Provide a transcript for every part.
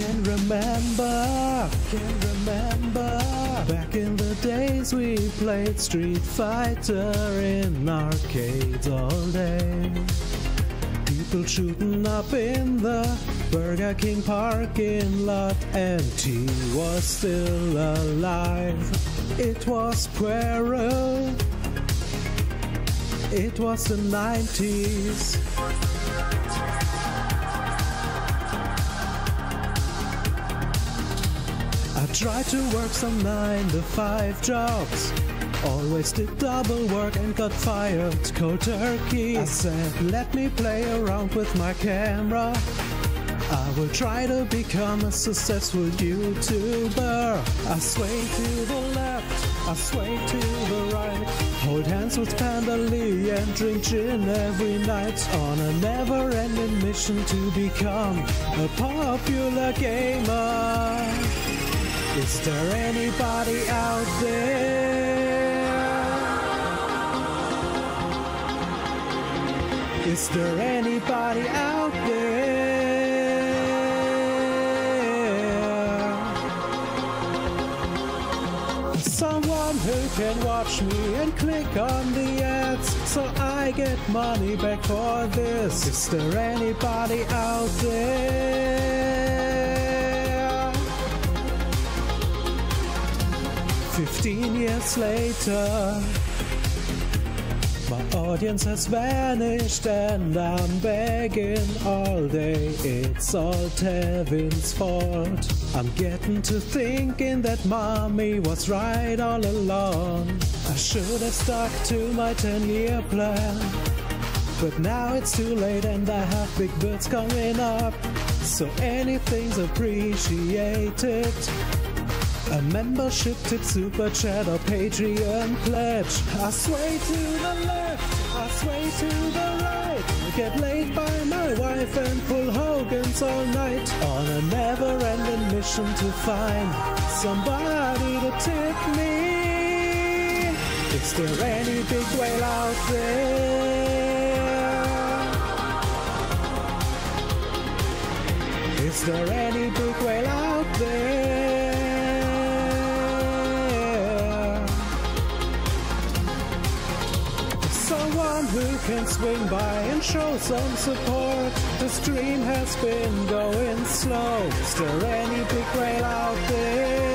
Can remember, can remember Back in the days we played Street Fighter in arcades all day. People shooting up in the Burger King parking lot and he was still alive. It was Puero It was the 90s Tried to work some 9 to 5 jobs. Always did double work and got fired cold turkey. I said, let me play around with my camera. I will try to become a successful YouTuber. I sway to the left, I sway to the right. Hold hands with Panda Lee and drink gin every night. On a never ending mission to become a popular gamer. Is there anybody out there? Is there anybody out there? Someone who can watch me and click on the ads so I get money back for this. Is there anybody out there? 15 years later, my audience has vanished and I'm begging all day. It's all Tevin's fault. I'm getting to thinking that mommy was right all along. I should have stuck to my 10 year plan. But now it's too late and I have big bills coming up. So anything's appreciated. A membership tip, super chat, or Patreon pledge. I sway to the left, I sway to the right. Get laid by my wife and pull Hogan's all night. On a never ending mission to find somebody to tip me. Is there any big whale out there? Is there any big whale out there? Someone who can swing by and show some support. The stream has been going slow. Is there any big whale out there?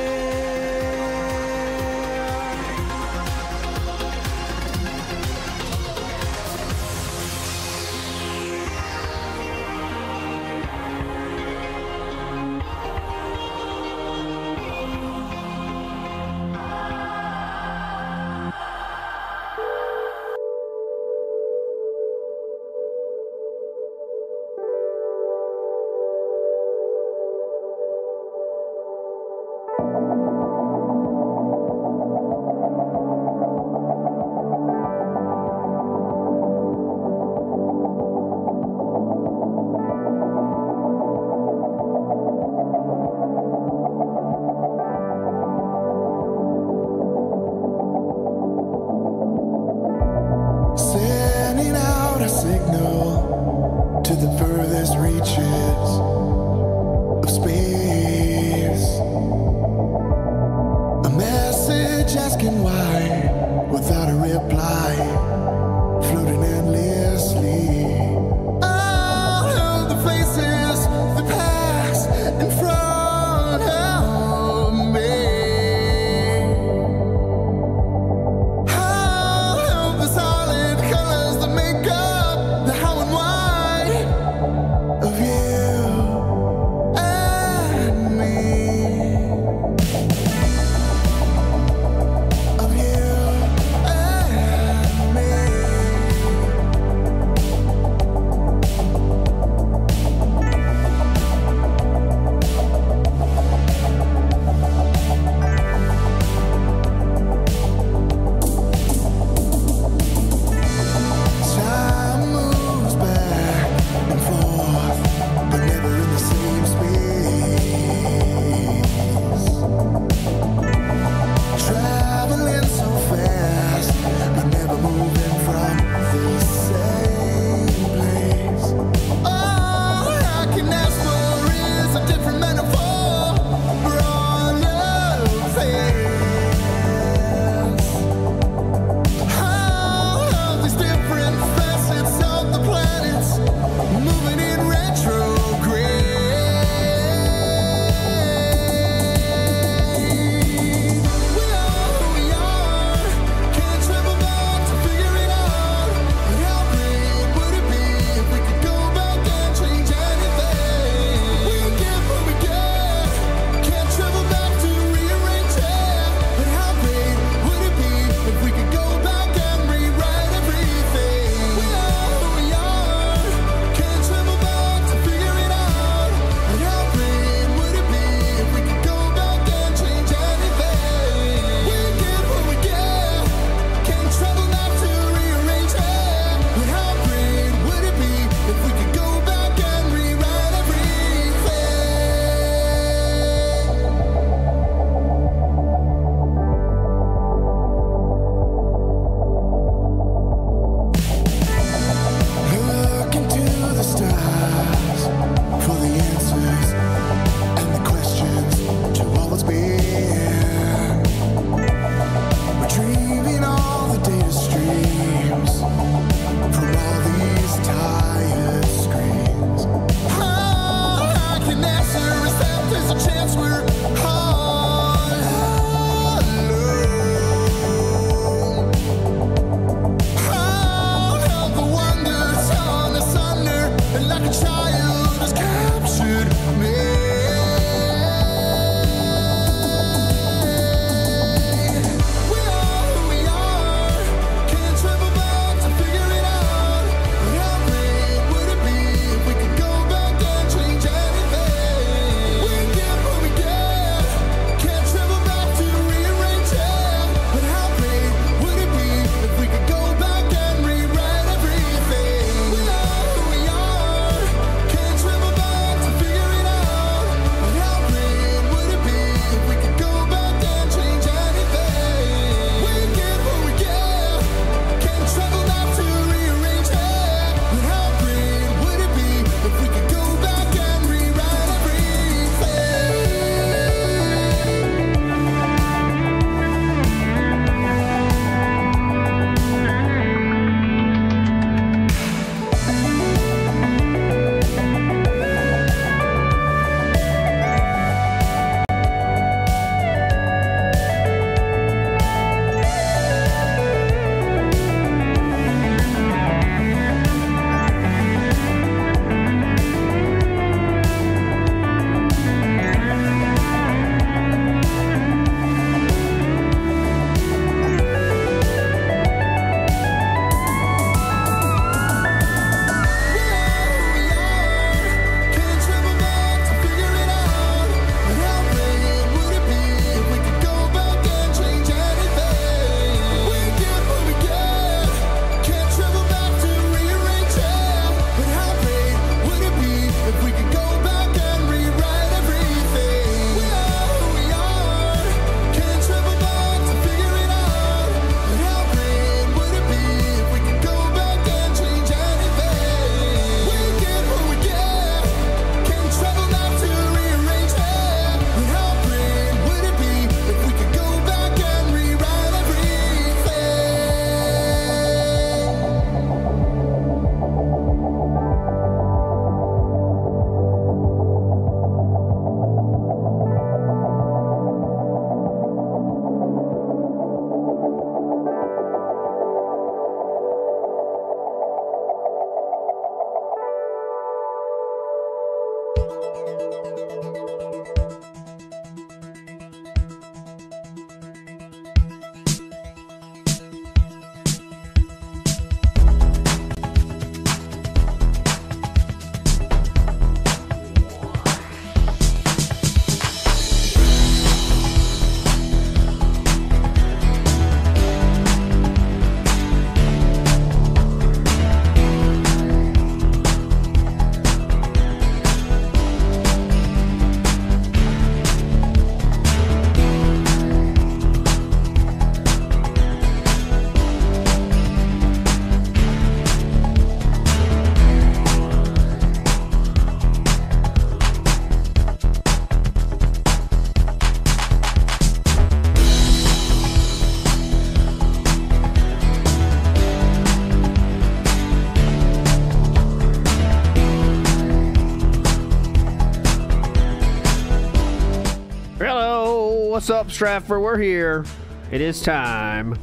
What's up, Stratford? We're here. It is time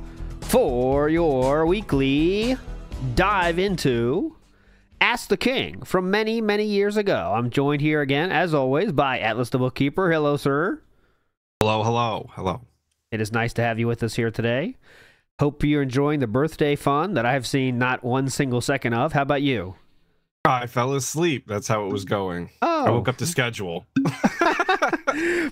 for your weekly dive into Ask the King from many, many years ago. I'm joined here again, as always, by Atlus the Bookkeeper. Hello, sir. Hello, hello, hello. It is nice to have you with us here today. Hope you're enjoying the birthday fun that I have seen not one single second of. How about you? I fell asleep. That's how it was going. Oh, I woke oh. up to schedule.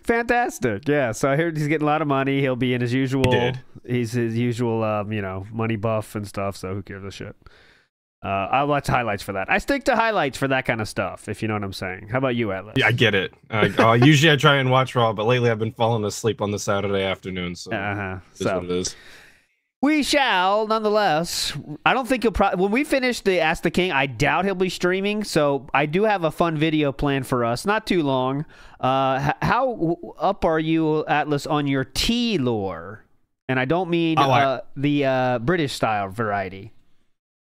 Fantastic. Yeah. So I heard he's getting a lot of money. He'll be in his usual. did. He's his usual, um, you know, money buff and stuff. So who gives a shit? Uh, I'll watch highlights for that. I stick to highlights for that kind of stuff, if you know what I'm saying. How about you, Atlus? Yeah, I get it. I, uh, usually I try and watch Raw, but lately I've been falling asleep on the Saturday afternoon. So Uh huh. it is So what it is. We shall, nonetheless. I don't think he'll probably when we finish the Ask the King. I doubt he'll be streaming. So I do have a fun video planned for us. Not too long. Uh, how up are you, Atlus, on your tea lore? And I don't mean Oh, I- uh, the uh, British style variety.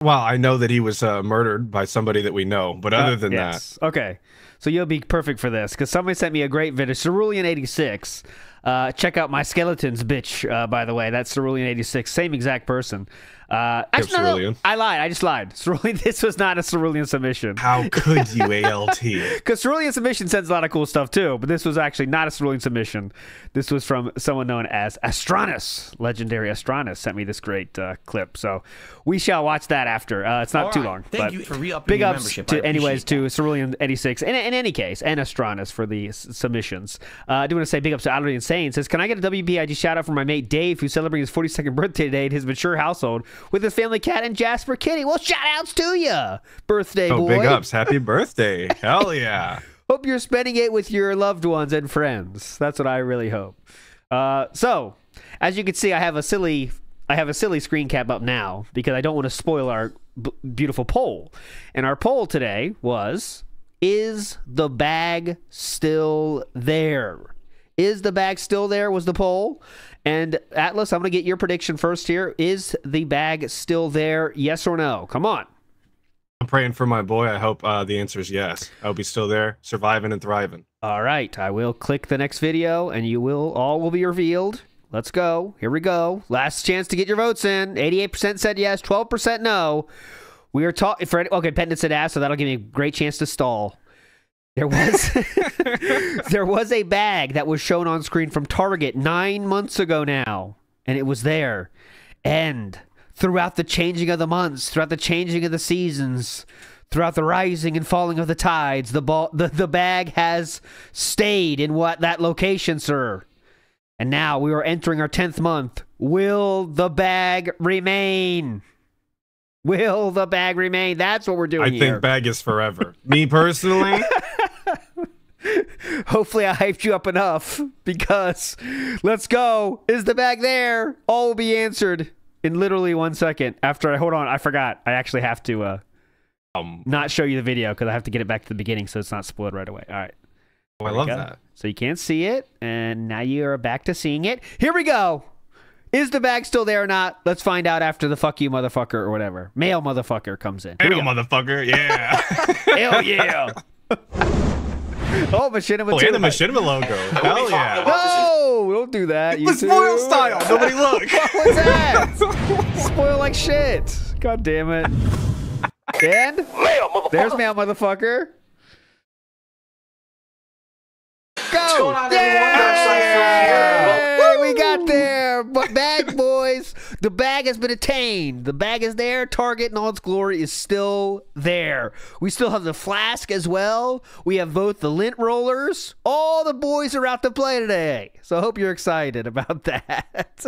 Well, I know that he was uh, murdered by somebody that we know, but other Uh, than yes. Okay. So you'll be perfect for this because somebody sent me a great video. Cerulean86. Uh, check out my skeletons, bitch, uh, by the way. That's Cerulean86. Same exact person. Uh, actually, no, no, I lied. I just lied. Cerulean, this was not a Cerulean submission. how could you, ALT? Because Cerulean submission sends a lot of cool stuff too, but this was actually not a Cerulean submission. This was from someone known as Astronus. Legendary Astronus sent me this great uh, clip. So we shall watch that after. Uh, it's not All too right. long. Thank but you for re-upping Big your ups membership. to, anyways, appreciate to Cerulean 86. In, in any case, and Astronus for the s- submissions. Uh, I do want to say big ups to Utterly Insane. Says, Can I get a WPIG shout out for my mate Dave, who's celebrating his 42nd birthday today in his mature household with his family cat and Jasper Kitty? Well, shout outs to you, birthday Oh, boy. big ups. Happy birthday. Hell yeah. Hope you're spending it with your loved ones and friends. That's what I really hope. Uh, so, as you can see, I have a silly, I have a silly screen cap up now because I don't want to spoil our b- beautiful poll. And our poll today was: Is the bag still there? Is the bag still there? Was the poll. And Atlus, I'm going to get your prediction first here. Is the bag still there? Yes or no? Come on. I'm praying for my boy. I hope uh, the answer is yes. I hope he's still there, surviving and thriving. All right, I will click the next video and you will all will be revealed. Let's go. Here we go. Last chance to get your votes in. 88% said yes, 12% no. We are talking for okay, Pendant said ass, so that'll give me a great chance to stall. There was there was a bag that was shown on screen from Target 9 months ago now, and it was there. And throughout the changing of the months, throughout the changing of the seasons, throughout the rising and falling of the tides, the ball, the, the bag has stayed in what that location, sir. And now we are entering our 10th month. Will the bag remain? Will the bag remain? That's what we're doing I here. think bag is forever. Me personally, Hopefully, I hyped you up enough because let's go. Is the bag there? All will be answered in literally one second. After I hold on, I forgot. I actually have to uh, um, not show you the video because I have to get it back to the beginning so it's not spoiled right away. All right. I love go. that. So you can't see it, and now you are back to seeing it. Here we go. Is the bag still there or not? Let's find out after the fuck you motherfucker or whatever. Male motherfucker comes in. Here we Hey, go. motherfucker. Yeah. Hell yeah. oh, Machinima oh, too. and the Machinima logo. Hell yeah. No, don't do that. The spoil style. Nobody look. What's that? Spoil like shit. God damn it. And there's male motherfucker. Go! going on, everyone? DarkSyde Yay! We got there, but bag boys. The bag has been attained. The bag is there. Target in all its glory is still there. We still have the flask as well. We have both the lint rollers. All the boys are out to play today. So I hope you're excited about that.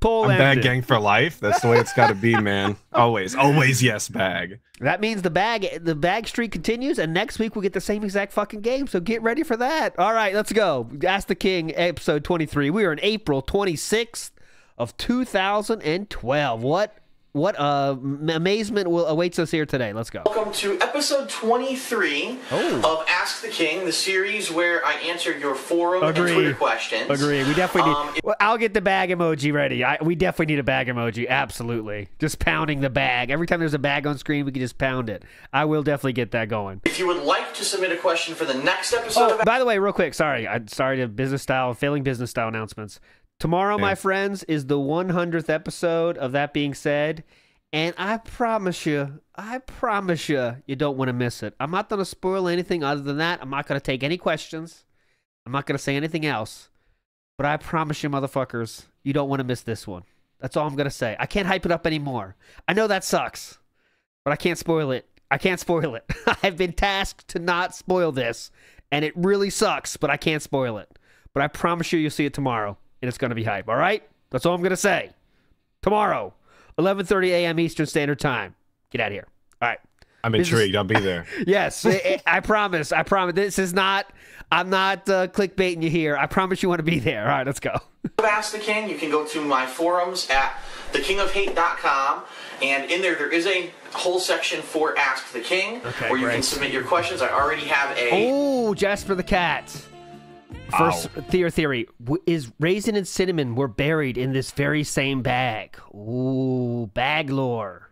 Poll I'm bag gang for life. That's the way it's got to be, man. Always, always yes, bag. That means the bag the bag streak continues, and next week we get the same exact fucking game. So get ready for that. All right, let's go. Ask the King, episode twenty three. We are in April twenty sixth of two thousand and twelve. What what uh, m- amazement will awaits us here today. Let's go. Welcome to episode 23 Oh. of Ask the King, the series where I answer your forum Agree. and Twitter questions. Agree. We definitely need. Um, well, I'll get the bag emoji ready. I, we definitely need a bag emoji. Absolutely. Just pounding the bag. Every time there's a bag on screen, we can just pound it. I will definitely get that going. If you would like to submit a question for the next episode Oh, of by the way, real quick, sorry. I'm sorry to business style, failing business style announcements. Tomorrow, my friends, is the 100th episode of That Being Said. And I promise you, I promise you, you don't want to miss it. I'm not going to spoil anything other than that. I'm not going to take any questions. I'm not going to say anything else. But I promise you, motherfuckers, you don't want to miss this one. That's all I'm going to say. I can't hype it up anymore. I know that sucks, but I can't spoil it. I can't spoil it. I've been tasked to not spoil this, and it really sucks, but I can't spoil it. But I promise you, you'll see it tomorrow, and it's going to be hype. All right? That's all I'm going to say. Tomorrow, 11:30 a.m. Eastern Standard Time. Get out of here. All right. I'm Business- intrigued. I'll be there. Yes, I, I promise. I promise. This is not. I'm not uh, clickbaiting you here. I promise you want to be there. All right, let's go. Ask the King, you can go to my forums at thekingofhate.com, and in there there is a whole section for Ask the King, Okay, where you can submit your questions. I already have a Oh, Jasper the cat. First theory theory is raisin and cinnamon were buried in this very same bag. Ooh, bag lore.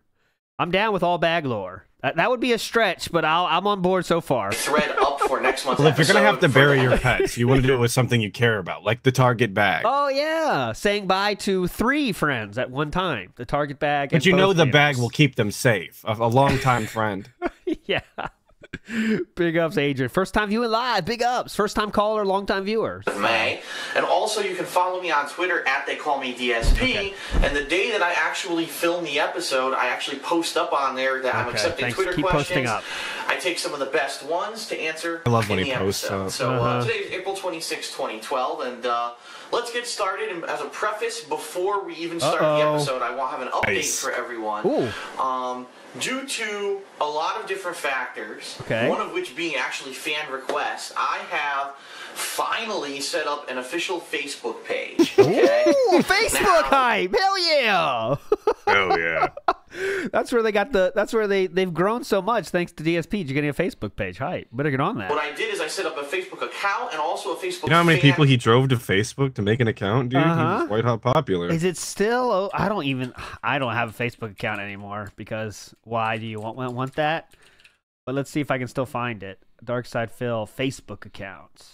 I'm down with all bag lore. That, that would be a stretch, but I'll, I'm on board so far. thread up for next month's Well, if you're gonna have to bury your pets, you want to do it with something you care about, like the Target bag. Oh yeah, saying bye to three friends at one time. The target bag. but and you know both the bag will keep them safe. A, a longtime friend. yeah. Big ups, Adrian. First time viewing live. Big ups. First time caller, long time viewer. May. And also, you can follow me on Twitter at They Call Me DSP. And the day that I actually film the episode, I actually post up on there that I'm accepting thanks. Twitter Keep posting questions. up. I take some of the best ones to answer. I love when he posts episode. up. So Uh-huh. uh, today is April 26, 2012, and uh, let's get started. And as a preface, before we even start the Uh-oh. episode, I want to have an update Nice. for everyone. Ooh. Um, due to a lot of different factors, Okay. one of which being actually fan requests, I have finally set up an official Facebook page. Okay? Ooh, Facebook Now- hype. Hell yeah. Oh yeah. That's where they got the. That's where they they've grown so much thanks to DSP. You're getting a Facebook page. Hi, better get on that. What. I did is I set up a Facebook account and also a Facebook. You know how many fan- people he drove to Facebook to make an account, dude? He Uh-huh. was white hot popular. Is it still? Oh, I don't even. I don't have a Facebook account anymore because why do you want want, want that? But let's see if I can still find it. DarkSydePhil Facebook account.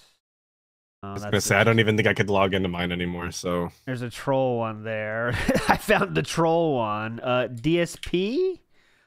Oh, I was gonna say I don't even think I could log into mine anymore. So There's a troll one there. I found the troll one. Uh, DSP.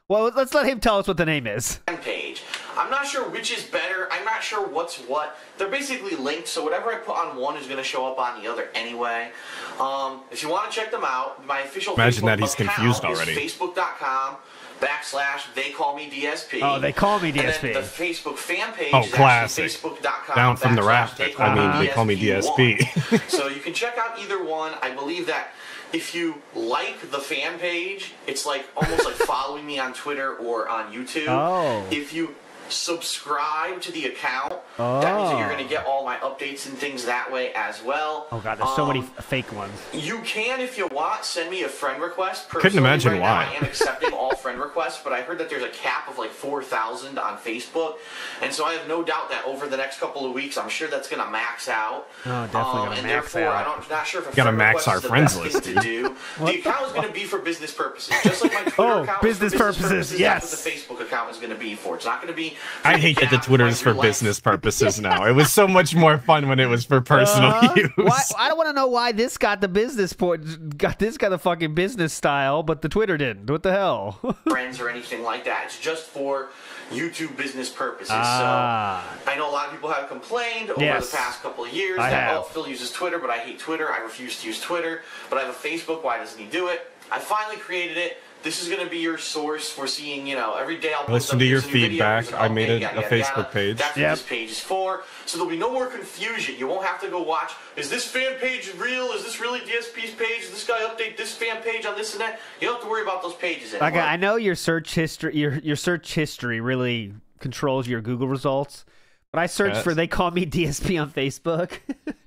Well, let's let him tell us what the name is. page. I'm not sure which is better. I'm not sure what's what. They're basically linked, so whatever I put on one is going to show up on the other anyway. Um, if you want to check them out, my official Imagine Facebook that he's confused already. Facebook.com backslash they call me DSP. Oh, they call me And then DSP. the Facebook fan page Oh, is classic. Facebook.com Down from the backslash rafters. They call, I mean, me they call me DSP1. DSP. so you can check out either one. I believe that if you like the fan page, it's like almost like following me on Twitter or on YouTube. Oh. If you subscribe to the account, that means that you're Oh. going to get all my updates and things that way as well. Oh god, there's so many Um, f- fake ones. you can, if you want, send me a friend request. Couldn't imagine right why. Now, I am accepting all friend requests, but I heard that there's a cap of like 4,000 on Facebook. And so I have no doubt that over the next couple of weeks, I'm sure that's going to max out. Oh, definitely um, gonna and max therefore, out. I'm not sure if a Gotta friend max our is the friends best list, thing dude. to do. the account is going to be for business purposes. Just like my Twitter Oh, account business is for purposes, That's yes. what the Facebook account is going to be for. It's not going to be. I hate that the Twitter is for business purposes now. It was so much more fun when it was for personal Uh-huh. use. Why, I don't want to know why this got the business point, got this got the fucking business style, but the Twitter didn't. What the hell? friends or anything like that. It's just for YouTube business purposes. Ah. So I know a lot of people have complained over Yes. the past couple of years I that have. oh Phil uses Twitter, but I hate Twitter. I refuse to use Twitter, but I have a Facebook. Why doesn't he do it? I finally created it. This is going to be your source for seeing, you know, every day I'll Listen to your here's a new video, feedback. here's an I made a- yada, a yada, Facebook yada. page. That's Yep. what this page is for. So there'll be no more confusion. You won't have to go watch. Is this fan page real? Is this really DSP's page? Does this guy update this fan page on this and that? You don't have to worry about those pages anymore. Like I know your search history, your your search history really controls your Google results. But I searched Yes. for they call me DSP on Facebook,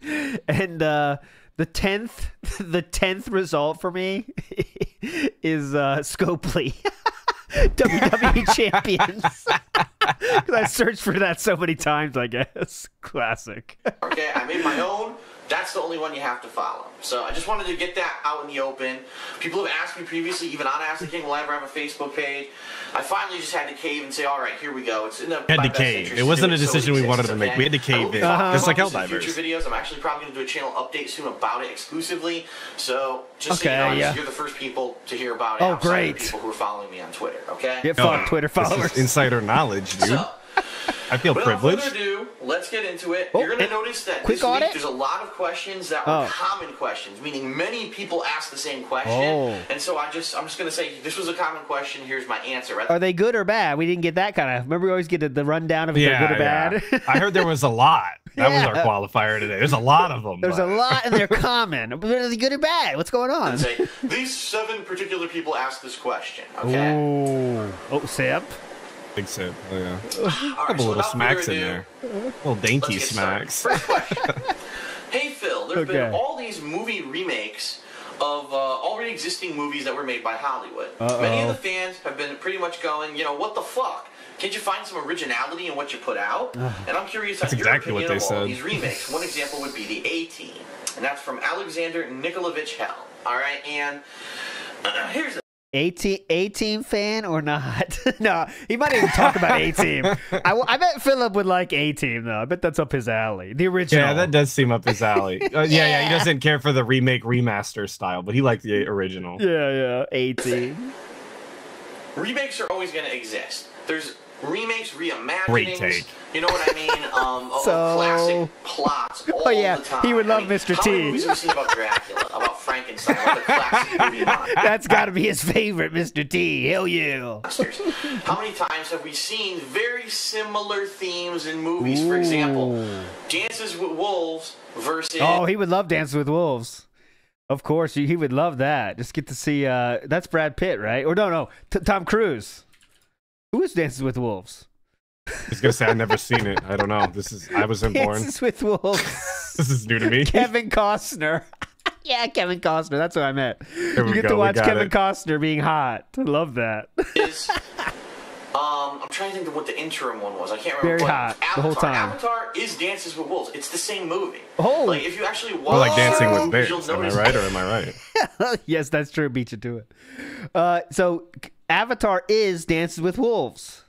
and uh, the tenth the tenth result for me is uh, Scopely. WWE champions. 'Cause I searched for that so many times, I guess. Classic. Okay, I made my own. That's the only one you have to follow. So I just wanted to get that out in the open. People have asked me previously, even on Ask the King, will I ever have a Facebook page? I finally just had to cave and say, all right, here we go. It's in the Had my to best cave. interest It to wasn't do a so decision we wanted to make. okay? We had to cave I will in, follow just like up with some Helldivers. Future videos. I'm actually probably going to do a channel update soon about it exclusively. So just Okay, so you know, yeah. you're the first people to hear about it. Oh, great. People who are following me on Twitter. Okay. Get No, fucked, Twitter this is followers. insider knowledge, dude. So, I feel Without privileged. further ado, let's get into it. Oh, You're going to notice that quick this week there's a lot of questions that Oh. are common questions, meaning many people ask the same question. Oh. And so I just I'm just going to say this was a common question. Here's my answer. Are they good or bad? We didn't get that kind of. Remember, we always get the, the rundown of if Yeah, they're good or yeah. bad. I heard there was a lot. That was our qualifier today. There's a lot of them. There's a lot and they're common. Are they good or bad? What's going on? say these seven particular people asked this question. Okay. Ooh. Oh, Sip. Big sip. Oh, yeah. All right, couple so little without smacks in there. Little dainty Let's get started. smacks. Hey Phil, there's Okay. been all these movie remakes of uh, already existing movies that were made by Hollywood. Many of the fans have been pretty much going, you know, what the fuck? Can't you find some originality in what you put out? and I'm curious That's on your exactly what opinion they of all said. these remakes. One example would be the A Team, and that's from Alexander Nikolovich Hell. All right, and uh, here's the 18, 18 fan or not? no, he might even talk about A Team. I, I bet Philip would like A Team, though. I bet that's up his alley. The original. Yeah, that does seem up his alley. Uh, yeah, yeah, he doesn't care for the remake remaster style, but he liked the original. Yeah, yeah. A Team. remakes are always going to exist. There's remakes, Great reimaginings. take. You know what I mean? Um, So- classic plots all Oh, yeah, he would love I mean, Mr. How T. many movies have we seen about Dracula, about Frankenstein, about the classic movie? That's got to be his favorite, Mr. T. Hell yeah. How many times have we seen very similar themes in movies? For example, Dances with Wolves versus Oh, he would love Dances with Wolves. Of course, he he would love that. Just get to see. uh That's Brad Pitt, right? Or no, no, T- Tom Cruise. Who is Dances with Wolves? I was gonna say I've never seen it. I don't know. This is I wasn't born. Dances with Wolves. This is new to me. Kevin Costner. yeah, Kevin Costner. That's what I meant. There you we get go, to watch Kevin it. Costner being hot. I love that. is um I'm trying to think of what the interim one was. I can't remember. Very but hot the whole time. Avatar is Dances with Wolves. It's the same movie. Oh. like if you actually watch Or like Dancing with Bears. Am I right or am I right? yes, that's true. Beat you to it. Uh, so Avatar is Dances with Wolves.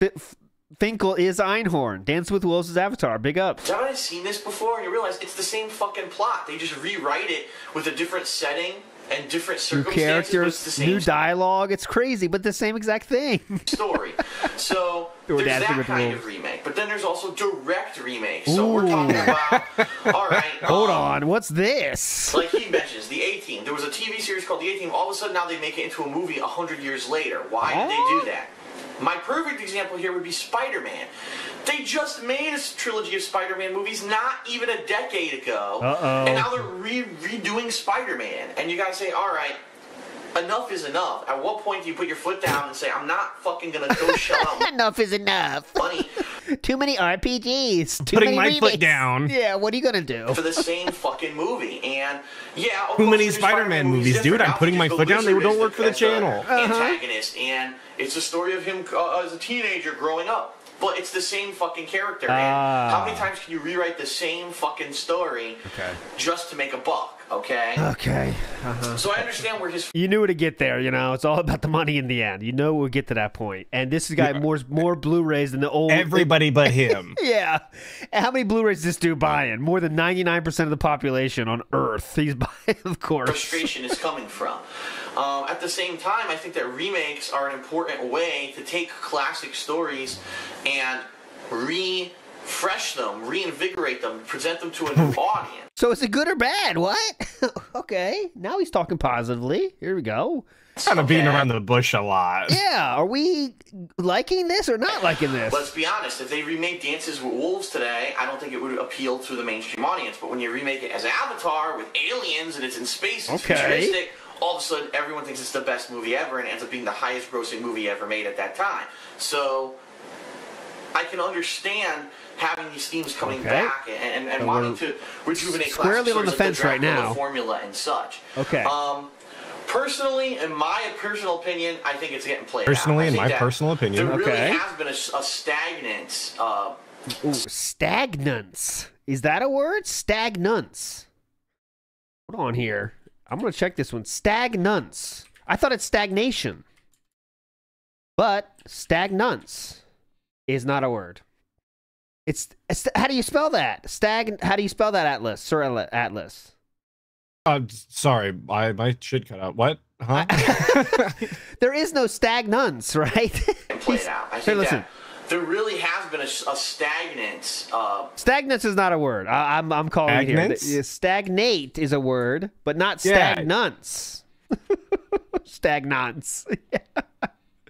F- Finkel is Einhorn. Dance with Wolves is Avatar. Big up. Haven't I seen this before? And you realize it's the same fucking plot. They just rewrite it with a different setting and different New circumstances. the characters, new dialogue. It's crazy, but the same exact thing. story. So there's that kind Wolves. of remake. But then there's also direct remakes. So we're talking about all right. Hold um, on. What's this? Like he mentions, the A Team. There was a TV series called The A Team. All of a sudden, now they make it into a movie a hundred years later. Why did they do that? My perfect example here would be Spider-Man. They just made a trilogy of Spider-Man movies not even a decade ago, Uh-oh. and now they're re- redoing Spider-Man. And you gotta say, all right. Enough is enough. At what point do you put your foot down and say, "I'm not fucking gonna go shell out enough is enough. money Too many RPGs. Too Putting many my foot down. Yeah. What are you gonna do? for the same fucking movie?" And yeah, of Too many the new Spider-Man movies, dude. I'm putting my foot down. They don't is work for the as channel. Antagonist, and it's a story of him uh, as a teenager growing up. But it's the same fucking character, man. Ah. How many times can you rewrite the same fucking story Okay. just to make a buck? Okay. Okay. so I understand where his You knew to get there, you know. It's all about the money in the end. You know we'll get to that point. And this guy got more more Blu-rays than the old Everybody but him. Yeah. And how many Blu-rays is this dude buying? More than 99% of the population on Earth. He's buying, of course. frustration is coming from. Um, at the same time, I think that remakes are an important way to take classic stories and refresh them, reinvigorate them, present them to a new audience. So is it good or bad? What? okay. Now he's talking positively. Here we go. kind of beating around the bush a lot. Yeah. Are we liking this or not liking this? Let's be honest, if they remade Dances with Wolves today, I don't think it would appeal to the mainstream audience. But when you remake it as Avatar with aliens and it's in space, it's Okay. futuristic, all of a sudden everyone thinks it's the best movie ever and it ends up being the highest grossing movie ever made at that time. So I can understand having these themes coming Okay. back and, and, and So wanting to rejuvenate squarely on the stories like fence right now. formula and such. Okay. Um, Personally, in my personal opinion, I think it's getting played. Personally, I in my personal opinion. there really Okay. has been a, a stagnant. Uh, Ooh, stagnance. Is that a word? Stagnance. Hold on here. I'm going to check this one. Stagnance. I thought it's stagnation. But stagnance is not a word. It's, it's how do you spell that? Stag how do you spell that Atlus? Sir Atla- Atlus. Uh, sorry, I my shit cut out. What? Huh? There is no stagnance, right? and played out. I Hey, listen. that there really has been a, a stagnant. Uh, Stagnance is not a word. I, I'm I'm calling it here. Stagnate is a word, but not Yeah. stagnance. stagnance.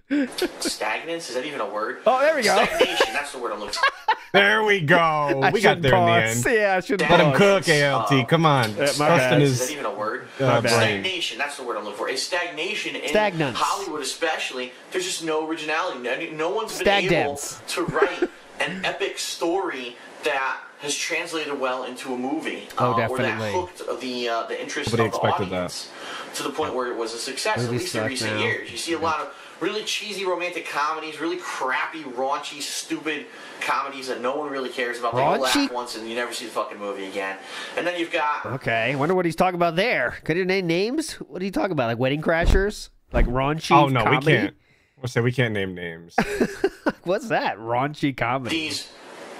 Stagnance is that even a word? Oh, there we go. Stagnation. That's the word I'm looking. for. there we go. I we got shouldn't there in the end. Yeah, I should Let Let him pause. cook, ALT. Come on. my Dustin bad. Is that even a word? uh, bad. Stagnation. That's the word I'm looking for. A stagnation in Stagnance. Hollywood, especially. There's just no originality. No, no one's been able Stagdance. to write an epic story that has translated well into a movie. Oh, uh, Or definitely. that hooked the uh, the interest Nobody of the expected that. audience to the point where it was a success. Movies at least in recent now. years, you see a lot of really cheesy romantic comedies, really crappy, raunchy, stupid comedies that no one really cares about. They Raunchy? laugh once and you never see the fucking movie again. And then you've got Okay, wonder what he's talking about there. Could you name names? What are you talking about? Like Wedding Crashers? Like raunchy Oh no, comedy? we can't. We'll say we can't name names. What's that? Raunchy comedy. these.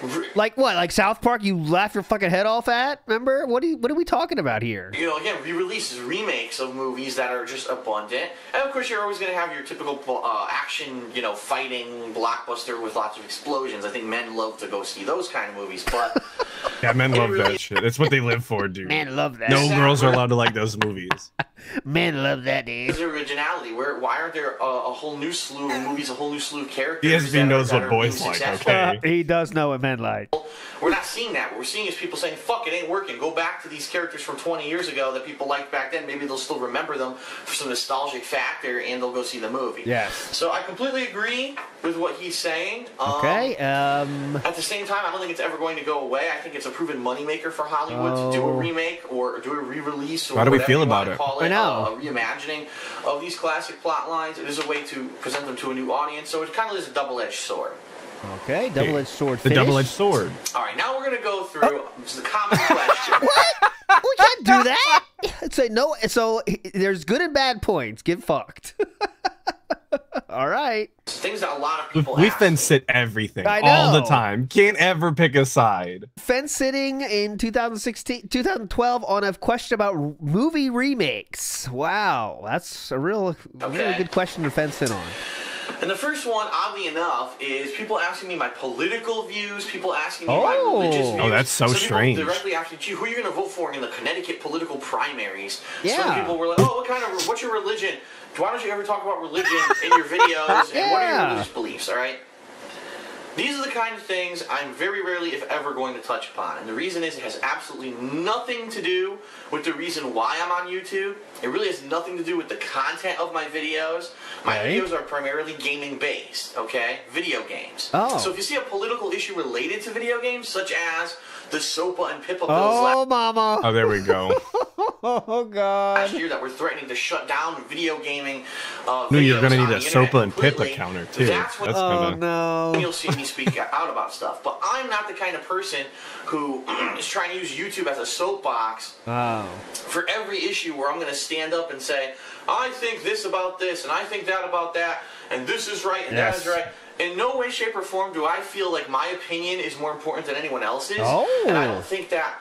Re- Like what? Like South Park? You laugh your fucking head off at? Remember? What are you, What are we talking about here? you know, again, re-releases, remakes of movies that are just abundant, and of course, you're always going to have your typical uh, action, you know, fighting blockbuster with lots of explosions. I think men love to go see those kind of movies, but Yeah, men love really- that shit. It's what they live for, dude. Man, love that. no girls are allowed to like those movies. Men love that, dude. there's originality. Where why aren't there a, a whole new slew of movies, a whole new slew of characters? ESV that are- knows that what boys like, successful? okay? he does know what men like. We're not seeing that. What we're seeing is people saying, "Fuck, it ain't working." Go back to these characters from 20 years ago that people liked back then. Maybe they'll still remember them for some nostalgic factor, and they'll go see the movie. Yes. So I completely agree with what he's saying. Um, Okay. Um. At the same time, I don't think it's ever going to go away. I think it's a proven moneymaker for Hollywood to do a Oh. remake or do a re-release or How do we feel about wanna it? Call I it know. A, a reimagining of these classic plot lines. It is a way to present them to a new audience. So it kind of is a double-edged sword. Okay. Double-edged sword. The finish. double-edged sword. All right, now we're going to go through Oh. the common question. What? We can't do that. Say no. So there's good and bad points. Get fucked. All right. Things that a lot of people We ask. fence it everything I all the time. Can't ever pick a side. Fence sitting in 2016, 2012 on a question about movie remakes. Wow, that's a real, really good question to fence in on. And the first one, oddly enough, is people asking me my political views, people asking me Oh. my religious oh, views. Oh, that's so strange. Directly asking, you, who are you going to vote for in the Connecticut political primaries? Yeah. Some people were like, oh, what kind of, what's your religion? Why don't you ever talk about religion in your videos? And what are your religious beliefs, all right? These are the kind of things I'm very rarely, if ever, going to touch upon. And the reason is it has absolutely nothing to do with the reason why I'm on YouTube. It really has nothing to do with the content of my videos. My Okay. videos are primarily gaming based, okay? Video games. Oh. So if you see a political issue related to video games, such as the SOPA and PIPA bills last Oh, mama. Oh, there we go. Oh, God. last year that were threatening to shut down video gaming. Uh, Knew you were videos gonna need on a the SOPA and PIPA counter, too. That's what That's Oh, kinda- no. you'll see me speak out about stuff. But I'm not the kind of person who is trying to use YouTube as a soapbox Oh. for every issue where I'm going to stand up and say, I think this about this, and I think that about that, and this is right, and Yes. that is right. In no way, shape, or form do I feel like my opinion is more important than anyone else's. Oh. And I oh. don't think that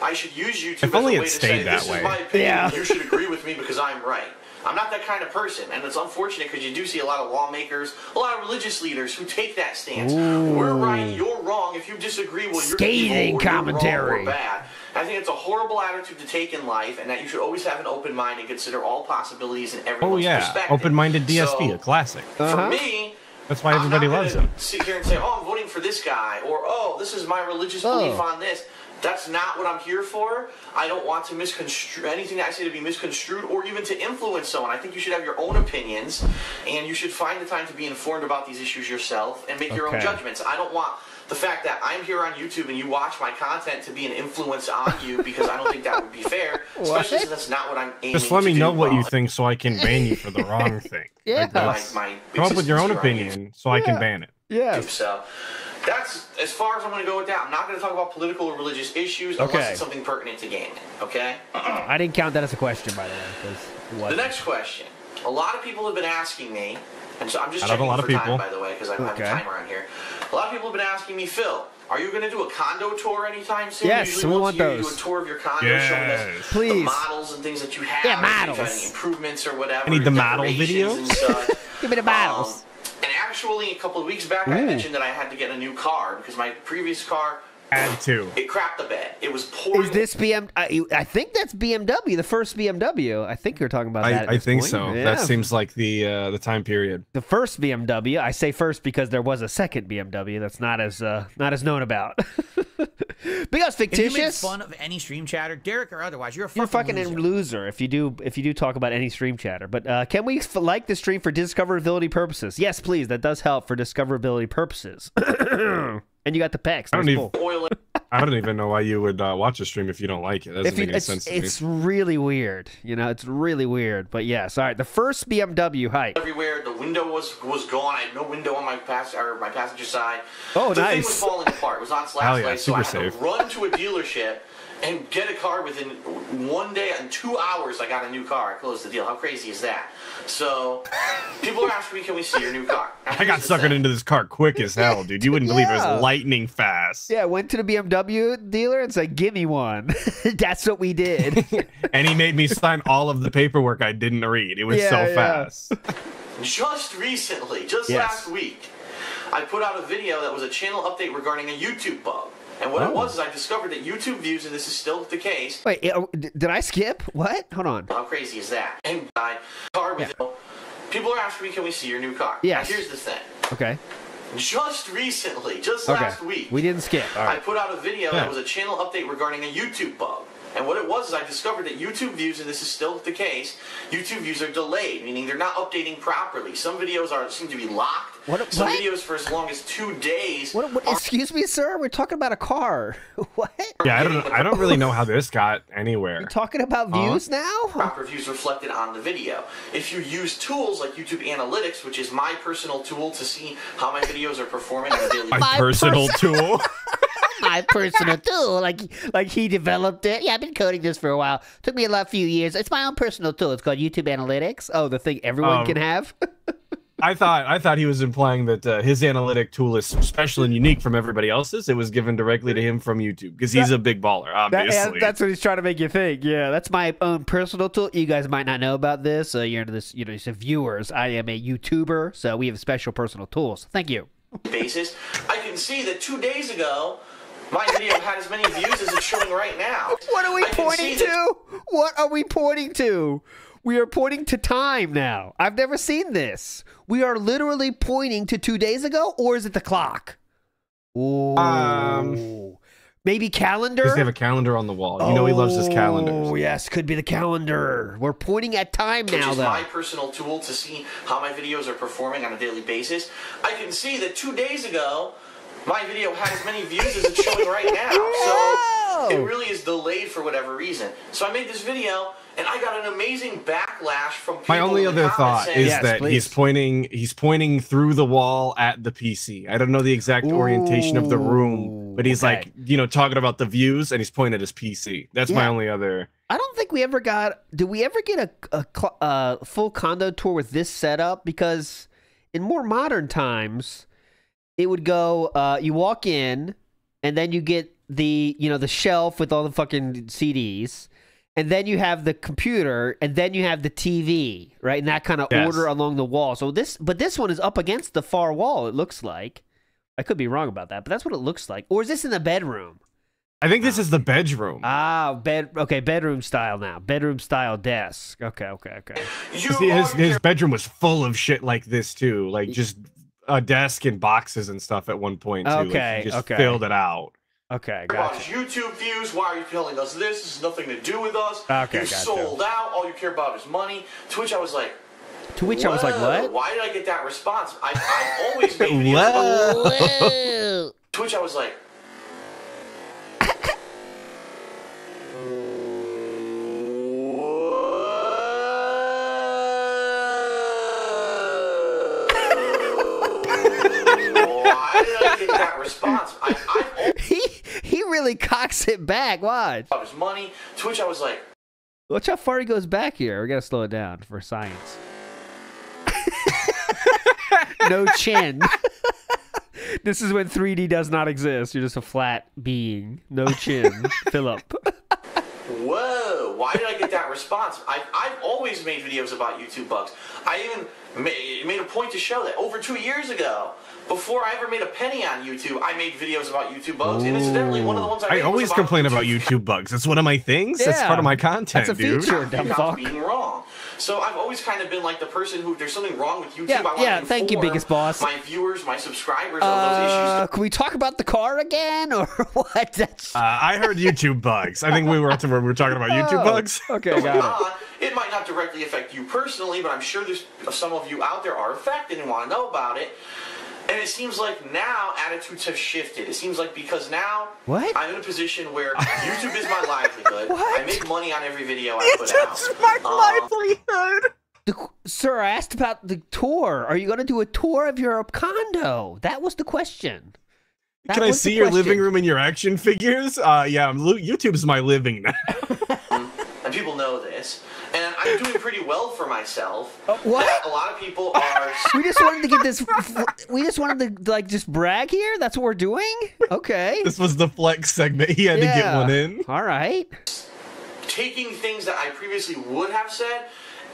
I should use YouTube If as only a it way to stayed say, that this way." is my opinion, Yeah. and you should agree with me because I'm right. I'm not that kind of person, and it's unfortunate because you do see a lot of lawmakers, a lot of religious leaders who take that stance. We're right, you're wrong. If you disagree, well, you're Scathing evil, or you're wrong, commentary. or bad. I think it's a horrible attitude to take in life, and that you should always have an open mind and consider all possibilities and everyone's Oh yeah, perspective. open-minded DSP, So, a classic. for Uh-huh. me, That's why I'm everybody not loves him. Sit here and say, "Oh, I'm voting for this guy," or "Oh, this is my religious Oh. belief on this." That's not what I'm here for. I don't want to misconstrue anything that I say to be misconstrued or even to influence someone. I think you should have your own opinions, and you should find the time to be informed about these issues yourself and make your own judgments. I don't want the fact that I'm here on YouTube and you watch my content to be an influence on you because I don't think that would be fair, especially since that's not what I'm aiming for. Just let to me do, know what you think so I can ban you for the wrong thing. Yeah. Like, My, that's- my come up with your own existence here on opinion so I can ban it. Yeah. So that's as far as I'm going to go with that. I'm not going to talk about political or religious issues unless it's something pertinent to gaming. Okay. I didn't count that as a question, by the way. it The next question. A lot of people have been asking me, and so I'm just I love a lot for of people. time, by the way, because I have Okay. a timer on here. A lot of people have been asking me, Phil, are you going to do a condo tour anytime soon? Yes, Usually we want You those. do a tour of your condo, Yes. showing us the Please. models and things that you have. Yeah, if you've had models. any improvements or whatever. I need the model decorations video. Give me the models. Um, and actually, a couple of weeks back, I mentioned that I had to get a new car because my previous car Add two. it crapped the bed. It was pouring. Is this BM? I, I think that's BMW, the first BMW. I think you're talking about that. I, at I this think point. so. Yeah. That seems like the uh, the time period. the first BMW. I say first because there was a second BMW that's not as uh, not as known about. because If you make fictitious. fun of any stream chatter, Derek or otherwise, you're a You're fucking, fucking loser. loser if you do if you do talk about any stream chatter. But uh, can we f- like the stream for discoverability purposes? Yes, please. That does help for discoverability purposes. and you got the pecs. I don't even- pull. oil I don't even know why you would uh, watch a stream if you don't like it. That doesn't you, make any it's, sense to it's me. really weird. You know, it's really weird. But yes, all right. The first BMW hype. everywhere. The window was was gone. I had no window on my pass or my passenger side. Oh, the thing nice. was falling apart. It was on its Hell last yeah, leg, so I super had safe. to run to a dealership and get a car within one day and two hours. I got a new car. I closed the deal. How crazy is that? So people are asking me, "Can we see your new car?" Now, I got here's the suckered thing. into this car quick as hell, dude. You wouldn't believe it Yeah. was lightning fast. Yeah, went to the BMW dealer and said, "Give me one." That's what we did. And he made me sign all of the paperwork I didn't read. It was Yeah, so yeah. fast. Just recently, just Yes. last week, I put out a video that was a channel update regarding a YouTube bug. And what Oh. it was is I discovered that YouTube views, and this is still the case. Wait, uh, did I skip? What? Hold on. How crazy is that? And I car with people are asking me, "Can we see your new car?" Yes. Now, here's the thing. Okay. Just recently, just Okay. last week, We didn't skip. All I put out a video Yeah. that was a channel update regarding a YouTube bug. And what it was is I discovered that YouTube views, and this is still the case, YouTube views are delayed, meaning they're not updating properly. Some videos are seem to be locked. What- Some what? videos for as long as two days. What, what, excuse me, sir. We're talking about a car. what? Yeah, I don't. I don't really know how this got anywhere. We're talking about views now? proper views reflected on the video. If you use tools like YouTube Analytics, which is my personal tool to see how my videos are performing on a daily My, My personal pers- tool. My personal tool, like like he developed it. Yeah, I've been coding this for a while. Took me a lot, few years. It's my own personal tool. It's called YouTube Analytics. Oh, the thing everyone Um, can have. I thought. I thought he was implying that uh, his analytic tool is special and unique from everybody else's. It was given directly to him from YouTube because he's a big baller, That- yeah, obviously. that's what he's trying to make you think. Yeah, that's my own personal tool. You guys might not know about this. Uh, you're into this, you know, you said viewers. I am a YouTuber, so we have special personal tools. Thank you. basis, I can see that two days ago, my video had as many views as it's showing right now. What are we I pointing see that- to? What are we pointing to? We are pointing to time now. I've never seen this. We are literally pointing to two days ago, or is it the clock? Ooh. Um, Maybe calendar? Because they have a calendar on the wall. You know he loves his Oh, yes, could be the calendar. We're pointing at time which now, is though. my personal tool to see how my videos are performing on a daily basis. I can see that two days ago, my video had as many views as it's showing right now. So it really is delayed for whatever reason. So I made this video, and I got an amazing backlash from people My only other thought saying, is Yes, that please. he's pointing he's pointing through the wall at the PC. I don't know the exact orientation of the room, but he's okay. like, you know, talking about the views and he's pointing at his PC. That's my only other I don't think we ever got. Did we ever get a, a, a full condo tour with this setup? Because in more modern times, it would go. Uh, you walk in, and then you get the you know the shelf with all the fucking CDs, and then you have the computer, and then you have the TV, right? In that kind of Yes. order along the wall. So this, but this one is up against the far wall. It looks like. I could be wrong about that, but that's what it looks like. Or is this in the bedroom? I think this is the bedroom. Ah, bed. Okay, bedroom style now. Bedroom style desk. Okay, okay, okay. See, his his bedroom was full of shit like this too, like just a desk and boxes and stuff at one point too. Like, he Okay, just okay. filled it out. Okay, watch gotcha. YouTube views. Why are you telling us this? This has nothing to do with us. Okay, You're gotcha. sold out. All you care about is money. To which I was like, To which I was like, what? Why did I get that response? I, I've always made videos. Whoa. Whoa. To To which I was like, Why did I get that response? I, I He he really cocks it back. Watch. was money. To which I was like, Watch how far he goes back here. We gotta slow it down for science. no chin. this is when 3D does not exist. You're just a flat being. No chin. Philip. whoa, why did I get that response? I, I've always made videos about YouTube bugs. I even ma- made a point to show that over two years ago, before I ever made a penny on YouTube, I made videos about YouTube bugs. And incidentally, one of the ones I, I made was always about complain about YouTube bugs. It's one of my things. That's Yeah. part of my content, That's a dude. feature, dumb not fuck. being wrong. So I've always kind of been like the person who, if there's something wrong with YouTube, Yeah, I want yeah, to thank you, biggest boss. My viewers, my subscribers of those issues. Uh, can we talk about the car again, or what? That's Uh, I heard YouTube bugs. I think we were up to where we were talking about YouTube Oh, bugs. Okay, got it. It might not directly affect you personally, but I'm sure there's some of you out there are affected and want to know about it. And it seems like now attitudes have shifted. It seems like because now What? I'm in a position where YouTube is my livelihood. What? I make money on every video I put out. my Um, livelihood. The, sir, I asked about the tour. Are you going to do a tour of your condo? That was the question. That Can I see your living room and your action figures? Uh, yeah, I'm YouTube's my living now. and people know this. And I'm doing pretty well for myself. Uh, what? A lot of people are. We just wanted to get this. We just wanted to like just brag here. That's what we're doing. Okay. this was the flex segment. He had to get one in. All right. taking things that I previously would have said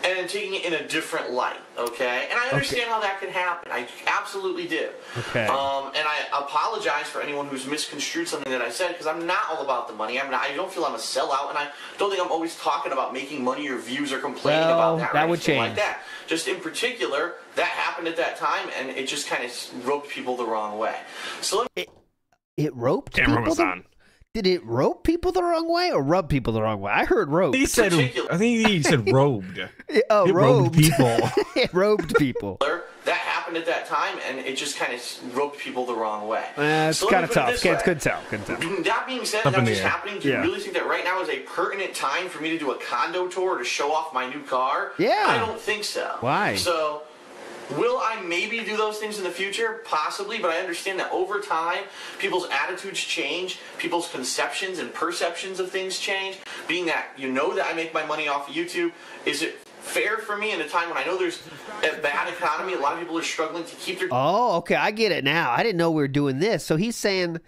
and taking it in a different light, okay? And I understand how that can happen. I absolutely do. Okay. Um, and I apologize for anyone who's misconstrued something that I said because I'm not all about the money. I'm not, I don't feel I'm a sellout, and I don't think I'm always talking about making money or views or complaining Well, about that. or that would change. Like that. Just in particular, that happened at that time, and it just kind of roped people the wrong way. So let me It roped Camera people. was the- on. Did it rope people the wrong way or rub people the wrong way? I heard rope. He said, I think he said robed. oh, it robed robed people. it robed people. that happened at that time, and it just kind of roped people the wrong way. Uh, it's So kind of tough. this Can't, way. couldn't tell. Couldn't tell. That being said, Up that's just air. happening. Do you really think that right now is a pertinent time for me to do a condo tour to show off my new car? Yeah. I don't think so. Why? So, will I maybe do those things in the future? Possibly, but I understand that over time, people's attitudes change, people's conceptions and perceptions of things change. Being that you know that I make my money off of YouTube, is it fair for me in a time when I know there's a bad economy, a lot of people are struggling to keep their Oh, okay. I get it now. I didn't know we were doing this. So he's saying,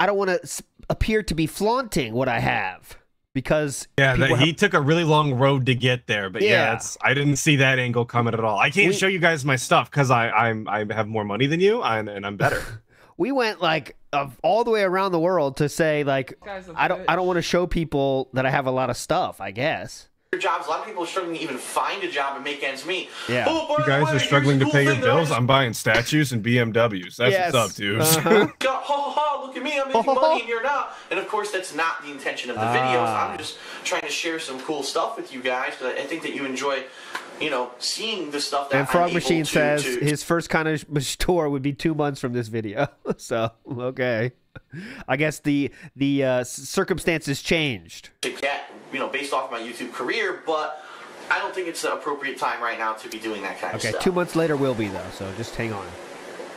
I don't want to appear to be flaunting what I have because Yeah, that, have- he took a really long road to get there, but yeah, Yeah. it's, I didn't see that angle coming at all. I can't We- show you guys my stuff because I I'm I have more money than you, and, and I'm better. we went like of all the way around the world to say like Guy's a I don't I don't want to show people that I have a lot of stuff. I guess. Jobs. A lot of people are struggling to even find a job and make ends meet. Yeah. Oh, by You guys way, are struggling to pay your thing that I bills. I'm buying statues and BMWs. That's Yes. what's up, dudes. Uh-huh. got, ha ha ha, look at me, I'm making money and you're not. And of course, that's not the intention of the videos. Ah. I'm just trying to share some cool stuff with you guys. But I think that you enjoy, you know, seeing the stuff that And Frog I'm able Machine to, says to, his first kind of tour would be two months from this video. so okay, I guess the the uh, circumstances changed. to get, you know, based off my YouTube career. But I don't think it's the appropriate time right now to be doing that kind Okay, of stuff. Okay, two months later will be though. So just hang on.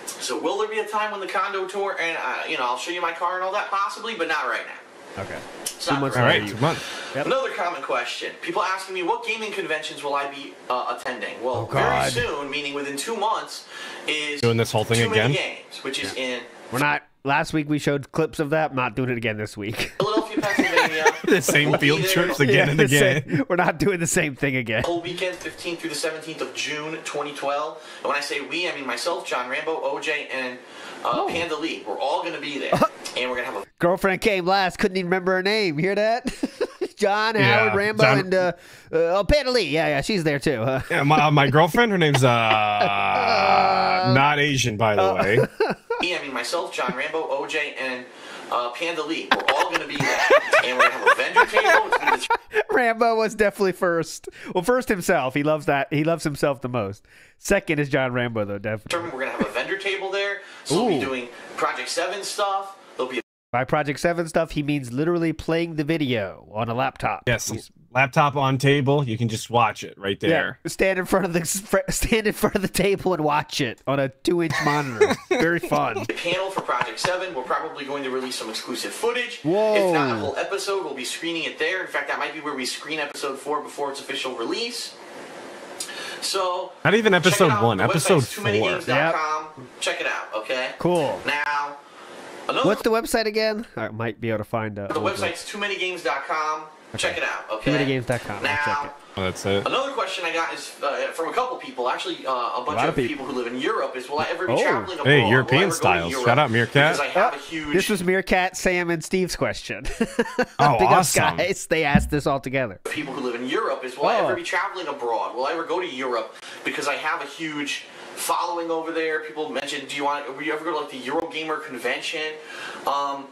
So will there be a time when the condo tour and uh, you know I'll show you my car and all that possibly, but not right now. Okay. It's Two months All right. right, two months. Yep. Another common question. People asking me, what gaming conventions will I be uh, attending? Well, Oh, God. very soon, meaning within two months, is Doing this whole thing Too Many again? Games, which is in We're not. Last week we showed clips of that. I'm not doing it again this week. Philadelphia, Pennsylvania. The same We'll field trips the again and again. same- we're not doing the same thing again. Whole weekend, 15th through the 17th of June 2012. And when I say we, I mean myself, John Rambo, OJ, and uh, Oh. Panda Lee. We're all going to be there. and we're going to have a Girlfriend came last. Couldn't even remember her name. Hear that? John, Yeah, Howard, Rambo, John- and uh, uh, oh, Panda Lee. Yeah, yeah, she's there too. huh? Yeah, my, uh, my girlfriend, her name's uh not Asian, by the way. me, I mean myself, John Rambo, OJ, and uh, Panda Lee. We're all going to be there. and we're going to have a vendor table. It's gonna be the Rambo was definitely first. Well, first himself. He loves that. He loves himself the most. Second is John Rambo, though. Definitely. we're going to have a vendor table there. So we'll be doing Project 7 stuff. There'll be By Project 7 stuff, he means literally playing the video on a laptop. Yes, laptop on table. You can just watch it right there. Yeah, stand in front of the stand in front of the table and watch it on a two-inch monitor. Very fun. the panel for Project 7. We're probably going to release some exclusive footage. Whoa. If not a whole episode, we'll be screening it there. In fact, that might be where we screen episode 4 before its official release. So Not even episode out. one, episode website's four. TooManyGames.com. Check it out, okay? Cool. Now, another What's the website again? I might be able to find out. The website's TooManyGames.com. Check it out, okay? TooManyGames.com. I'll Now, check it. Oh, that's it. another question I got is uh, from a couple people, actually uh, a bunch lot of of people. people. who live in Europe. Is will I ever be Oh. traveling abroad? Hey, European ever go to styles. Europe? Shout out, Meerkat. Because I have a huge. This was Meerkat, Sam, and Steve's question. Oh, Big awesome. guys. They asked this all together. people who live in Europe is will I Oh. ever be traveling abroad? Will I ever go to Europe? Because I have a huge following over there. People mentioned, do you want? Will you ever go to like the Eurogamer convention? Um,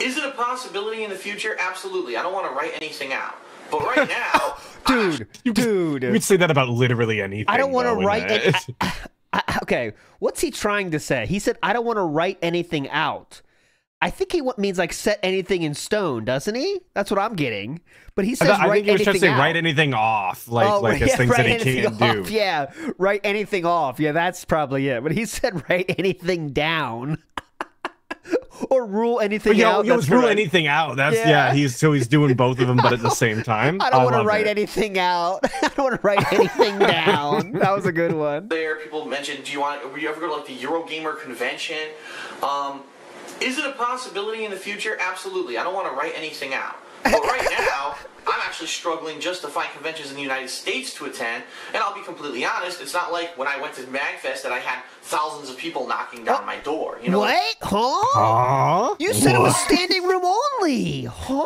is it a possibility in the future? Absolutely. I don't want to write anything out, but right now, Dude, you dude. You could say that about literally anything. I don't want to write that. I- I- okay, what's he trying to say? He said, "I don't want to write anything out." I think he means like set anything in stone, doesn't he? That's what I'm getting. But he I, says thought- I write think he was trying to anything say out. write anything off, like oh, like as things that he can't do. off. Yeah, write anything off. Yeah, that's probably it. But he said write anything down. Or rule anything But, yo, out. yo, that's rule correct. anything out. That's Yeah. yeah. He's so he's doing both of them, but at the same time. I don't want to write it. anything out. I don't want to write anything down. That was a good one. there people mentioned. do you want? Will you ever go to like the Eurogamer convention? Um, is it a possibility in the future? Absolutely. I don't want to write anything out. But right now, I'm actually struggling just to find conventions in the United States to attend. And I'll be completely honest, it's not like when I went to MagFest that I had thousands of people knocking down my door. You know, What? Huh? Aw, You said it was standing room only. Huh?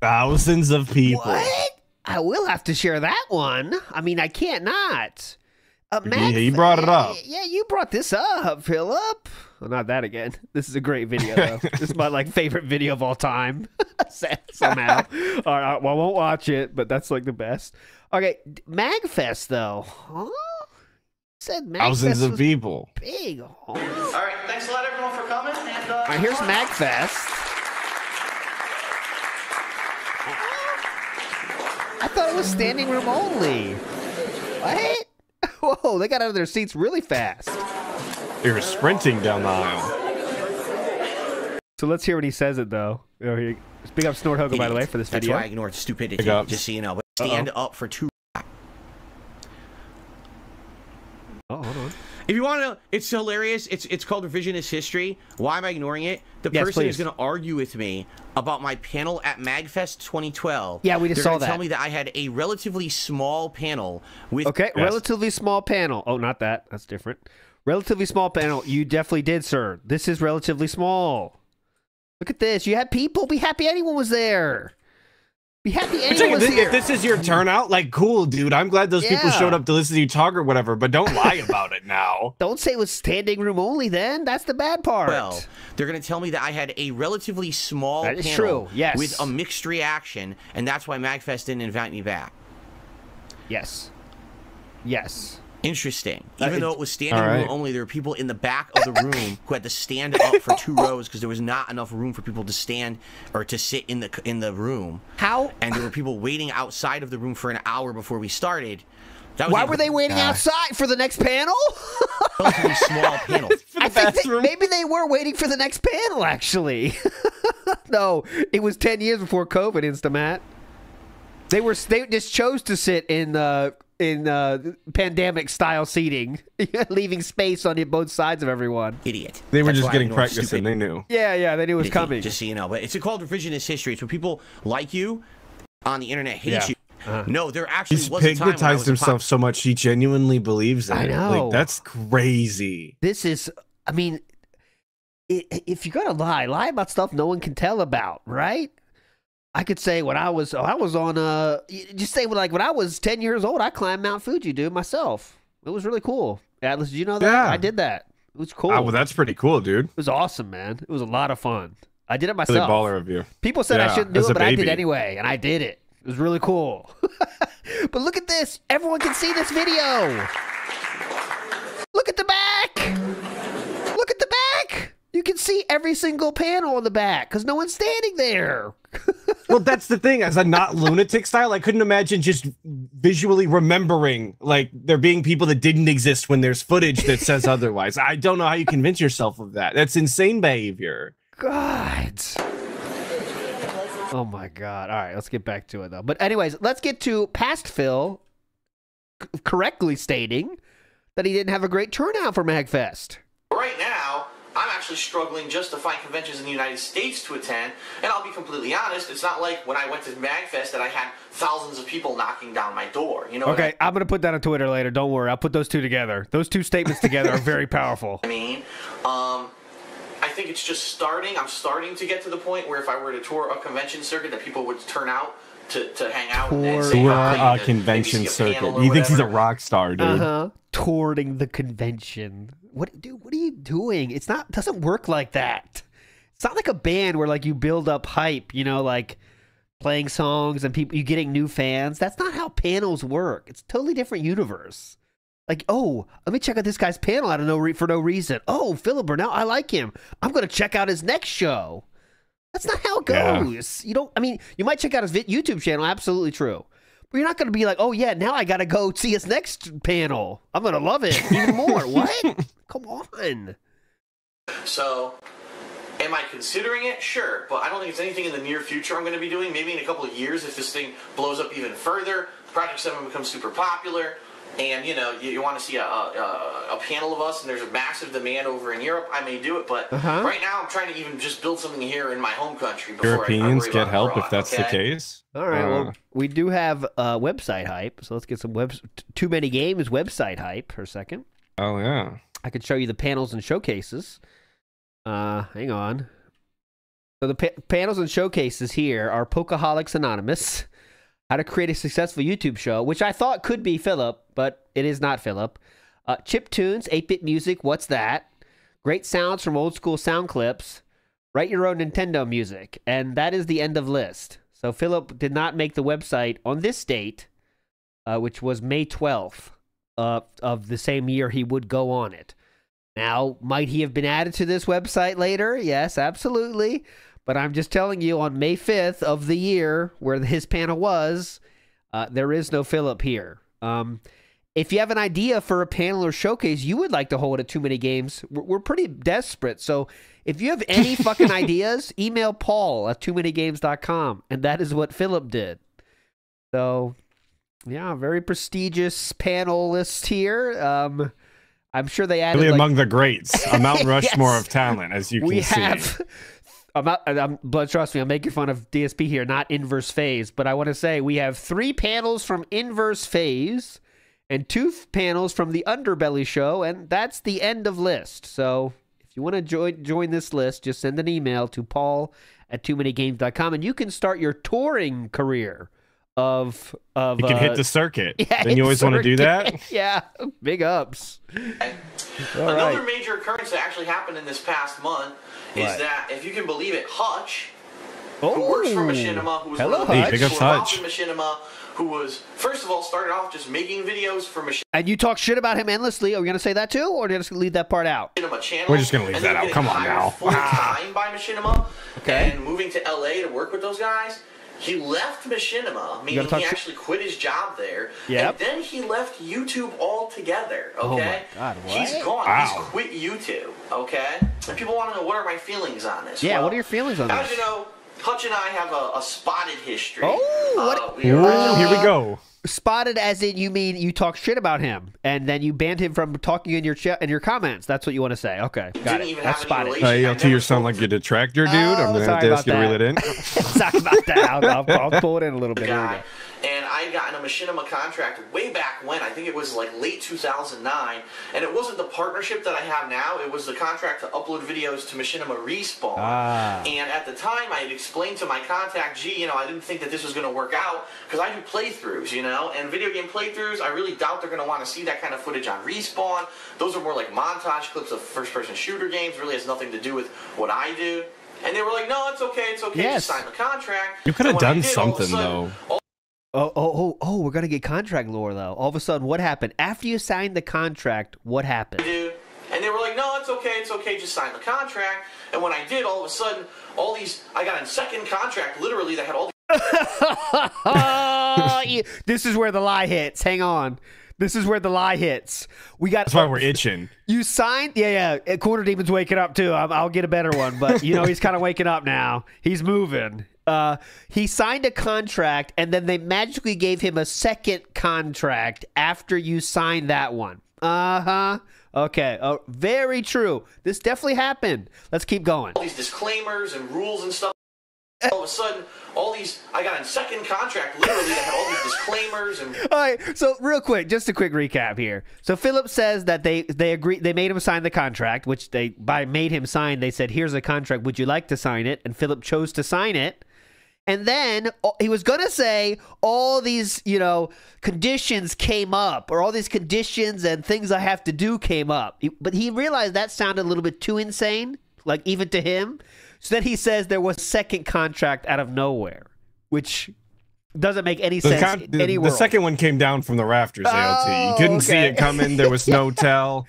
thousands of people. What? I will have to share that one. I mean, I can't not. Uh, Yeah, you brought it up. Yeah, you brought this up, Philip. Well, not that again. This is a great video, though. this is my like favorite video of all time. Somehow. all right, well, I won't watch it, but that's like the best. Okay, Magfest though, huh? Said Magfest Thousands of was people. big. Huh? All right, thanks a lot, everyone, for coming. And uh, All right, here's Magfest. I thought it was standing room only. What? Whoa, they got out of their seats really fast. They were sprinting down the aisle. So let's hear what he says it though. Oh, here, big up Snort Hogan, by the way, for this That's video. why I ignored stupidity. Big. Just so you know. But stand up for two. Oh, hold on. If you want to it's hilarious. It's it's called revisionist history. Why am I ignoring it? The Yes, person is going to argue with me about my panel at Magfest 2012. Yeah, we just They're saw that. Tell me that I had a relatively small panel with. Okay, Yes. relatively small panel. Oh, not that. That's different. Relatively small panel. You definitely did, sir. This is relatively small. Look at this. You had people. Be happy anyone was there. Be happy anyone was If here. this is your turnout, like cool, dude. I'm glad those people showed up to listen to you talk or whatever, but don't lie about it now. Don't say it was standing room only. Then that's the bad part. Well, they're going to tell me that I had a relatively small That is panel true, yes. with a mixed reaction, and that's why Magfest didn't invite me back. yes, yes. Interesting. Even it- though it was standing All room only, there were people in the back of the room who had to stand up for two rows because there was not enough room for people to stand or to sit in the in the room. How? And there were people waiting outside of the room for an hour before we started. That was Why a were they waiting outside for the next panel? relatively small panel. I think they, maybe they were waiting for the next panel. Actually, no, it was ten years before COVID. Instamat. They were they just chose to sit in uh, in uh, pandemic style seating, leaving space on both sides of everyone. Idiot. They were That's just getting ignored practice stupid and they knew. Yeah, yeah, they knew it was stupidity, coming. Just so you know, but it's called revisionist history. It's when people like you on the internet hate Yeah. you. Uh-huh. No, there actually He's was a time was pigmatized a himself so much he genuinely believes in I it. know. Like that's crazy. this is, I mean, i if you're gonna lie, lie about stuff no one can tell about, right? I could say when I was, I was on, uh, just say like when I was ten years old, I climbed Mount Fuji, dude, myself. It was really cool. Atlus, did you know that? Yeah. I did that. It was cool. Well, that's pretty cool, dude. It was awesome, man. It was a lot of fun. I did it myself Really baller of you. People said I shouldn't do it, but I did anyway, and I did it. It was really cool. but look at this. Everyone can see this video. Look at the back. Look at the back you can see every single panel in the back because no one's standing there. well, that's the thing. As a not lunatic style, I couldn't imagine just visually remembering like there being people that didn't exist when there's footage that says otherwise. I don't know how you convince yourself of that. That's insane behavior. God. Oh my God. All right, let's get back to it though. But, anyways, let's get to past Phil c- correctly stating that he didn't have a great turnout for MagFest. Right now, I'm actually struggling just to find conventions in the United States to attend, and I'll be completely honest, it's not like when I went to MagFest that I had thousands of people knocking down my door. You know Okay, I'm going to put that on Twitter later. Don't worry. I'll put those two together. Those two statements together are very powerful. I mean? Um, I think it's just starting. I'm starting to get to the point where if I were to tour a convention circuit, that people would turn out to, to hang out and Tour- say Tour hi, a to convention maybe see a panel circuit. or He thinks he's a rock star, dude. Uh-huh. Touring the convention. What dude, what are you doing? It's not doesn't work like that. It's not like a band where like you build up hype, you know, like playing songs and people you getting new fans. That's not how panels work. It's a totally different universe. Like, oh, let me check out this guy's panel out of no re- for no reason. Oh, Philip Burnell, I like him. I'm going to check out his next show. That's not how it Yeah. goes. You don't. I mean, you might check out his YouTube channel. Absolutely true. But you're not going to be like, oh yeah, now I got to go see his next panel. I'm going to love it even more. what? Come on. So, am I considering it? Sure, but I don't think it's anything in the near future I'm going to be doing. Maybe in a couple of years, if this thing blows up even further, Project Seven becomes super popular, and you know you, you want to see a, a, a panel of us, and there's a massive demand over in Europe. I may do it, but Uh-huh. right now I'm trying to even just build something here in my home country. Before I- I Europeans get help abroad, if that's the case. All right. Uh, well, we do have uh, website hype, so let's get some web. Too many games website hype for a second. oh yeah. I could show you the panels and showcases. Uh, hang on. So the pa- panels and showcases here are Pokaholics Anonymous, how to create a successful YouTube show, which I thought could be Philip, but it is not Philip. Uh, chip tunes, 8-bit music, what's that? Great sounds from old school sound clips. Write your own Nintendo music, and that is the end of list. So Philip did not make the website on this date, uh, which was May 12th uh, of the same year he would go on it. Now, might he have been added to this website later? Yes, absolutely. But I'm just telling you, on May 5th of the year where his panel was, uh, there is no Philip here. Um, if you have an idea for a panel or showcase you would like to hold at Too Many Games, we're, we're pretty desperate. So if you have any fucking ideas, email Paul at too many games.com. And that is what Philip did. So, yeah, very prestigious panel list here. Um, I'm sure they added Really like, among the greats, a Mount Rushmore Yes. of talent, as you can we see. have. I'm not. I'm, but trust me, I'm making fun of DSP here, not Inverse Phase. But I want to say we have three panels from Inverse Phase and two f- panels from the Underbelly Show, and that's the end of list. So if you want to join join this list, just send an email to Paul at too many games.com and you can start your touring career of of. You can uh, hit the circuit. yeah, then you always want to do that. yeah, big ups. All Another right. major occurrence that actually happened in this past month is What? that, if you can believe it, Hutch, Oh, who works for Machinima, who was hello, one of the Hey, Hutch. big biggest ups, who in Machinima, who was first of all started off just making videos for Machinima And you talk shit about him endlessly. Are we going to say that too, or just leave that part out? channel. We're just gonna leave that out. Come on hired now. Full time ah. by Machinima. Okay. And moving to LA to work with those guys. He left Machinima, meaning he shi- actually quit his job there. Yep. And then he left YouTube altogether. Oh my Okay. God, He's gone. Wow. He's quit YouTube. Okay. And people want to know what are my feelings on this. Yeah, Well, what are your feelings on As this? you know, Hutch and I have a, a spotted history. Oh, what- Uh, we Ooh, originally- here we go. Spotted as in you mean you talk shit about him, and then you banned him from talking in your chat in your comments. That's what you want to say. Okay, got Didn't it. even That's have any spotted. relation. Uh, I LT, you never sound like to you detractor, dude. Oh, I'm gonna have sorry to ask you to about reel it in. Sorry about that. I'll, I'll, I'll pull it in a little bit. Here we guy. go. And I had gotten a Machinima contract way back when. I think it was like late 2009. And it wasn't the partnership that I have now. It was the contract to upload videos to Machinima Respawn. Ah. And at the time, I had explained to my contact, gee, you know, I didn't think that this was going to work out because I do playthroughs, you know, and video game playthroughs. I really doubt they're going to want to see that kind of footage on Respawn. Those are more like montage clips of first-person shooter games. Really has nothing to do with what I do. And they were like, no, it's okay, it's okay, Yes. just sign the contract. You could have And when I done did, all of a something sudden, though. Oh, oh, oh, oh! We're gonna get contract lore though. All of a sudden, what happened after you signed the contract? What happened? dude. And they were like, no, it's okay, it's okay, just sign the contract. And when I did, all of a sudden, all these, I got a second contract, literally, that had all you- this is where the lie hits. Hang on. This is where the lie hits. We got That's why we're itching. You signed, yeah, yeah. Corner Demon's waking up too. I'll, I'll get a better one, but you know he's kind of waking up now. He's moving. Uh, he signed a contract, and then they magically gave him a second contract after you signed that one. Uh huh. Okay. Oh, very true. This definitely happened. Let's keep going. All these disclaimers and rules and stuff. All of a sudden, all these, I got a second contract, literally, that had all these disclaimers and All right. So real quick, just a quick recap here. So Philip says that they they agree they made him sign the contract, which they by made him sign. They said, "Here's a contract. Would you like to sign it?" And Philip chose to sign it. And then he was gonna say all these, you know, conditions came up, or all these conditions and things I have to do came up. But he realized that sounded a little bit too insane, like even to him. So then he says there was second contract out of nowhere, which doesn't make any The, sense con- any the world. second one came down from the rafters, ALT. Oh, You couldn't see it coming. There was no tell.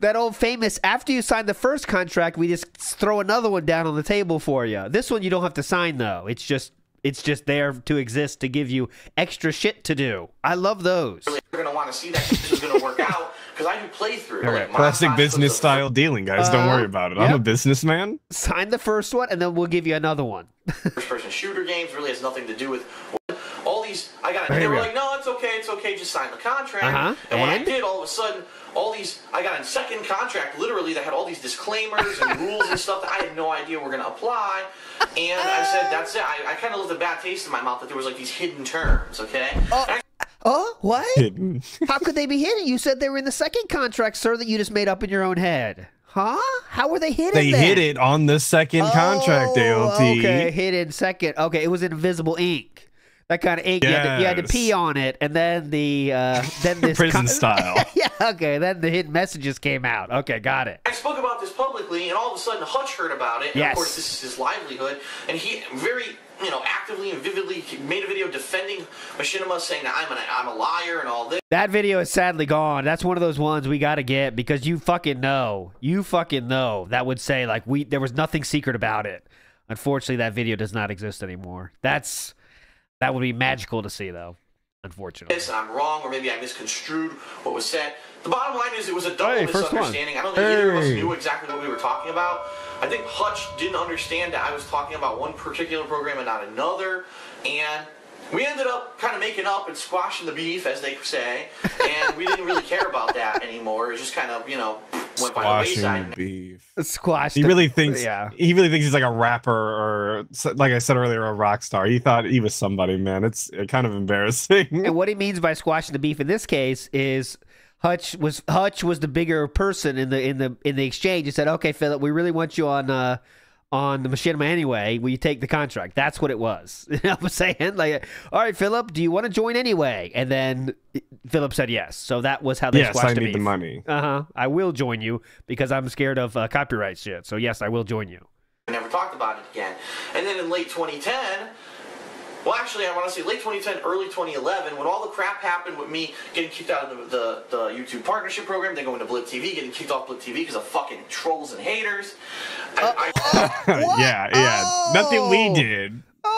that old famous after you sign the first contract we just throw another one down on the table for you this one you don't have to sign though it's just it's just there to exist to give you extra shit to do i love those really are going to want to see that this is going to work out because I do playthrough. All like, right, Classic business of- style dealing, guys. Don't Uh, worry about it. I'm a businessman. sign the first one and then we'll give you another one. first person shooter games really has nothing to do with all these. I got. Here They were go. like, no, it's okay, it's okay, just sign the contract. Uh-huh, And, when I did, all of a sudden, all these. I got a second contract, literally, that had all these disclaimers and rules and stuff that I had no idea were going to apply. And I said, that's it. I, I kind of left a bad taste in my mouth that there was like these hidden terms. Okay. And I oh what Hidden. how could they be hidden you said they were in the second contract sir that you just made up in your own head huh how were they hidden They then? hit it on the second contract, Oh, ALT. Okay, hidden second. Okay, it was invisible ink. That kind of ink. You, had to, you had to pee on it, and then the uh, then this Prison con- style. yeah. Okay. Then the hidden messages came out. Okay, got it. I spoke about this publicly, and all of a sudden Hutch heard about it. And Yes. of course, this is his livelihood, and he very, you know, actively and vividly made a video defending Machinima, saying that I'm, an, I'm a liar and all this. That video is sadly gone. That's one of those ones we got to get because you fucking know. You fucking know. That would say like we there was nothing secret about it. Unfortunately, that video does not exist anymore. That's that would be magical to see though. Unfortunately. I'm wrong, or maybe I misconstrued what was said. The bottom line is it was a double Hey, misunderstanding. I don't think either of us knew exactly what we were talking about. I think Hutch didn't understand that I was talking about one particular program and not another, and we ended up kind of making up and squashing the beef, as they say, and we didn't really care about that anymore. It was just kind of, you know, went by the Squashing wayside. the beef. Squash. He really thinks Yeah. he really thinks he's like a rapper or like I said earlier a rock star. He thought he was somebody, man. It's uh, kind of embarrassing. And what he means by squashing the beef in this case is Hutch was Hutch was the bigger person in the in the in the exchange. He said, "Okay, Philip, we really want you on uh on the machinima anyway. Will you take the contract?" That's what it was. You know I'm saying? Like, all right, Philip, do you want to join anyway? And then Philip said yes. So that was how they yes, squashed I the need beef. the money. Uh huh. I will join you because I'm scared of uh, copyright shit. So yes, I will join you. I never talked about it again. And then in late 2010, well, actually, I want to say late 2010, early 2011, when all the crap happened with me getting kicked out of the, the, the YouTube partnership program, then going to Blip TV, getting kicked off Blip TV because of fucking trolls and haters. I, I, yeah, yeah. Nothing we Oh. did. Oh,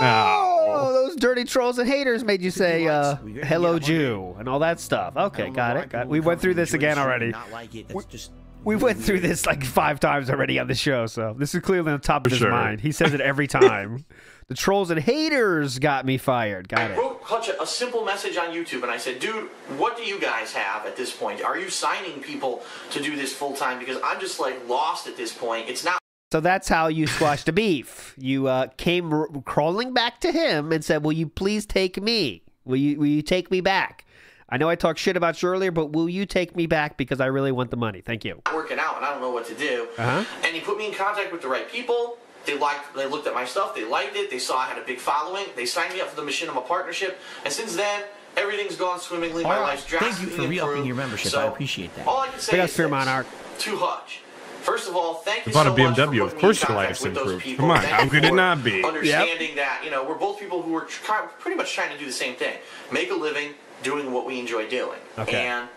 No. those dirty trolls and haters made you say, uh, hello, yeah, Jew, and all that stuff. Okay, got it. Got We went through this again already. like it. Just We went through this like five times already on the show, so this is clearly on top of For his sure. mind. He says it every time. the trolls and haters got me fired. Got I it. wrote Hutch a, a simple message on YouTube, and I said, dude, what do you guys have at this point? Are you signing people to do this full time? Because I'm just like lost at this point. It's not So that's how you squashed the beef. You uh, came r- crawling back to him and said, "Will you please take me? Will you will you take me back? I know I talked shit about you earlier, but will you take me back because I really want the money? Thank you." working out and I don't know what to do. Uh-huh. And he put me in contact with the right people. They liked, they looked at my stuff, they liked it, they saw I had a big following, they signed me up for the Machinima partnership, and since then, everything's gone swimmingly. My All right. life's Thank drastically you for re-upping improved. your membership. So, I appreciate that. All I can say Big up is Fear Monarch. to Hutch. First of all, thank you You bought so a much for BMW, putting of me course in your contact life's with those improved. people. Come on, Thank how you could it not be? Understanding that, you know, we're both people who are try, pretty much trying to do the same thing. Make a living doing what we enjoy doing. Okay. And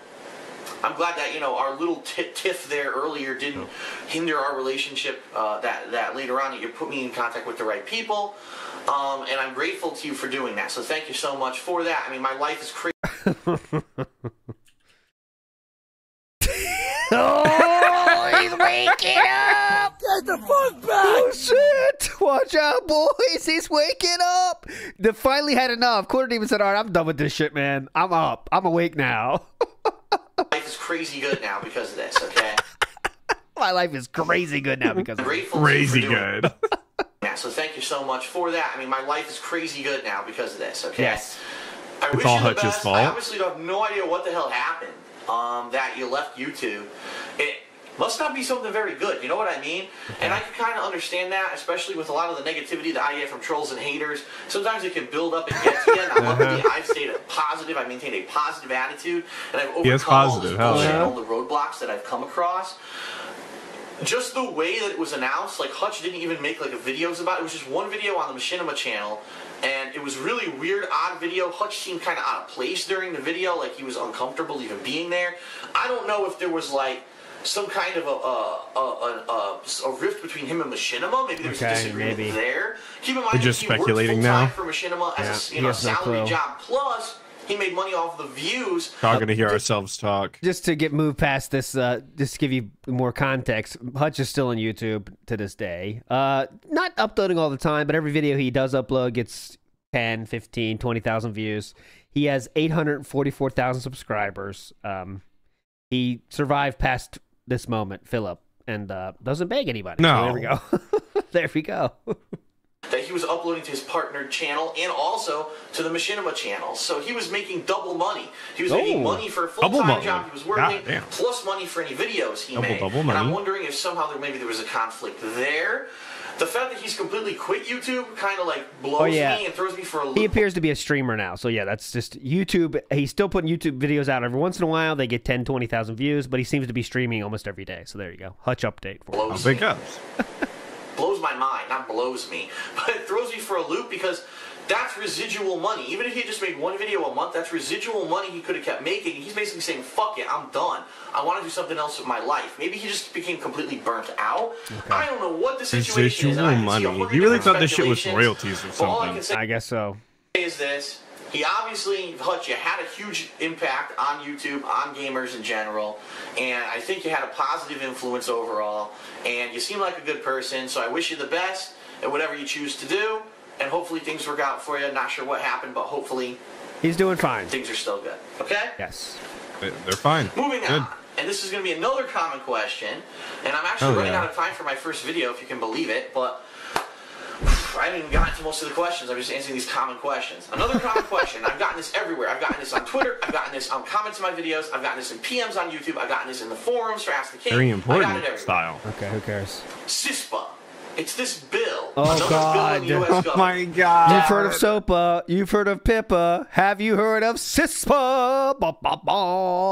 I'm glad that you know our little t- tiff there earlier didn't hinder our relationship. Uh, that that later on that you put me in contact with the right people, um, and I'm grateful to you for doing that. So thank you so much for that. I mean, my life is crazy. Oh, he's waking up! Get the fuck back! Oh shit! Watch out, boys! He's waking up. They finally had enough. Corner Demon said, "All right, I'm done with this shit, man. I'm up. I'm awake now. life is crazy good now because of this. Okay. My life is crazy good now because of it. grateful Crazy good. yeah. So thank you so much for that. I mean, my life is crazy good now because of this. Okay. Yes. I It's wish all you the Hutch's best. fault. I obviously have no idea what the hell happened. Um, that you left YouTube. It must not be something very good. You know what I mean? And I can kind of understand that, especially with a lot of the negativity that I get from trolls and haters. Sometimes it can build up and get to you. And Uh-huh. luckily, I've stayed a positive. I maintained a positive attitude, and I've overcome all positive, this hell bullshit, yeah. all the roadblocks that I've come across just the way that it was announced, like Hutch didn't even make like a videos about it. It was just one video on the Machinima channel, and it was really weird, odd video. Hutch seemed kind of out of place during the video, like he was uncomfortable even being there. I don't know if there was like some kind of a a, a, a, a rift between him and Machinima. Maybe there was Okay, a disagreement maybe. there. Keep in mind, We're just he speculating now. for Machinima as Yeah, a he you know has no salary job. Plus, he made money off the views. Not gonna hear ourselves talk. Just to get moved past this, uh, just to give you more context, Hutch is still on YouTube to this day. Uh, not uploading all the time, but every video he does upload gets 10, 15, 20,000 views. He has 844,000 subscribers. Um, he survived past this moment, Philip, and uh, doesn't beg anybody. So No. there we go. there we go. that he was uploading to his partner channel and also to the Machinima channel. So he was making double money. He was making Oh, money for a double full-time money. job he was working, damn. plus money for any videos he Double, made. double And I'm wondering if somehow there maybe there was a conflict there. The fact that he's completely quit YouTube kind of like blows Oh, yeah. me and throws me for a loop. He appears to be a streamer now. So, yeah, that's just YouTube. He's still putting YouTube videos out every once in a while. They get 10, 20,000 views, but he seems to be streaming almost every day. So, there you go. Hutch update for you. blows Big me. ups. blows my mind, not blows me, but it throws me for a loop because that's residual money. Even if he just made one video a month, that's residual money he could have kept making. He's basically saying, fuck it, I'm done. I want to do something else with my life. Maybe he just became completely burnt out. I don't know what the situation is. I Residual can money. You really thought this shit was royalties or but all I something. say I guess so. is this. He obviously, Hutch, you had a huge impact on YouTube, on gamers in general, and I think you had a positive influence overall, and you seem like a good person, so I wish you the best at whatever you choose to do, and hopefully things work out for you. Not sure what happened, but hopefully He's doing fine. things are still good. Okay? Yes. They- They're fine. Moving Good. on. And this is going to be another common question, and I'm actually Oh, running yeah. out of time for my first video, if you can believe it, but I haven't even gotten to most of the questions. I'm just answering these common questions. Another common question. I've gotten this everywhere. I've gotten this on Twitter. I've gotten this on comments in my videos. I've gotten this in PMs on YouTube. I've gotten this in the forums for Ask the King. Very I got it important everywhere. style. Okay, who cares? CISPA. It's this bill. Oh, Another God. Bill in the US Oh my god. You've heard of SOPA. You've heard of PIPA. Have you heard of CISPA? Ba, ba, ba.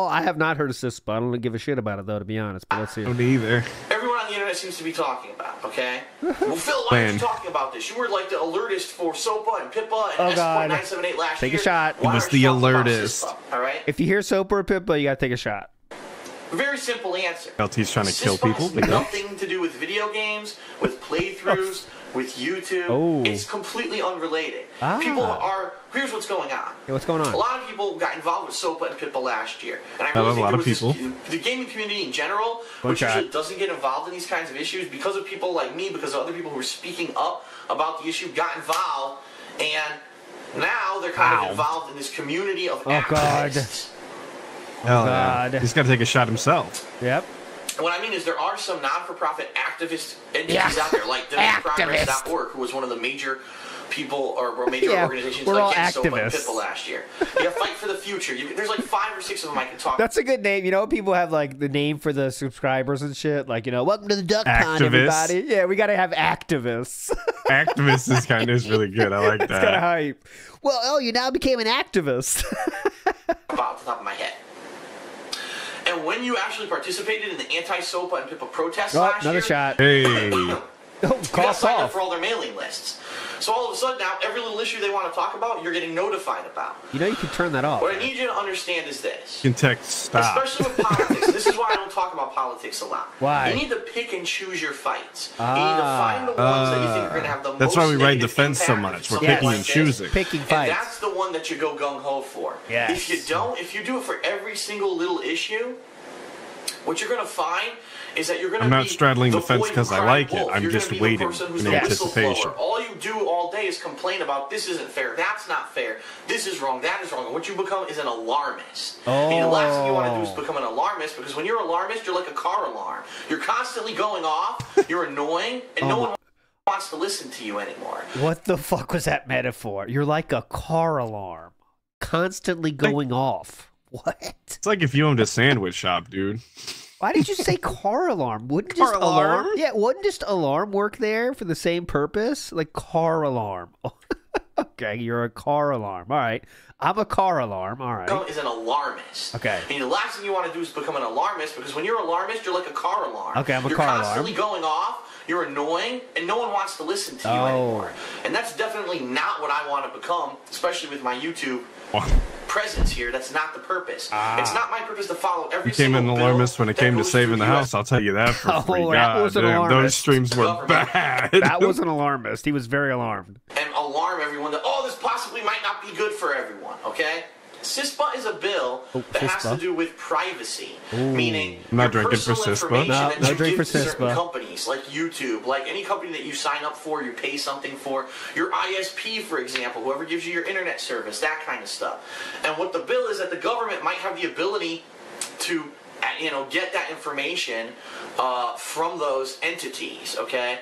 I have not heard of CISPA. I don't give a shit about it, though, to be honest. But let's see. Don't either. Everyone on the internet seems to be talking about, okay? Well, Phil, why aren't Man. you talking about this? You were like the alertist for SOPA and PIPA Oh, and God. S.978 last Take a shot. Why He was the talking alertist. CISPA, All right? If you hear SOPA or PIPA, you got to take a shot. Very simple answer. LT's trying to kill people. has nothing to do with video games, with playthroughs, with YouTube. Oh. It's completely unrelated. Ah. People are. Here's what's going on. Hey, what's going on? A lot of people got involved with SOPA and PIPA last year, and I really a think lot of people. This, the gaming community in general, One which shot. usually doesn't get involved in these kinds of issues, because of people like me, because of other people who are speaking up about the issue, got involved, and now they're kind Wow. of involved in this community of Oh, God. Activists. Hell oh, God. yeah. He's got to take a shot himself. Yep. What I mean is there are some non-for-profit activist entities Yeah. out there, like DomesticProgress.org, who was one of the major people or, or major Yeah, organizations we're all like Against SOPA and activists. PIPA last year. Yeah, Fight for the Future. You, there's like five or six of them I can talk That's a good name. You know, people have like the name for the subscribers and shit. Like, you know, welcome to the Duck Pond, Activists. everybody. Yeah, we got to have activists. activists is kind of is really good. I like it's kind of that. hype. Well, oh, you now became an activist. about off the top of my head. And when you actually participated in the anti-SOPA and PIPA protests oh, last another year, shot. Hey. Oh, you got cough signed up off. for all their mailing lists. So all of a sudden now, every little issue they want to talk about, you're getting notified about. You know you can turn that off. What I need you to understand is this. You can text stop. Especially with politics. this is why I don't talk about politics a lot. Why? You need to pick and choose your fights. you Ah. need to find the ones that you think are going to have the most That's why we ride negative defense so much. We're picking like and this. choosing. Picking fights. And that's the one that you go gung ho for. Yes. If you don't, if you do it for every single little issue, what you're going to find is that you're going to I'm not straddling the the fence because I cried like it. I'm You're just gonna be the waiting person who's in anticipation. All you do all day is complain about this isn't fair, that's not fair, this is wrong, that is wrong. And what you become is an alarmist. And the last thing you want to do is Oh. become an alarmist because when you're an alarmist, you're like a car alarm. You're constantly going off, you're annoying, and Oh no one wants to listen to you anymore. What the fuck was that metaphor? You're like a car alarm, constantly going off. What? It's like if you owned a sandwich shop, dude. Why did you say car alarm? Wouldn't Car just alarm? alarm? Yeah, wouldn't just alarm work there for the same purpose? Like car alarm. okay, you're a car alarm. All right. I'm a car alarm. All right. become is an alarmist. Okay. And the last thing you want to do is become an alarmist because when you're an alarmist, you're like a car alarm. Okay, I'm a you're car alarm. You're constantly going off. You're annoying, and no one wants to listen to you Oh. anymore. And that's definitely not what I want to become, especially with my YouTube presence here. That's not the purpose. Ah. It's not my purpose to follow every You came single an bill alarmist when it came to saving the US house. I'll tell you that for Oh, free. that God was an damn, alarmist. those streams were bad. That was an alarmist. He was very alarmed. and alarm everyone that oh this possibly might not be good for everyone okay CISPA is a bill Oh, that has to do with privacy, meaning I'm not drinking for personal CISPA. information No, that you drink give for to certain CISPA. companies like YouTube, like any company that you sign up for, you pay something for, your ISP, for example, whoever gives you your internet service, that kind of stuff. And what the bill is that the government might have the ability to, uh, you know, get that information uh, from those entities. Okay.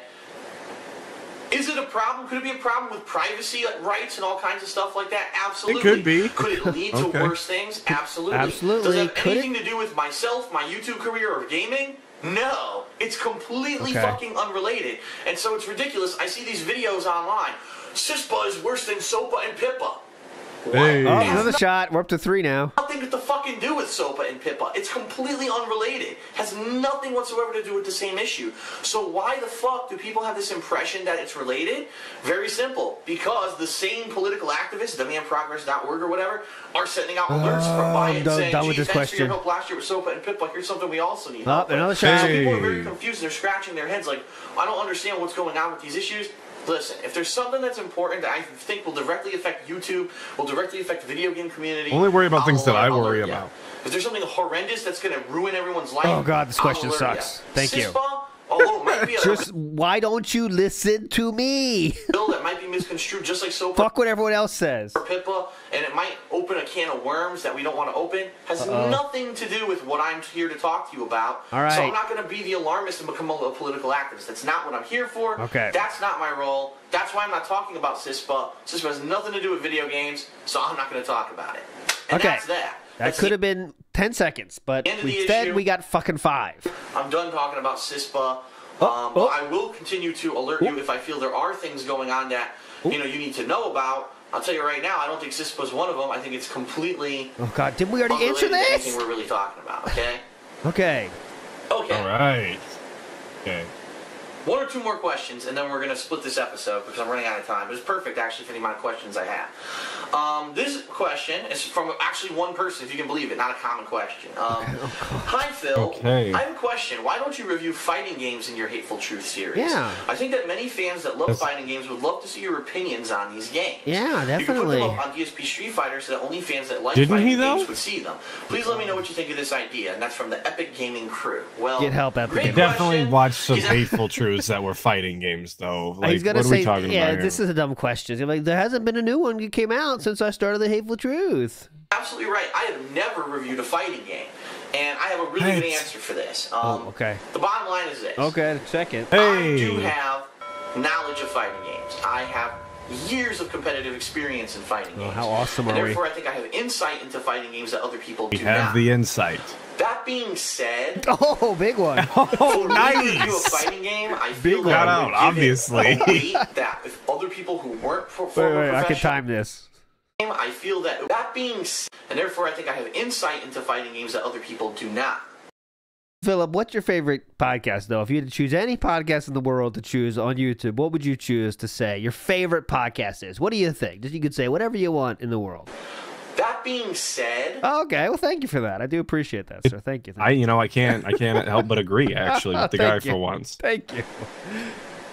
Is it a problem? Could it be a problem with privacy rights and all kinds of stuff like that? Absolutely. It could be. Could it lead to Okay. worse things? Absolutely. Absolutely. Does it have Could it? anything to do with myself, my YouTube career, or gaming? No. It's completely Okay. fucking unrelated. And so it's ridiculous. I see these videos online. CISPA is worse than SOPA and PIPA. What? Hey. Oh, another shot. We're up to three now. nothing to fucking do with SOPA and PIPA. It's completely unrelated. Has nothing whatsoever to do with the same issue. So why the fuck do people have this impression that it's related? Very simple. Because the same political activists, WMProgress.org or whatever, are sending out alerts from um, by I'm done- saying, done with this thanks for your question. help last year with SOPA and PIPA. Here's something we also need Oh, help another shot. So people are very confused. They're scratching their heads like, I don't understand what's going on with these issues. Listen, if there's something that's important that I think will directly affect YouTube, will directly affect the video game community, Only worry about I'll things that I worry alert ya. about. If there's something horrendous that's going to ruin everyone's life, Oh, God, this I'll question alert sucks. ya. Thank you. CISPA, although it might be a Just why don't you listen to me? bill that might be misconstrued, just like SOPA Fuck what everyone else says. or PIPA, and it might open a can of worms that we don't want to open, has nothing to do with what I'm here to talk to you about. All right. So I'm not going to be the alarmist and become a, a political activist. That's not what I'm here for. Okay. That's not my role. That's why I'm not talking about CISPA. CISPA has nothing to do with video games, so I'm not going to talk about it. And Okay. that's that. That could have been 10 seconds, but End of the instead issue. we got fucking five. I'm done talking about CISPA. Oh, um, oh. but I will continue to alert you if I feel there are things going on that you know you need to know about. I'll tell you right now, I don't think CISPA is one of them. I think it's completely Oh, God. Didn't we already answer unrelated anything this? we're really talking about. Okay. Okay. Okay. All right. Okay. One or two more questions, and then we're going to split this episode because I'm running out of time. It was perfect, actually, for the amount of questions I have. Um, this question is from actually one person, if you can believe it, not a common question. Um, Hi, Phil. Okay. I have a question. Why don't you review fighting games in your Hateful Truth series? Yeah. I think that many fans that love That's- fighting games would love to see your opinions on these games. Yeah, definitely. You can definitely. put them up on DSP Street Fighter so that only fans that like Didn't fighting he, though? games would see them. Please let me know what you think of this idea, and that's from the Epic Gaming crew. Well, Get help, Epic great Gaming. Definitely question. watched some Hateful hateful truths that were fighting games, though. Like, He's gonna what are say, we talking yeah, about here? this is a dumb question. He's like, there hasn't been a new one that came out since I started the Hateful Truth. Absolutely right. I have never reviewed a fighting game, and I have a really good answer for this. Um, Oh, okay. The bottom line is this. Okay, second. I Hey. do have knowledge of fighting games. I have years of competitive experience in fighting Oh, games. how awesome and are we? therefore, I think I have insight into fighting games that other people we do have the insight. That being said, Oh, big one. Oh, for me to review a nice. fighting game, I feel Big that shout I out, would give it obviously. that if other people who weren't for Wait, wait, I can time this. I feel that that being said, and therefore I think I have insight into fighting games that other people do not. Philip, what's your favorite podcast though? If you had to choose any podcast in the world to choose on YouTube, what would you choose to say your favorite podcast is? What do you think? Just you could say whatever you want in the world. That being said, Oh, okay. Well, thank you for that. I do appreciate that, sir. Thank you. Thank I, you. you know, I can't, I can't help but agree actually with the guy you. for once. Thank you.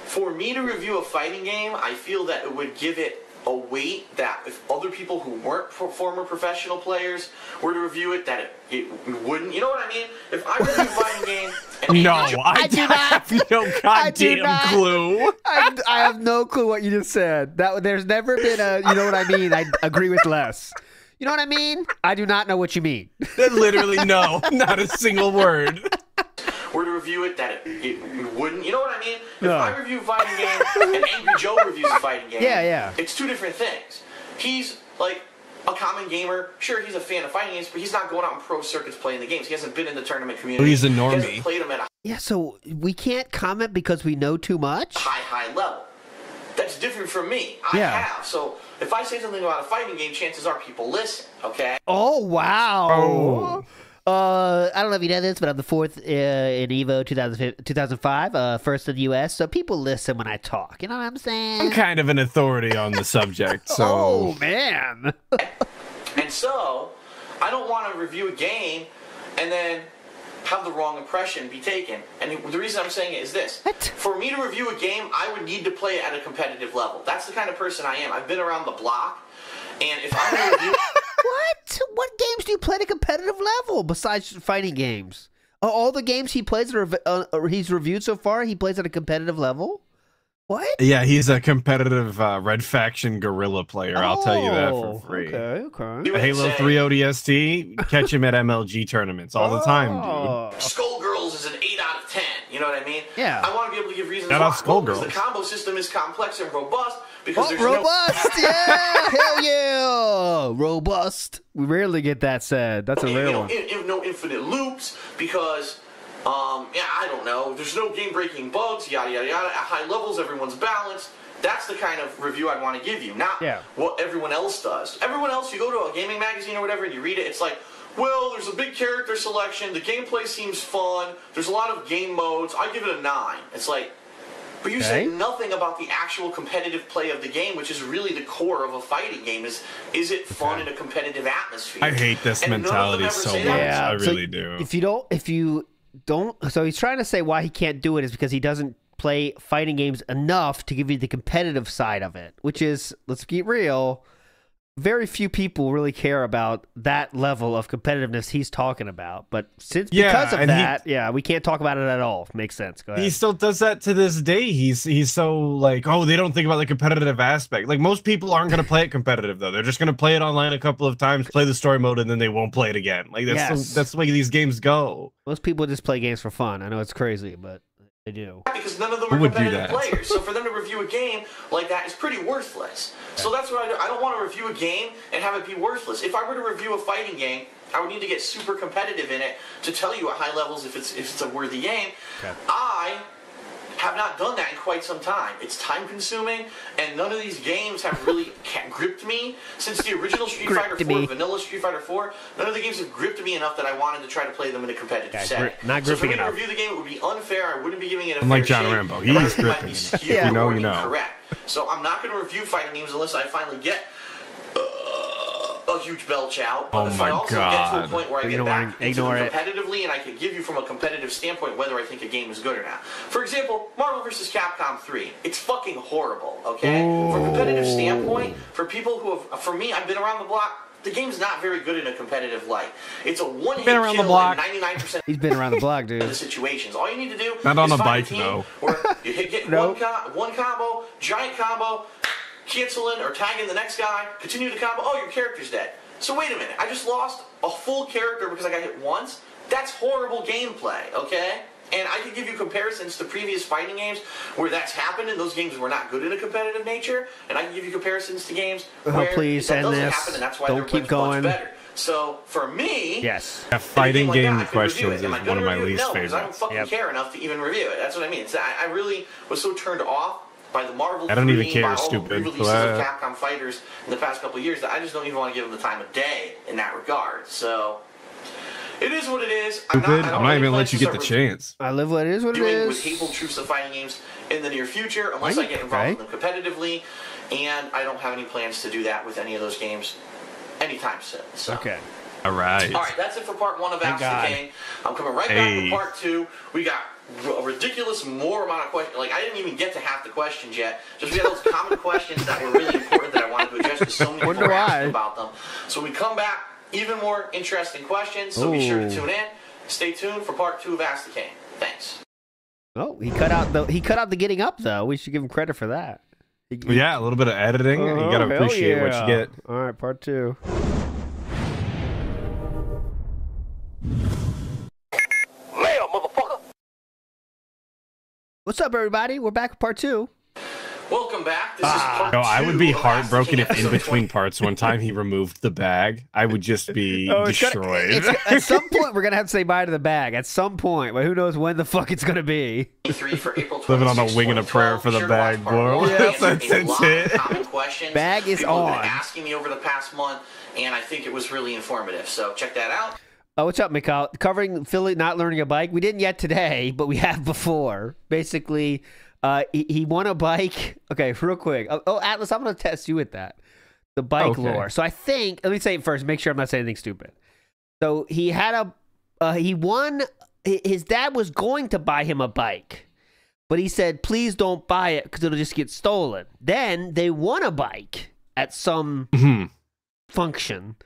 for me to review a fighting game, I feel that it would give it a weight that if other people who weren't pro- former professional players were to review it, that it, it wouldn't. You know what I mean? If I review a fighting game, and No, Angel- I, do not. have no goddamn not. clue. I, I have no clue what you just said. That there's never been a. You know what I mean? I agree with Les. You know what I mean? I do not know what you mean. Literally, no, not a single word. were to review it, that it, it wouldn't. You know what I mean? If No. I review a fighting game and Angry Joe reviews a fighting game, Yeah, yeah. it's two different things. He's like a common gamer. Sure, he's a fan of fighting games, but he's not going out in pro circuits playing the games. He hasn't been in the tournament community. He's a He normie. hasn't played them at a Yeah. So we can't comment because we know too much. high, high level. That's different from me. I Yeah. have. So if I say something about a fighting game, chances are people listen. Okay. Oh wow. Oh. Uh, I don't know if you know this, but I'm the fourth uh, in Evo 2005, 2005 uh, first in the U.S. So people listen when I talk. You know what I'm saying? I'm kind of an authority on the subject, so Oh man. And so, I don't want to review a game and then have the wrong impression be taken. And the reason I'm saying it is this. What? For me to review a game, I would need to play it at a competitive level. That's the kind of person I am. I've been around the block, and if I'm going to review... what? What games do you play at a competitive level besides fighting games? All the games he plays that are, uh, or he's reviewed so far, he plays at a competitive level? What? yeah, he's a competitive uh, Red Faction guerrilla player. I'll tell you that Oh, for free. Okay, okay. would Halo 3 ODST, catch him at MLG tournaments all the time, dude. Oh. Skullgirls is an 8 out of 10. You know what I mean? Yeah. I want to be able to give reasons Shout why. out because Skullgirls. The combo system is complex and robust because Oh, there's robust! yeah, hell yeah, robust. We rarely get that said. That's a rare you know, one. in, in- no infinite loops because, um, yeah, I don't know. There's no game-breaking bugs. Yada yada yada. At high levels, everyone's balanced. That's the kind of review I want to give you, not Yeah. what everyone else does. Everyone else, you go to a gaming magazine or whatever, and you read it. It's like, well, there's a big character selection. The gameplay seems fun. There's a lot of game modes. I give it a nine. It's like. But you Okay. said nothing about the actual competitive play of the game, which is really the core of a fighting game. Is is it fun in a competitive atmosphere? I hate this And none of them mentality so much. that. I so really do. If you don't, if you don't, so he's trying to say why he can't do it is because he doesn't play fighting games enough to give you the competitive side of it, which is let's get real. Very few people really care about that level of competitiveness he's talking about, but since Yeah, because of and he- that, yeah, we can't talk about it at all. Makes sense. Go ahead. He still does that to this day. He's he's so like, oh, they don't think about the competitive aspect. Like most people aren't going to play it competitive though. They're just going to play it online a couple of times, play the story mode, and then they won't play it again. Like that's Yes. the, that's the way these games go. Most people just play games for fun. I know it's crazy, but they do. because none of them Who are would do competitive players. So for them to review a game like that is pretty worthless. So that's what I do. I don't want to review a game and have it be worthless. If I were to review a fighting game, I would need to get super competitive in it to tell you at high levels if it's if it's a worthy game. I have not done that in quite some time. It's time consuming, and none of these games have really ca- gripped me since the original Street Fighter Gripped 4, me. Vanilla Street Fighter 4. None of the games have gripped me enough that I wanted to try to play them in a competitive Okay, setting. grip- not so for gripping me to review the game, it would be unfair. I wouldn't be giving it a Unlike fair like John shake, Rambo, and he I is think it might gripping. be If skewed you know, or you know. incorrect. So I'm not going to review fighting games unless I finally get a huge belch out. But Oh if my I also get to God. a point where I get Ignore back it, into ignore them it. competitively, and I can give you from a competitive standpoint whether I think a game is good or not. For example, Marvel vs. Capcom 3. It's fucking horrible. Okay, from a competitive standpoint, for people who have, for me, I've been around the block. The game's not very good in a competitive light. It's a one-hit Been around the block. in 99% He's been around the block, of the dude. situations. All you need to do Not on is a find bike, team though. Where you hit get Nope. one, co- one combo, giant combo, canceling or tagging the next guy, continue the combo. Oh, your character's dead. So wait a minute. I just lost a full character because I got hit once. That's horrible gameplay. Okay. And I can give you comparisons to previous fighting games where that's happened, and those games were not good in a competitive nature. And I can give you comparisons to games Oh, where please that end doesn't this. happen, and that's why Don't they're keep much, going. much better. So for me, Yes. a fighting like game I could review questions it. Am I is one of my least no, because I don't fucking Yep. care enough to even review it. That's what I mean. It's, I, I really was so turned off by the Marvel I don't even care, by all stupid. the re-releases of Capcom Fighters in the past couple of years that I just don't even want to give them the time of day in that regard. So, It is what it is. I'm Stupid. not, I don't I'm not even gonna let you get the chance. I live what it is. What it doing with is. Hateful Truths of fighting games in the near future, unless I get involved in them competitively, and I don't have any plans to do that with any of those games anytime soon. So. Okay. All right. All right, that's it for part one of Thank Ask the King. I'm coming right back Hey. for part two. We got r- a ridiculous more amount of questions. Like I didn't even get to half the questions yet. Just we had those common questions that were really important that I wanted to address because so many people Wonder were asking why. about them. So we come back, even more interesting questions. So be sure to tune in. Stay tuned for part two of Ask the King. Thanks. Oh, he cut out the he cut out the getting up though. We should give him credit for that. He- Yeah, a little bit of editing. you oh, gotta Oh, hell appreciate what you get. All right, part two. What's up, everybody? We're back with part two. Welcome back. This is ah, part No, I would be of Ask the heartbroken if in between parts, one time he removed the bag, I would just be Oh, it's gonna- destroyed. it's- at some point, we're gonna have to say bye to the bag. At some point, but who knows when the fuck it's gonna be? Three for April Living on a wing and a prayer for the sure bag, part boy. one. Yes, that's- a that's lot it. of common questions. Bag is People have on. been asking me over the past month, and I think it was really informative. So check that out. Oh, what's up, Mikhail? Covering Philly not learning a bike. We didn't yet today, but we have before. Basically, uh, he, he won a bike. Okay, real quick. Oh, oh, Atlas, I'm going to test you with that. The bike Okay. lore. So I think, let me say it first, make sure I'm not saying anything stupid. So he had a, uh, he won, his dad was going to buy him a bike, but he said, please don't buy it because it'll just get stolen. Then they won a bike at some Mhm. function.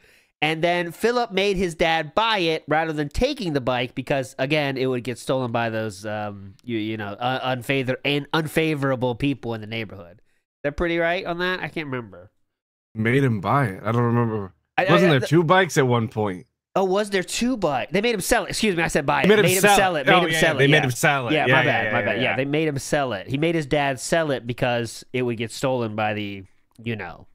And then Philip made his dad buy it rather than taking the bike because again it would get stolen by those um you you know uh, unfavor and unfavorable people in the neighborhood. They're pretty right on that. I can't remember. Made him buy it. I don't remember. I- Wasn't I- there two bikes at one point? Oh, was there two bike? They made him sell it. Excuse me, I said buy it. Made him made him sell sell it. Made Oh, him yeah, sell it. they made him sell it. Yeah, Yeah, my bad. my bad. Yeah. they made him sell it. He made his dad sell it because it would get stolen by the you know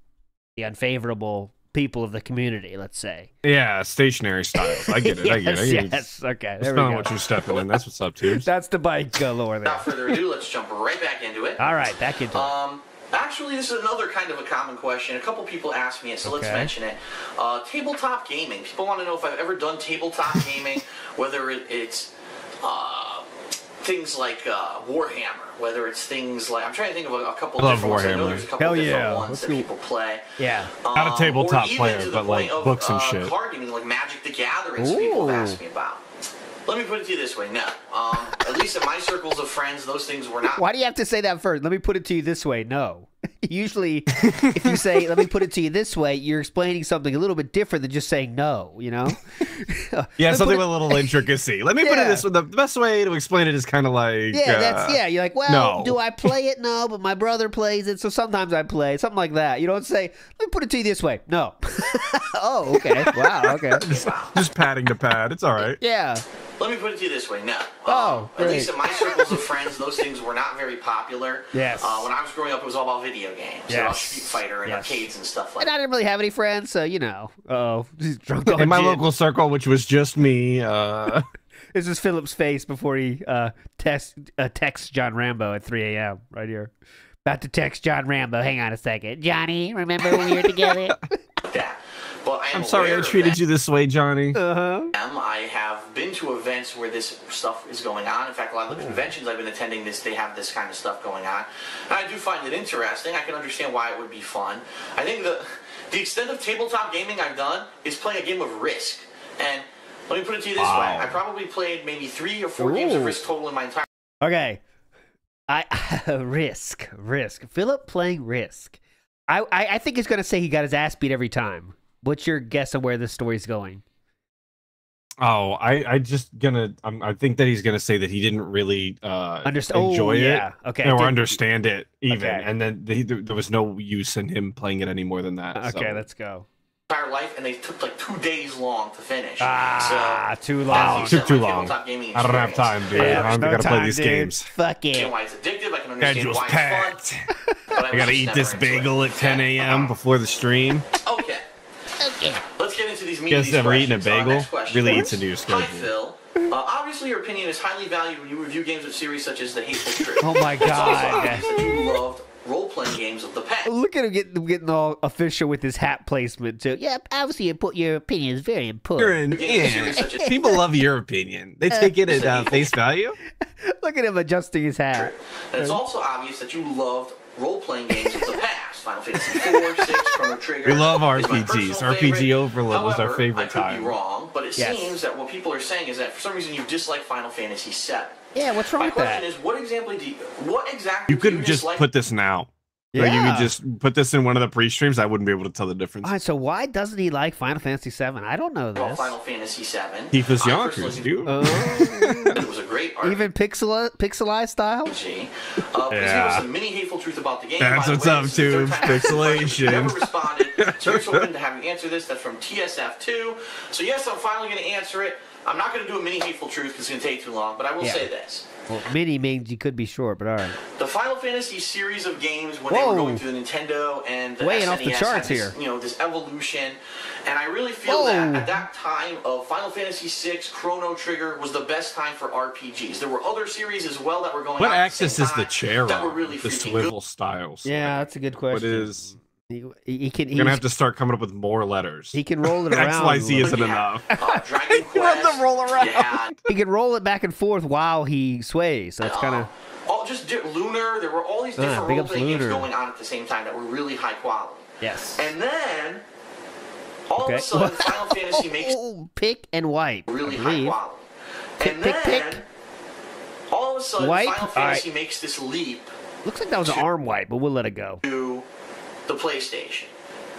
the unfavorable people of the community. Let's say. Yeah, stationary styles. I get it. I get it. I yes, it. yes. Okay. That's There we not go. what you're stepping in. That's what's up, too. That's the bike uh, lore there. Without further ado, let's jump right back into it. All right, back into it. Um, actually, this is another kind of a common question. A couple people asked me it, so let's mention it. Uh, tabletop gaming. People want to know if I've ever done tabletop gaming, whether it, it's uh, things like uh, Warhammer, whether it's things like I'm trying to think of a, a couple I love different ones. I know Warhammer. there's a couple Hell different yeah. ones Let's that go- people play. Yeah. Not a Um, tabletop player, to but, like, of, books and uh, shit. Card gaming, like Magic the Gathering, some people have asked me about. Let me put it to you this way: No, um, at least in my circles of friends, those things were not Why do you have to say that first? Let me put it to you this way. No. Usually, if you say, let me put it to you this way, you're explaining something a little bit different than just saying no, you know? Yeah, me something it- with a little intricacy. Let me put it this way. The best way to explain it is kind of like. Yeah, that's uh, yeah. You're like, well, no. do I play it? No, but my brother plays it, so sometimes I play something like that. You don't say, let me put it to you this way. No. oh, okay. Wow. Okay. Just padding to pad. It's all right. Yeah. Let me put it to you this way: no. Oh, Um, at least in my circles of friends, those things were not very popular. Yes. Uh, when I was growing up, it was all about video games, It was about Yes. Street Fighter and Yes. arcades and stuff like And I didn't really have any friends, so you know. Oh, he's drunk on In my gin. local circle, which was just me, uh, This is Philip's face before he uh, text, uh, texts John Rambo at 3 a.m. right here. About to text John Rambo. Hang on a second. Johnny, remember when we were together? that. But I am I'm sorry I treated that. you this way, Johnny. I have been to events where this stuff is going on. In fact, a lot of the hmm. conventions I've been attending, this they have this kind of stuff going on. And I do find it interesting. I can understand why it would be fun. I think the the extent of tabletop gaming I've done is playing a game of Risk. And let me put it to you this Wow. way: I probably played maybe three or four games of Risk total in my entire Okay. I risk, risk. Philip playing risk. I, I, I think he's gonna say he got his ass beat every time. What's your guess of where this story's going? Oh, I, I just gonna. I'm, I think that he's gonna say that he didn't really uh, Understand? enjoy oh, it yeah. Okay. or Did- understand it even, Okay. and then the, there, there was no use in him playing it any more than that. Okay, so. let's go. entire life, and they took like two days long to finish. Ah, so, too long. that's took too extent of my long. I don't have time, dude. Yeah, I'm no gonna play these dude. games. Fuck I it. why it's addictive. I can understand Schedule's why packed. it's fun. But I gotta eat this into it. bagel at 10 a.m. before the stream. Okay. Okay. Let's get into these You meaty guys ever eaten a. Uh, bagel? next question. Really eats into your Hi, schedule. Phil. Uh, obviously, your opinion is highly valued when you review games of series such as The Hateful Truth. Oh my It's also God. that you loved role-playing games of the past. Look at him getting, getting all official with his hat placement too. Yeah, obviously, put your opinion is very You're important. in, Yeah, yeah. such a- People love your opinion. They take it at uh, face value. Look at him adjusting his hat. And it's also obvious that you loved role-playing games of the past. Final Fantasy 4, 6, Chrono Trigger. We love RPGs. RPG favorite. Overload was our However, favorite I could time. be wrong, but it Yes. seems that what people are saying is that for some reason you dislike Final Fantasy 7. Yeah, what's wrong My with question that? is, what exactly do you, what exactly You do could you just dislike? put this now. Like you could just put this in one of the pre-streams. I wouldn't be able to tell the difference. All right, so why doesn't he like Final Fantasy VII? I don't know about this. Final Fantasy 7? Tifa's I Yonkers, personally dude. Oh, It was a great RPG. even pixel pixelized style. Uh, he Yeah. was a mini hateful truth about the game. That's what's way, up, this is the Tube. I've Pixelation. Never responded. So here's hoping to have you answer this. That's from TSF2. So yes, I'm finally going to answer it. I'm not going to do a mini hateful truth because it's going to take too long, but I will Yeah. say this. Well, mini means you could be short, but all right. The Final Fantasy series of games when they Whoa. were going through the Nintendo and the Weighing SNES off the charts this, here. You know, this evolution. And I really feel Whoa. that at that time of Final Fantasy VI, Chrono Trigger was the best time for RPGs. There were other series as well that were going What on at the axis is the chair that were on? really the freaking swivel styles. Yeah, that's a good What question. is? He, he can. You're gonna have to start coming up with more letters. He can roll it around. X a Y Z little isn't. Yeah. enough. Uh, Dragon You love Quest. roll around. You had, He can roll it back and forth while he sways. So that's kind uh, of. all just di- Lunar. There were all these different big role ups playing games Lunar. going on at the same time that were really high quality. Yes. And then all Okay. of a sudden, Final Fantasy makes Oh, pick and wipe. really high quality. Pick, and pick, then pick. all of a sudden, Wipe? Final Fantasy right. makes this leap Looks like that was an arm wipe, but we'll let it go. to the PlayStation.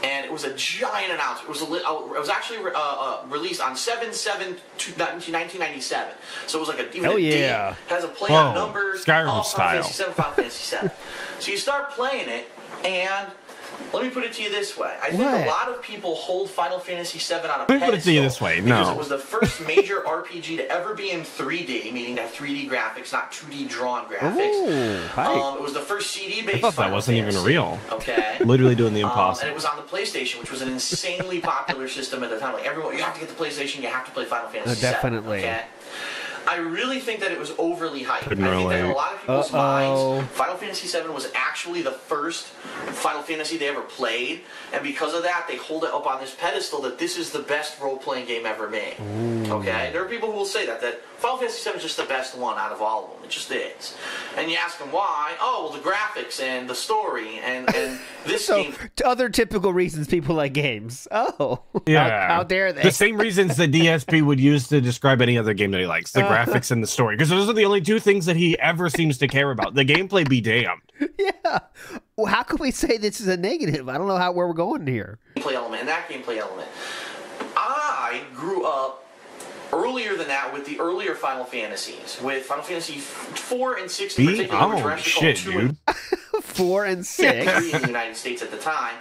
And it was a giant announcement. It was, a, li- uh, it was actually uh, uh, released on 7 7 1997. So it was like a, even Hell a yeah. has a play on numbers. Skyrim Final style. Fantasy 7, Final Fantasy 7. so you start playing it, and let me put it to you this way. I think What? a lot of people hold Final Fantasy 7 on a Let me put it to you this way, No. Because it was the first major RPG to ever be in 3D, meaning that 3D graphics, not 2D drawn graphics. Ooh, hi. Um, it was the first CD-based. I thought that Final wasn't even real. Okay. Literally doing the Um, and impossible. it was on the PlayStation, which was an insanely popular system at the time. Like everyone, you have to get the PlayStation. You have to play Final Fantasy. Oh, definitely. VII, okay? I really think that it was overly hyped. Couldn't I think that in a lot of people's Uh-oh. minds, Final Fantasy VII was actually the first Final Fantasy they ever played, and because of that, they hold it up on this pedestal that this is the best role-playing game ever made. Okay, there are people who will say that that Final Fantasy VII is just the best one out of all of them. It just is. And you ask them why? Oh, well, the graphics and the story and and this So, game. t- other typical reasons people like games. Oh, Yeah. How, how dare they? The same reasons the DSP would use to describe any other game that he likes the Uh. graphics and the story. Because those are the only two things that he ever seems to care about. The gameplay be damned. yeah. Well, how can we say this is a negative? I don't know how where we're going here. gameplay element and that gameplay element. I grew up earlier than that with the earlier Final Fantasies, with Final Fantasy four and six in Be- particular, which were Oh, actually shit, called two dude. and Four and six. three in the United States at the time.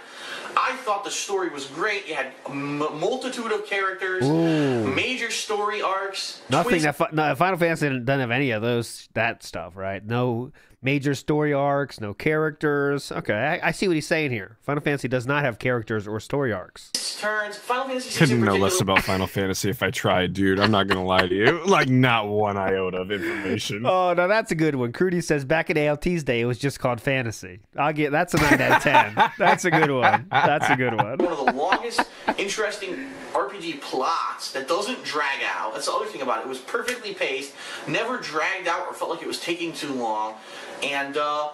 I thought the story was great. You had a m- multitude of characters, major story arcs. Nothing twist- that fi- no, Final Fantasy didn't- doesn't have any of those that stuff, right? No major story arcs, no characters. Okay, I, I see what he's saying here. Final Fantasy does not have characters or story arcs. turns. Final Fantasy VI Couldn't know less about Final Fantasy if I tried, dude. I'm not gonna lie to you. Like not one iota of information. Oh no, that's a good one. Crudy says back in ALT's day, it was just called Fantasy. I'll get that's a nine out of ten. That's a good one. That's a good one. one of the longest, interesting RPG plots that doesn't drag out. That's the other thing about it. It was perfectly paced, never dragged out or felt like it was taking too long, and uh,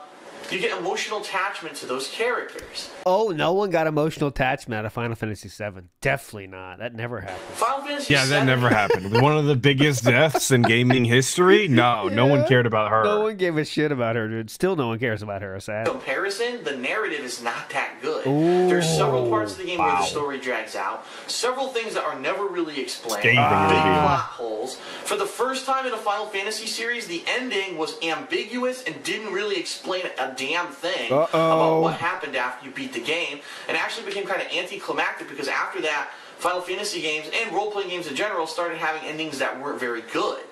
you get emotional attachment to those characters. Oh, no one got emotional attachment out of Final Fantasy VII. Definitely not. That never happened. Final Fantasy Yeah, that VII never happened. One of the biggest deaths in gaming history. No, no one cared about her. No one gave a shit about her, dude. Still, no one cares about her. Sad. comparison, the narrative is not that good. Ooh, There's several parts of the game where the story drags out, several things that are never really explained, Scathing ah. big plot holes. For the first time in a Final Fantasy series, the ending was ambiguous and didn't really explain a damn thing Uh-oh. about what happened after you beat the game, and actually became kind of anticlimactic because after that, Final Fantasy games and role-playing games in general started having endings that weren't very good.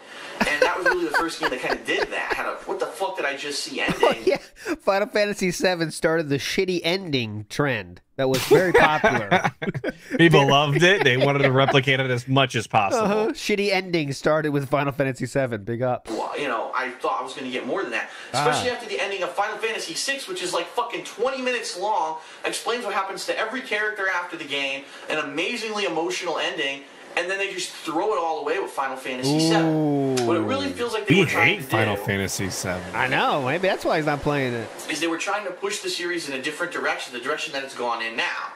And that was really the first game that kind of did that. Had a what the fuck did I just see ending? Oh, yeah, Final Fantasy VII started the shitty ending trend that was very popular. People loved it. They wanted to replicate it as much as possible. uh-huh. Shitty ending started with Final Fantasy VII. Big up. Well, you know, I thought I was going to get more than that. Especially Ah. after the ending of Final Fantasy VI, which is like fucking 20 minutes long, explains what happens to every character after the game, an amazingly emotional ending, and then they just throw it all away with Final Fantasy VII. What it really feels like they We were trying hate to Final do Fantasy VII. I know. Maybe that's why he's not playing it. is they were trying to push the series in a different direction, the direction that it's gone in now.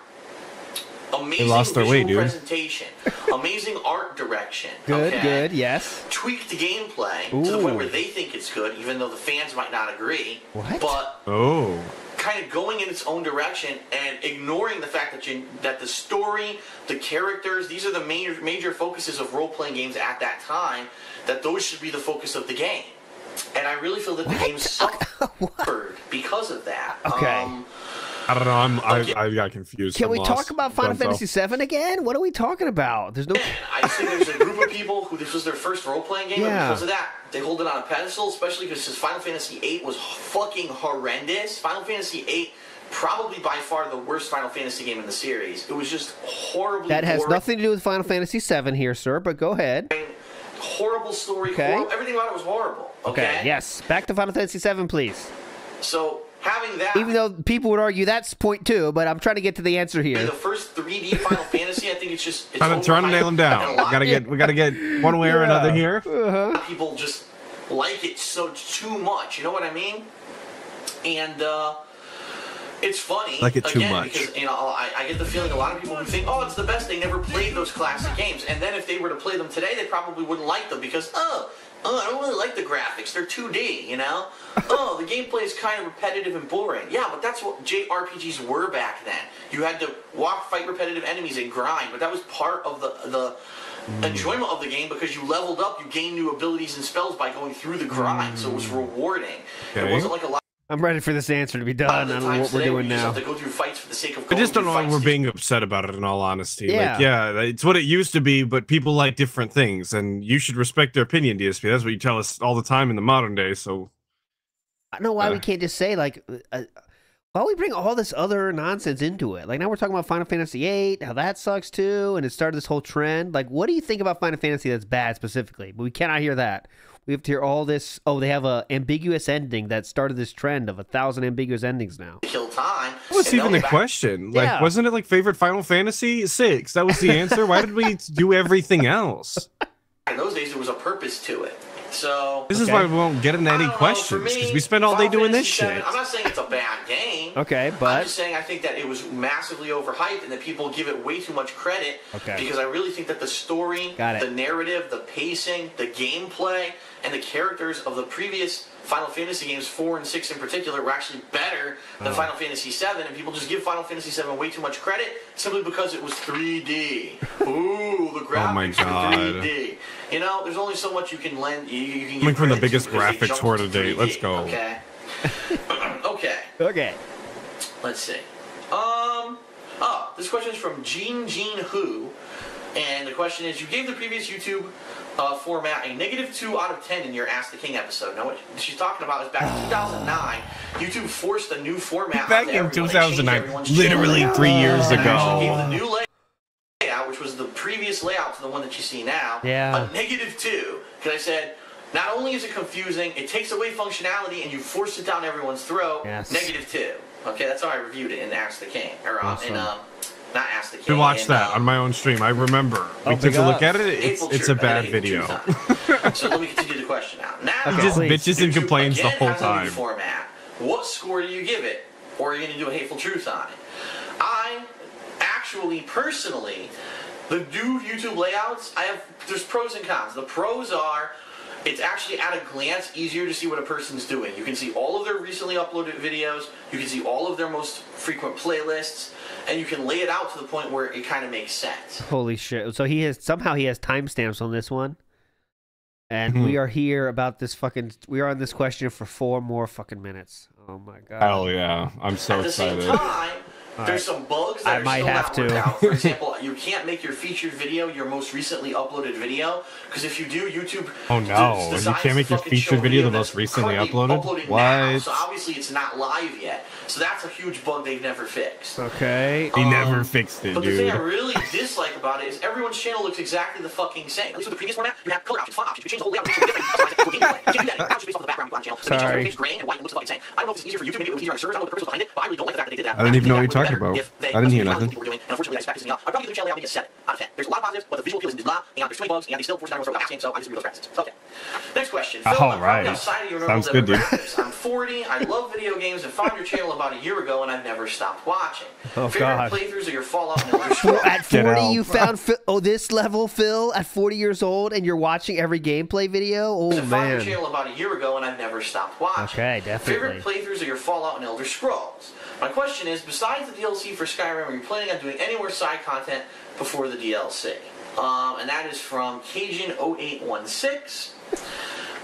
Amazing lost their visual way, dude. presentation, amazing art direction. Good, okay? good. Yes. tweaked gameplay to the point where they think it's good, even though the fans might not agree. What? But Oh. Kind of going in its own direction and ignoring the fact that you, that the story, the characters, these are the major major focuses of role playing games at that time. That those should be the focus of the game. And I really feel that the game suffered because of that. Okay. Um, I don't know. I'm, I, Okay. I got confused. Can I'm we lost. talk about Final Gonzo. Fantasy VII again? What are we talking about? There's no. I think there's a group of people who this was their first role playing game, Yeah. and because of that, they hold it on a pedestal, especially because Final Fantasy VIII was fucking horrendous. Final Fantasy VIII, probably by far the worst Final Fantasy game in the series. It was just horribly That has boring, nothing to do with Final Fantasy VII here, sir. But go ahead. horrible story. Okay. horrible- everything about it was horrible. Okay. Yes. Back to Final Fantasy VII, please. So having that. Even though people would argue that's point two, but I'm trying to get to the answer here. the first 3D Final Fantasy, I think it's just it's Trying to, trying to nail him overhyped, and a down. We gotta get. We gotta get one way or another here. of people just like it so too much. You know what I mean? And uh, it's funny. Like it too again, much. Because, you know, I, I get the feeling a lot of people who think, oh, it's the best. They never played those classic games, and then if they were to play them today, they probably wouldn't like them because, oh, oh, I don't really like the graphics. They're 2D. You know? oh, the gameplay is kind of repetitive and boring. Yeah, but that's what JRPGs were back then. You had to walk, fight repetitive enemies, and grind. But that was part of the the hmm. enjoyment of the game because you leveled up, you gained new abilities and spells by going through the grind. So it was hmm. rewarding. It wasn't like a lot. I'm ready for this answer to be done. I don't know what we're doing now. have to go through fights for the sake of I just don't know why we're being upset about it. In all honesty, Yeah. like yeah, it's what it used to be, but people like different things, and you should respect their opinion. DSP. That's what you tell us all the time in the modern day. So I don't know why we Uh. can't just say like, uh, why we bring all this other nonsense into it? Like now we're talking about Final Fantasy VIII, how that sucks too, and it started this whole trend. Like, what do you think about Final Fantasy that's bad specifically? But we cannot hear that. We have to hear all this. Oh, they have a ambiguous ending that started this trend of a thousand ambiguous endings now. kill time. what's and even the back- question? Like, Yeah. wasn't it like favorite Final Fantasy six? That was the answer. why did we do everything else? In those days, there was a purpose to it. So This is why we won't get into any don't know, for questions because we spend all day Final doing this Fantasy VII, shit. I'm not saying it's a bad game. Okay, but I'm just saying I think that it was massively overhyped and that people give it way too much credit. Okay. Because I really think that the story, Got it. the narrative, the pacing, the gameplay, and the characters of the previous Final Fantasy games, four and six in particular, were actually better Oh. than Final Fantasy VII, and people just give Final Fantasy VII way too much credit simply because it was 3D. Ooh, the graphics Oh my God. 3D. You know, there's only so much you can lend. You, you can Coming from the credit to biggest because graphics jumped whore to to date. 3D, Let's go. Okay. okay. okay. Let's see. Um. Oh, this question is from Jean Jean Who, and the question is: You gave the previous YouTube uh, format a negative two out of ten in your Ask the King episode. Now, what she's talking about is back in 2009, YouTube forced a new format. Back in everyone. They changed 2009, literally channel. three years ago. gave the new layout, which was the previous layout to the one that you see now, Yeah. a negative two. Because I said. Not only is it confusing, it takes away functionality, and you force it down everyone's throat. Yes. Negative two. Okay, that's how I reviewed it in Ask the King, or um, in Awesome. um, not Ask the. We watched that on my own stream. I remember. Oh, we took big a look at it. It's, it's a bad video. So let me continue the question now. Now Okay, just please. bitches and complains the whole has a new time. Format. What score do you give it, or are you going to do a hateful truth on it? I actually, personally, the new YouTube layouts. I have there's pros and cons. The pros are. It's actually at a glance easier to see what a person's doing. You can see all of their recently uploaded videos. You can see all of their most frequent playlists, and you can lay it out to the point where it kind of makes sense. Holy shit! So he has somehow he has timestamps on this one, and we hmm. are here about this fucking. We are on this question for four more fucking minutes. Oh my god! Hell yeah! I'm so At the same excited. time, There's some bugs that I are might still have not to. out. For example, you can't make your featured video your most recently uploaded video because if you do, YouTube. Oh, no. d- You can't make your featured show video the most recently uploaded? uploaded now. So obviously it's not live yet. So that's a huge bug they've never fixed. Okay. He Um, never fixed it, But the thing I really dislike about it is everyone's channel looks exactly the fucking same. At least with the previous format, you have color options, font options, you change the whole layout, make it different, you customize it gameplay. You can't do that. Now it's just based off the background you on the channel. So the Sorry. channel gray and white and looks the fucking same. I don't know if it's easier for YouTube, maybe it was easier on servers, I don't know the purpose behind it, but I really don't like the fact that they did that. I didn't even know what you're talking about. better if they I didn't hear understood how nothing. people were doing, and unfortunately, I just back this thing up. I'd probably give the channel layout maybe a 7 out of 10. There's a lot of positives, but the visual appeal is blah, and there's too many bugs, and they still force down with asking, so I just agree with those practices. Okay. Next question. Phil, All I'm probably right. outside of your normal Sounds good, dude. I'm 40, I love video games, and found your channel about a year ago, and I've never stopped watching. Oh, Favorite God. playthroughs of your Fallout and Elder Scrolls? At 40, you found Phil, oh this level, Phil. At 40 years old, and you're watching every gameplay video. Oh I found your man. channel about a year ago, and I've never stopped watching. Okay, definitely. Favorite playthroughs of your Fallout and Elder Scrolls? My question is, besides the DLC for Skyrim, are you planning on doing any more side content before the DLC? Um, and that is from Cajun0816.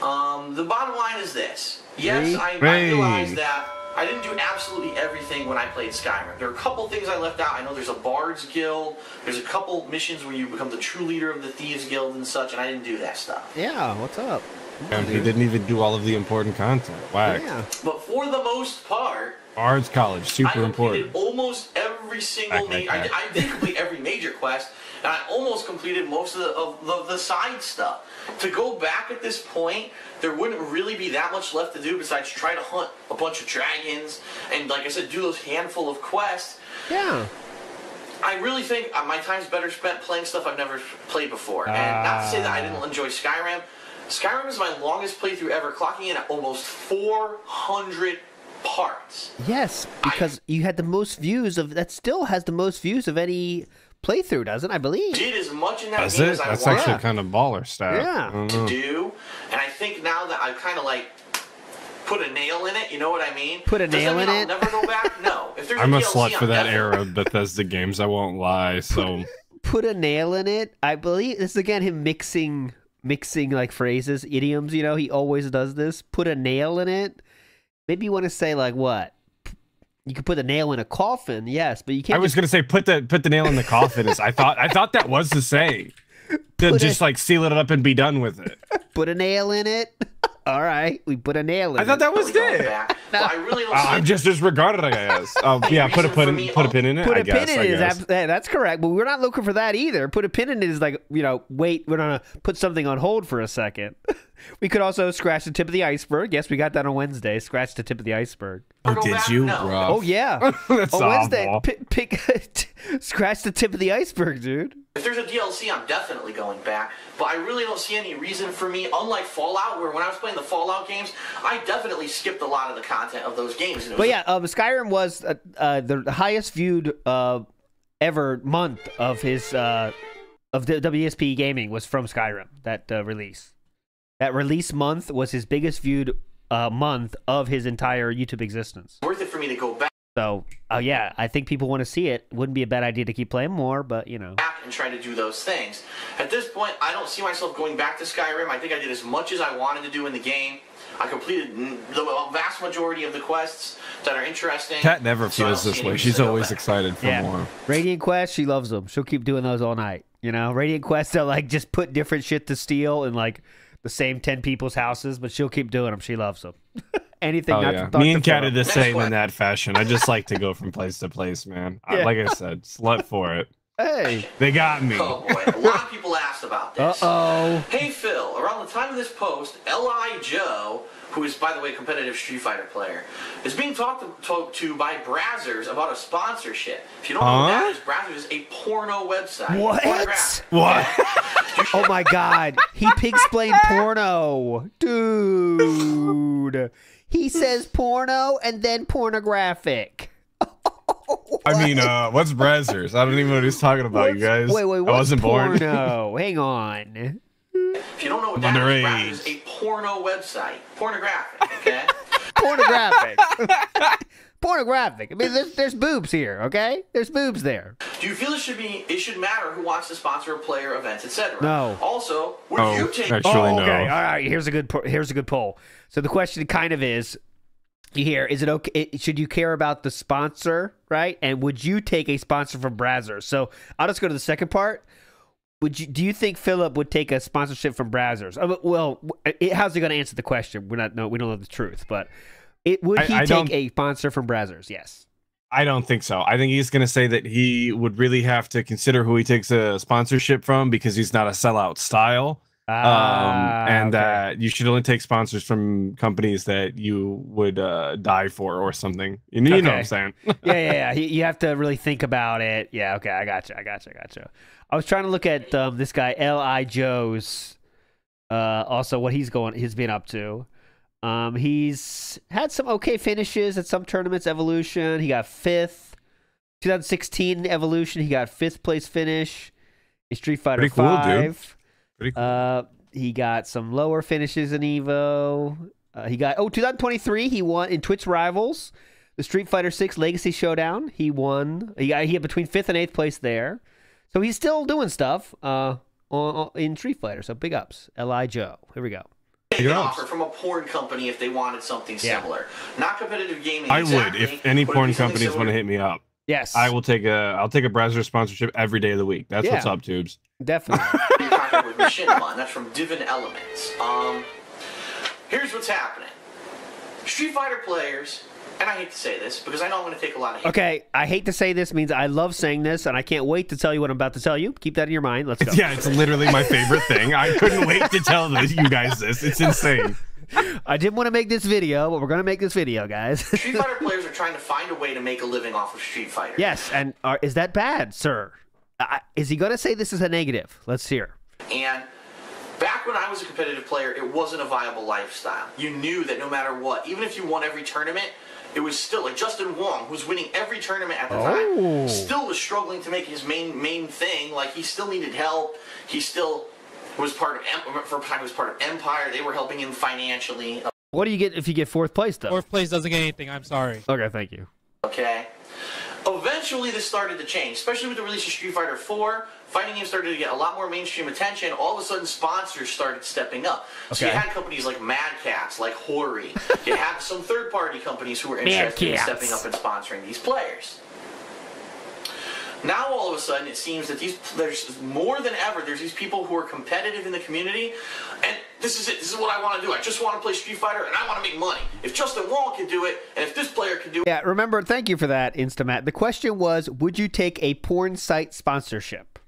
Um, the bottom line is this. Yes, I, I Hey. realize that I didn't do absolutely everything when I played Skyrim. There are a couple things I left out. I know there's a Bard's Guild. There's a couple missions where you become the true leader of the Thieves Guild and such, and I didn't do that stuff. Yeah, what's up? And he didn't even do all of the important content. Wow. Yeah. But for the most part, Bards College, I super completed important. almost every single Back, back, major. I, back. I did complete every major quest, and I almost completed most of the, of the the side stuff. To go back at this point, there wouldn't really be that much left to do besides try to hunt a bunch of dragons and, like I said, do those handful of quests. Yeah. I really think uh, my time's better spent playing stuff I've never played before. And not to say that I didn't enjoy Skyrim. Skyrim is my longest playthrough ever, clocking in at almost 400 parts. Yes, because you had the most views of that. Still has the most views of any playthrough, doesn't it? I believe. Did as much in that That's game it. as I That's wanted actually kind of baller stat. Yeah. To do. And I think now that I've kind of like put a nail in it, you know what I mean? Put a Does that nail mean in I'll it? never go back? No. If there's I'm a DLC, slut for I'm that definitely- era of Bethesda games. I won't lie. So Put a nail in it. I believe this is again him mixing, mixing like phrases, idioms. You know, he always does this. Put a nail in it. Maybe you want to say like what? You could put a nail in a coffin, yes, but you can't. I was just gonna say put the put the nail in the coffin. Is I thought I thought that was the saying. To Put just it- like seal it up and be done with it. put a nail in it. All right, we put a nail in. It. I thought that was going it. back. But I really don't Uh, I'm just disregarded, I guess. Oh, yeah, put a reason put, in, put a pin in it. Put I a guess, pin in I guess. ab- yeah, that's correct, but we're not looking for that either. Put a pin in it is like you know, wait, we're gonna put something on hold for a second. We could also scratch the tip of the iceberg. Yes, we got that on Wednesday. Scratch the tip of the iceberg. Oh, did back? you? No. Oh yeah, That's on Wednesday, awful. pick, pick scratch the tip of the iceberg, dude. If there's a DLC, I'm definitely going back. But I really don't see any reason for me, unlike Fallout, where when I was playing the Fallout games, I definitely skipped a lot of the content of those games. But was yeah, um, Skyrim was uh, uh, the highest viewed uh, ever month of his uh, of the DSP gaming was from Skyrim. That uh, release, that release month was his biggest viewed uh, month of his entire YouTube existence. worth it for me to go back So, uh, yeah, I think people want to see it. Wouldn't be a bad idea to keep playing more, but you know, and try to do those things. At this point, I don't see myself going back to Skyrim. I think I did as much as I wanted to do in the game. I completed the vast majority of the quests that are interesting. Kat never So feels see this way. She's always back. excited for yeah. more. Radiant Quest, she loves them. She'll keep doing those all night. You know, Radiant Quest are like just put different shit to steal and like the same ten people's houses, but she'll keep doing them. She loves them. Anything Oh not yeah, me and to Kat are the same in that fashion. I just like to go from place to place, man. I- like I said, slut for it. Hey. They got me. Oh boy, a lot of people asked about this. Uh this. oh. Hey Phil, around the time of this post, Li Joe, who is by the way a competitive Street Fighter player, is being talked to, talked to by Brazzers about a sponsorship. If you don't know what Huh? that is, Brazzers is a porno website. What? Pornographic. What? Oh my god. He pig explained porno. Dude. He says porno and then pornographic. I mean, uh, what's Brazzers? I don't even know what he's talking about, you guys. Wait, wait, I what's wasn't born. porno? Hang on. If you don't know what that is, Underage. Is a porno website. Pornographic, okay? Pornographic. pornographic. I mean, there's, there's boobs here, okay? There's boobs there. Do you feel it should be it should matter who wants to sponsor a player, events, etc.? No. Also, would Oh, you take actually, oh, no. okay. All right. Here's a good. Here's a good poll. So the question kind of is, You hear? Is it okay? Should you care about the sponsor, right? And would you take a sponsor from Brazzers? So I'll just go to the second part. Would you? Do you think Philip would take a sponsorship from Brazzers? Oh, well, it, how's he going to answer the question? We're not. No, we don't know the truth, but it would he I take a sponsor from Brazzers? Yes. I don't think so. I think he's going to say that he would really have to consider who he takes a sponsorship from because he's not a sellout style. Ah, um, and okay. that you should only take sponsors from companies that you would uh, die for or something. You, know- you know what I'm saying? yeah, yeah, yeah. You- You have to really think about it. Yeah, okay, I got you. I got you. I got you. I was trying to look at um, this guy Li Joe's. Uh, also, what he's going, he's been up to. Um, he's had some okay finishes at some tournaments. Evolution, he got fifth. 2016 Evolution, he got fifth place finish. In Street Fighter Pretty cool. Five. Pretty cool. Uh, he got some lower finishes in Evo. Uh, he got oh 2023. He won in Twitch Rivals, the Street Fighter Six Legacy Showdown. He won. He got he had between fifth and eighth place there. So he's still doing stuff uh, on, on- in Street Fighter. So big ups, Li Joe. Here we go. Take an offer from a porn company if they wanted something Yeah. similar. Not competitive gaming. I exactly, would if any porn be something companies want to hit me up. Yes, I will take a I'll take a Brazzers sponsorship every day of the week. That's what's up, tubes. Definitely. You're talking with Machinima, and that's from Divin Elements. Um, here's what's happening. Street Fighter players, and I hate to say this because I know I'm going to take a lot of hate. okay, I hate to say this means I love saying this, and I can't wait to tell you what I'm about to tell you. Keep that in your mind. Let's go. Yeah, it's literally my favorite thing. I couldn't wait to tell this, you guys this. It's insane. I didn't want to make this video, but we're gonna make this video, guys. Street Fighter players are trying to find a way to make a living off of Street Fighter. yes, and are, is that bad, sir? Uh, is he gonna say this is a negative? Let's hear. And back when I was a competitive player, it wasn't a viable lifestyle. You knew that no matter what, even if you won every tournament, it was still like Justin Wong, who was winning every tournament at the Oh. time, still was struggling to make his main main thing. Like he still needed help. He still was part of for a time was part of Empire. They were helping him financially. What do you get if you get fourth place, though? Fourth place doesn't get anything. I'm sorry. Okay, thank you. Okay. Eventually, this started to change, especially with the release of Street Fighter 4. Fighting games started to get a lot more mainstream attention. All of a sudden, sponsors started stepping up. So you had companies like Mad Catz, like Hori. you had some third-party companies who were interested in stepping up and sponsoring these players. Now all of a sudden it seems that these there's more than ever there's these people who are competitive in the community and this is it this is what I want to do I just want to play Street Fighter and I want to make money if Justin Wong can do it and if this player can do it Yeah, remember, thank you for that, Instamat. The question was Would you take a porn site sponsorship?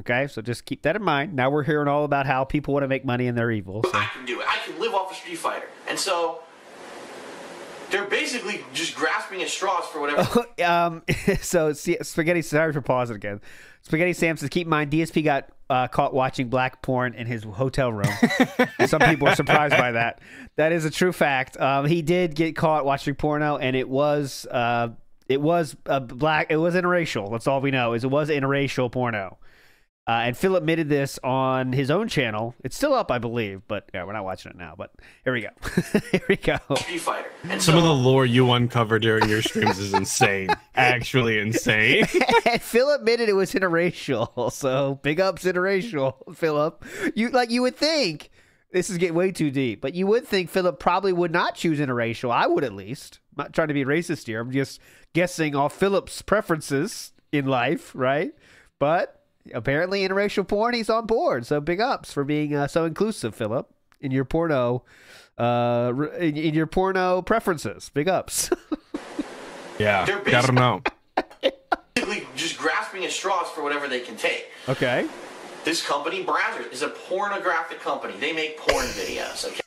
Okay, so just keep that in mind. Now we're hearing all about how people want to make money and they're evil. So. I can do it. I can live off of Street Fighter. And so they're basically just grasping at straws for whatever. um, so spaghetti. Sorry for pausing again. Spaghetti Sam says, keep in mind, DSP got uh, caught watching black porn in his hotel room. Some people are surprised by that. That is a true fact. Um, he did get caught watching porno, and it was uh, it was a black. It was interracial. That's all we know. Is it was interracial porno. Uh, and Phil admitted this on his own channel. It's still up, I believe, but yeah, we're not watching it now. But here we go. here we go. Street Fighter. And Some so, of the lore you uncover during your streams is insane. Actually insane. and Phil admitted it was interracial. So big ups interracial, Philip. You like you would think this is getting way too deep, but you would think Philip probably would not choose interracial. I would at least. I'm not trying to be racist here. I'm just guessing off Philip's preferences in life, right? But apparently interracial porn, he's on board. So big ups for being uh, so inclusive, Philip, in your porno, uh, in, in your porno preferences. Big ups. Yeah. They're Gotta know. basically just grasping at straws for whatever they can take. okay. This company, Brazzers, is a pornographic company. They make porn videos. Okay.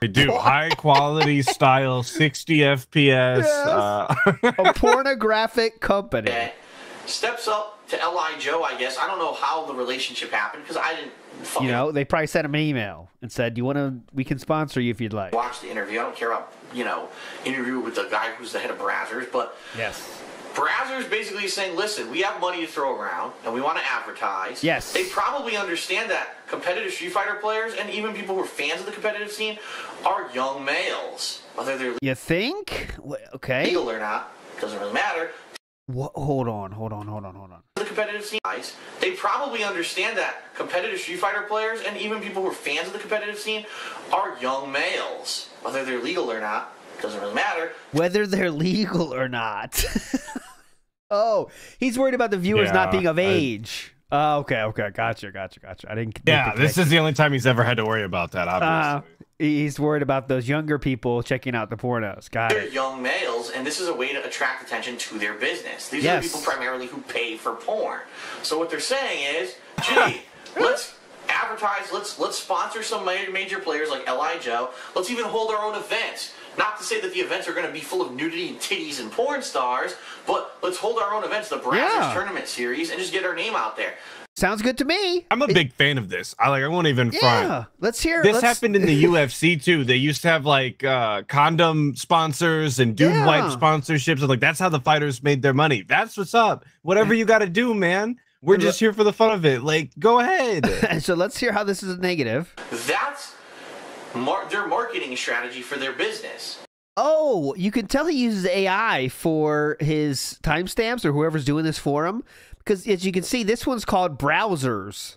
They do high quality style 60 FPS. Uh, A pornographic company. Okay. Steps up to Li Joe, I guess. I don't know how the relationship happened because I didn't You know, they probably sent him an email and said, "Do you want to? We can sponsor you if you'd like." watch the interview. I don't care about you know interview with the guy who's the head of Brazzers, but Yes. Brazzers basically saying, listen, we have money to throw around and we want to advertise. Yes. They probably understand that competitive Street Fighter players and even people who are fans of the competitive scene are young males. Whether they're You think? Okay. legal or not, doesn't really matter. Wha- hold on. Hold on. Hold on. Hold on. The competitive scene, guys, they probably understand that competitive Street Fighter players and even people who are fans of the competitive scene are young males. Whether they're legal or not, Doesn't really matter. Whether they're legal or not. oh, he's worried about the viewers Yeah, not being of I- age. Oh, okay, okay, gotcha, gotcha, gotcha. I didn't. Yeah, this is the only time he's ever had to worry about that. Uh, Obviously. He's worried about those younger people checking out the pornos. Got They're it. young males, and this is a way to attract attention to their business. These Yes. are the people primarily who pay for porn. So what they're saying is, gee, let's advertise, let's let's sponsor some ma- major players like Li Joe. Let's even hold our own events. Not to say that the events are going to be full of nudity and titties and porn stars, but let's hold our own events, the Brazzers Yeah. Tournament Series, and just get our name out there. Sounds good to me. I'm a big fan of this. I like. I won't even front. Yeah, let's hear. This let's, happened in the UFC too. They used to have like uh, condom sponsors and dude Yeah. wipe sponsorships, and like that's how the fighters made their money. That's what's up. Whatever you got to do, man. We're just here for the fun of it. Like, go ahead. so let's hear how this is a negative. That's mar- their marketing strategy for their business. Oh, you can tell he uses AI for his timestamps or whoever's doing this for him. Because as you can see, this one's called browsers.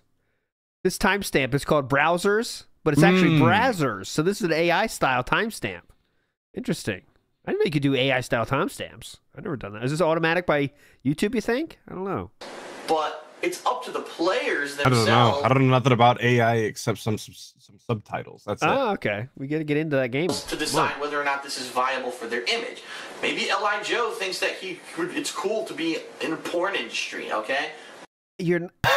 This timestamp is called browsers, but it's actually Mm. browsers. So this is an AI style timestamp. Interesting. I didn't know you could do AI style timestamps. I've never done that. Is this automatic by YouTube, you think? I don't know. But it's up to the players themselves. I don't know. I don't know nothing about AI except some some, some subtitles. That's it. Oh, okay. We got to get into that game. to decide whether or not this is viable for their image. Maybe Li Joe thinks that he it's cool to be in the porn industry. Okay, You're.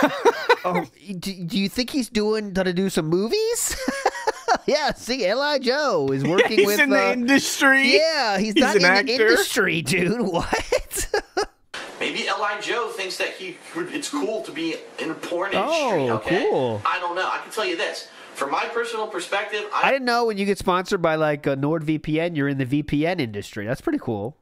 oh, do, do you think he's doing to do some movies? yeah. See, Li Joe is working He's with. in the uh, industry. yeah, he's, He's not an in the industry, dude. What? maybe Li Joe thinks that he it's cool to be in the porn Oh, industry. Okay, cool. I don't know. I can tell you this from my personal perspective. I I, didn't know when you get sponsored by like uh, NordVPN, you're in the VPN industry. That's pretty cool.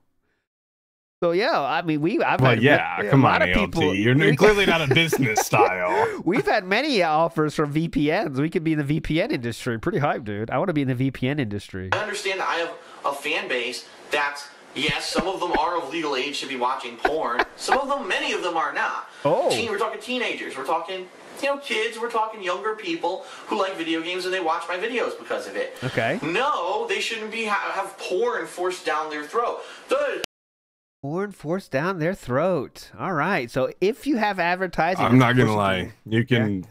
So yeah, I mean, we I've Well, had yeah. a Come lot on, of ALT. people. You're we- clearly not a business style. We've had many offers from VPNs. We could be in the VPN industry. Pretty hype, dude. I want to be in the VPN industry. I understand that I have a fan base that's yes, some of them are of legal age to be watching porn. some of them, many of them are not. Oh. Teen, we're talking teenagers. We're talking you know kids. We're talking younger people who like video games and they watch my videos because of it. Okay. No, they shouldn't be ha- have porn forced down their throat. The Porn forced down their throat. All right. So if you have advertising, I'm not gonna pushed- lie. You can.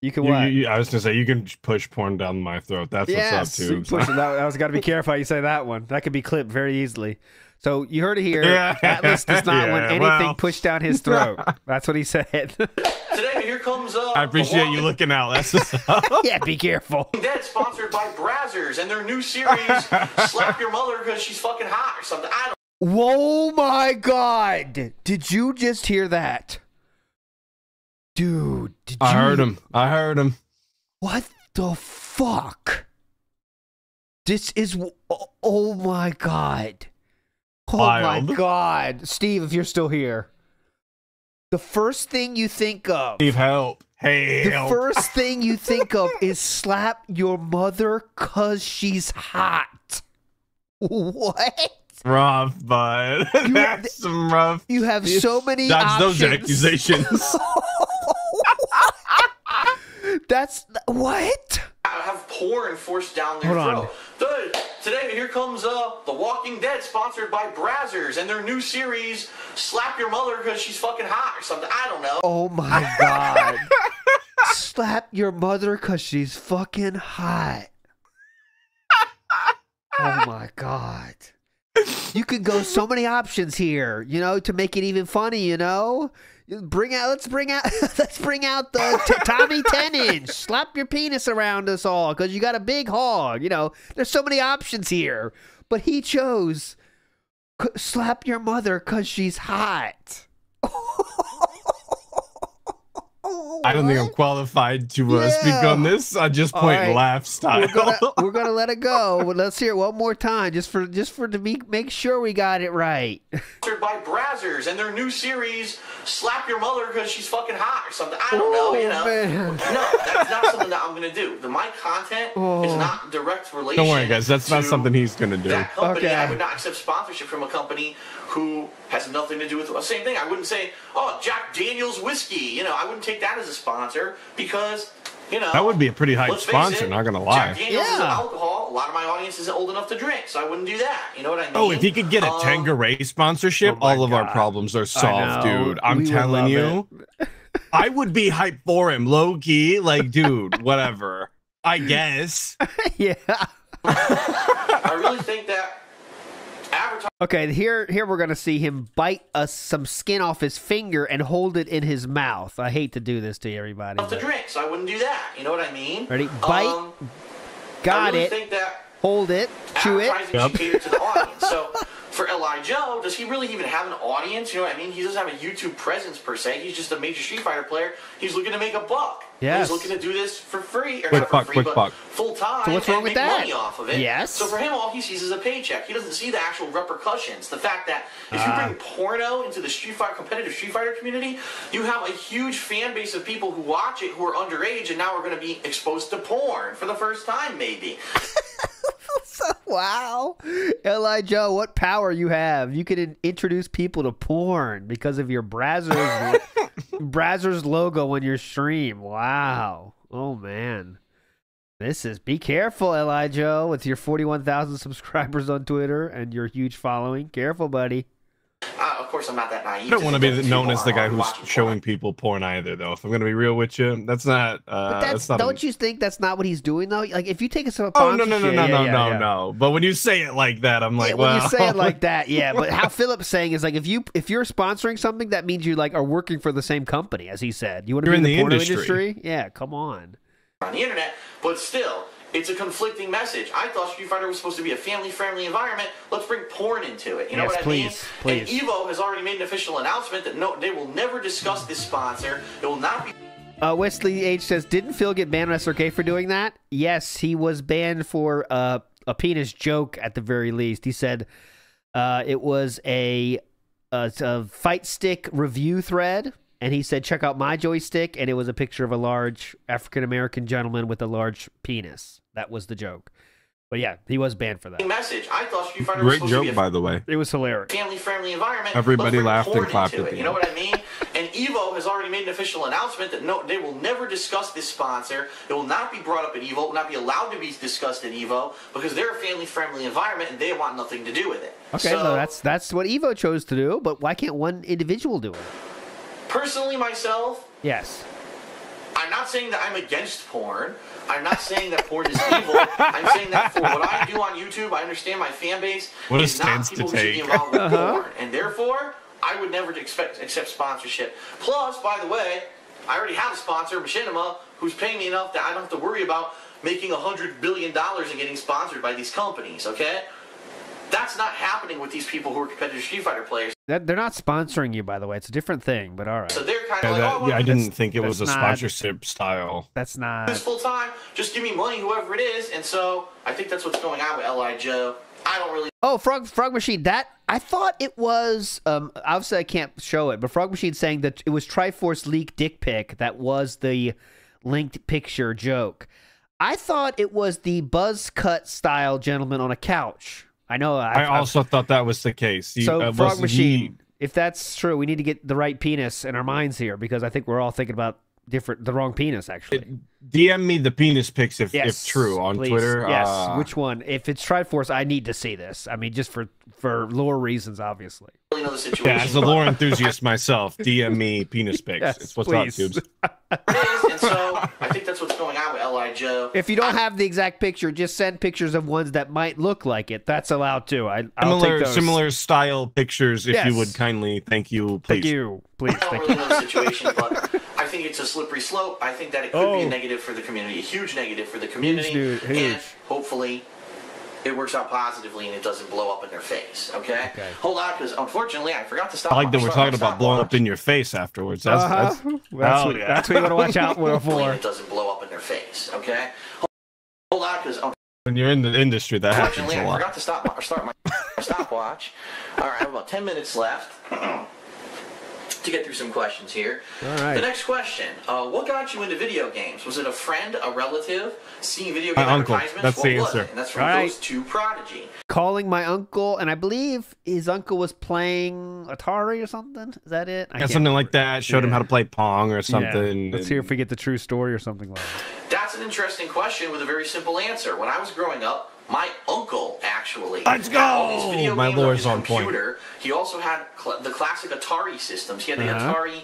You can You, what? you- you- I was gonna say you can push porn down my throat. That's yes. what's up too. you push it. That, that was got to be careful how you say that one. That could be clipped very easily. So you heard it here. Yeah. Atlas does not want anything well. pushed down his throat. That's what he said. today here comes uh. I appreciate you looking out. That's what's yeah, be careful. Walking Dead, sponsored by Brazzers and their new series, "Slap Your Mother Because She's Fucking Hot" or something. I don't. Whoa, my God! Did you just hear that, dude? Did I you? heard him. I heard him. What the fuck? This is. Oh, oh my god. Oh my god. Steve, if you're still here. The first thing you think of. Steve, help. Hey, The first thing you think of is slap your mother cause she's hot. What? rough, bud. You- That's some rough. You have so many Dodge those accusations. That's what? Porn forced down their Hold on. throat. The, today, here comes uh, The Walking Dead, sponsored by Brazzers and their new series, "Slap Your Mother Because She's Fucking Hot" or something. I don't know. Oh my god. Slap your mother cause she's fucking hot. Oh my god. You could go so many options here, you know, to make it even funny, you know? Bring out let's bring out let's bring out the t- Tommy 10 inch. Slap your penis around us all cuz you got a big hog, you know. There's so many options here. But he chose slap your mother cuz she's hot. I don't think I'm qualified to uh, speak on this. I just point right. and laugh style. we're gonna, we're gonna let it go. But let's hear it one more time, just for just for to be, make sure we got it right. Sponsored by Brazzers and their new series, "Slap Your Mother Because She's Fucking Hot" or something. I don't know. You know. Oh, man. No, that's not something that I'm gonna do. The my content is not direct relation. Don't worry, guys. That's not something he's gonna do. That company, Okay. I would not accept sponsorship from a company who has nothing to do with the same thing. I wouldn't say, "Oh, Jack Daniel's whiskey." You know, I wouldn't take that as a sponsor because You know, That would be a pretty hype sponsor, it, not gonna lie. Jack Daniels is Yeah. alcohol. A lot of my audience isn't old enough to drink, so I wouldn't do that. You know what I mean? Oh, if he could get a Um, Tanqueray sponsorship, oh my all of our problems are solved, dude. I'm We telling you. I would be hyped for him, low key. Like, dude, whatever. I guess. yeah. I really think that advertising Okay, here here we're gonna see him bite us some skin off his finger and hold it in his mouth. I hate to do this to everybody. enough to but- drink, so I wouldn't do that. You know what I mean? Ready? Bite. Um, I Got really it. think that Hold it. Chew it. advertising should cater to the audience. So for Li Joe, does he really even have an audience? You know what I mean? He doesn't have a YouTube presence per se. He's just a major Street Fighter player. He's looking to make a buck. Yes. He's looking to do this for free, or Quick not for buck, free, quick but buck. full time. So what's wrong and with make that? Money off of it. Yes. So for him, all he sees is a paycheck. He doesn't see the actual repercussions. The fact that if Ah. you bring porno into the Street Fighter competitive Street Fighter community, you have a huge fan base of people who watch it who are underage and now are going to be exposed to porn for the first time, maybe. Wow. Li Joe, what power you have. You can introduce people to porn because of your Brazzers Brazzers logo on your stream. Wow. Oh man. This is be careful, Li Joe, with your 41,000 subscribers on Twitter and your huge following. Careful, buddy. Uh, of course, I'm not that naive. I don't want to be known as the guy who's showing porn. people porn either, though. If I'm gonna be real with you, that's not. Uh, But that's, that's not. don't a- you think that's not what he's doing though? Like if you take a sponsorship, Oh no no no no yeah, no yeah, no yeah. no! But when you say it like that, I'm like, yeah, well, when you say it like that, yeah. But how Philip's saying is like if you if you're sponsoring something, that means you like are working for the same company, as he said. You want to be in in the, the porno industry. industry? Yeah, come on. on the internet, but still, it's a conflicting message. I thought Street Fighter was supposed to be a family-friendly environment. Let's bring porn into it. You know Yes, what I please, mean? And please. Evo has already made an official announcement that no, they will never discuss this sponsor. It will not be Uh, Wesley H says, didn't Phil get banned on SRK for doing that? Yes, he was banned for uh, a penis joke at the very least. He said uh, it was a, a, a fight stick review thread, and he said, check out my joystick, and it was a picture of a large African American gentleman with a large penis. That was the joke. But yeah, he was banned for that. message. I thought Street Fighter was great supposed to be joke a by the way. It was hilarious. family-friendly environment. Everybody Let's bring laughed and porn clapped into at it. the You know what I mean? And Evo has already made an official announcement that no, they will never discuss this sponsor. It will not be brought up at Evo. It will not be allowed to be discussed at Evo because they're a family-friendly environment and they want nothing to do with it. Okay, so, no, that's that's what Evo chose to do, but why can't one individual do it? personally myself. Yes. I'm not saying that I'm against porn. I'm not saying that porn is evil. I'm saying that for what I do on YouTube, I understand my fan base What a is not stance to people who should be take. involved with Uh-huh. porn, and therefore I would never expect accept sponsorship. Plus, by the way, I already have a sponsor, Machinima, who's paying me enough that I don't have to worry about making a hundred billion dollars and getting sponsored by these companies. Okay, that's not happening with these people who are competitive Street Fighter players. That, they're not sponsoring you, by the way. It's a different thing, but all right. So they're kind Yeah, of like, that- oh, well, yeah, I didn't think it was a not- sponsorship style. That's not. this full time. Just give me money, whoever it is. And so I think that's what's going on with Li Joe. I don't really Oh, Frog Frog Machine. That I thought it was. Um, obviously I can't show it, but Frog Machine saying that it was Triforce leak dick pic that was the linked picture joke. I thought it was the buzz cut style gentleman on a couch. I know. I, I, also thought that was the case. So uh, Frog wasn't he- Machine. If that's true, we need to get the right penis in our minds here because I think we're all thinking about different, the wrong penis actually. DM me the penis pics if, Yes, if true on please. Twitter. Yes, Uh, which one? If it's Triforce, I need to see this. I mean, just for for lore reasons, obviously. know the situation. yeah, as a lore enthusiast myself, DM me penis pics. Yes, it's what's please. up, tubes. and so I think that's what's going on with Li Joe. If you don't have the exact picture, just send pictures of ones that might look like it. That's allowed too. I, I'll Similar, take those. similar style pictures, if Yes. you would kindly. Thank you, please. Thank you, please. I don't Thank you. know the situation, but I think it's a slippery slope. I think that it could be Oh. a negative for the community, a huge negative for the community, dude, huge. and hopefully it works out positively and it doesn't blow up in their face. Okay. Okay. Hold on, because unfortunately I forgot to stop. I like that we're talking about blowing up in your face afterwards. That's, Uh-huh. that's, That's, hell what, yeah. that's what you want to watch out for. Hopefully for. it doesn't blow up in their face. Okay. Hold on, because when you're in the industry, that happens Unfortunately, a I lot. forgot to stop my, or start my stopwatch. All right, I have about 10 minutes left to get through some questions here. All right. The next question: uh, What got you into video games? Was it a friend, a relative, seeing video game My uncle. advertisements? That's what the was answer. it? And that's from All right. those two prodigy. Calling my uncle, and I believe his uncle was playing Atari or something. Is that it? I Yeah, something remember. like that. Showed him how to play Pong or Yeah. something. Let's and- hear if we get the true story or something like that. that's an interesting question with a very simple answer. When I was growing up, my uncle actually Let's had all these go! video My games on lore's his on point. He also had cl- the classic Atari systems. He had the Uh-huh. Atari,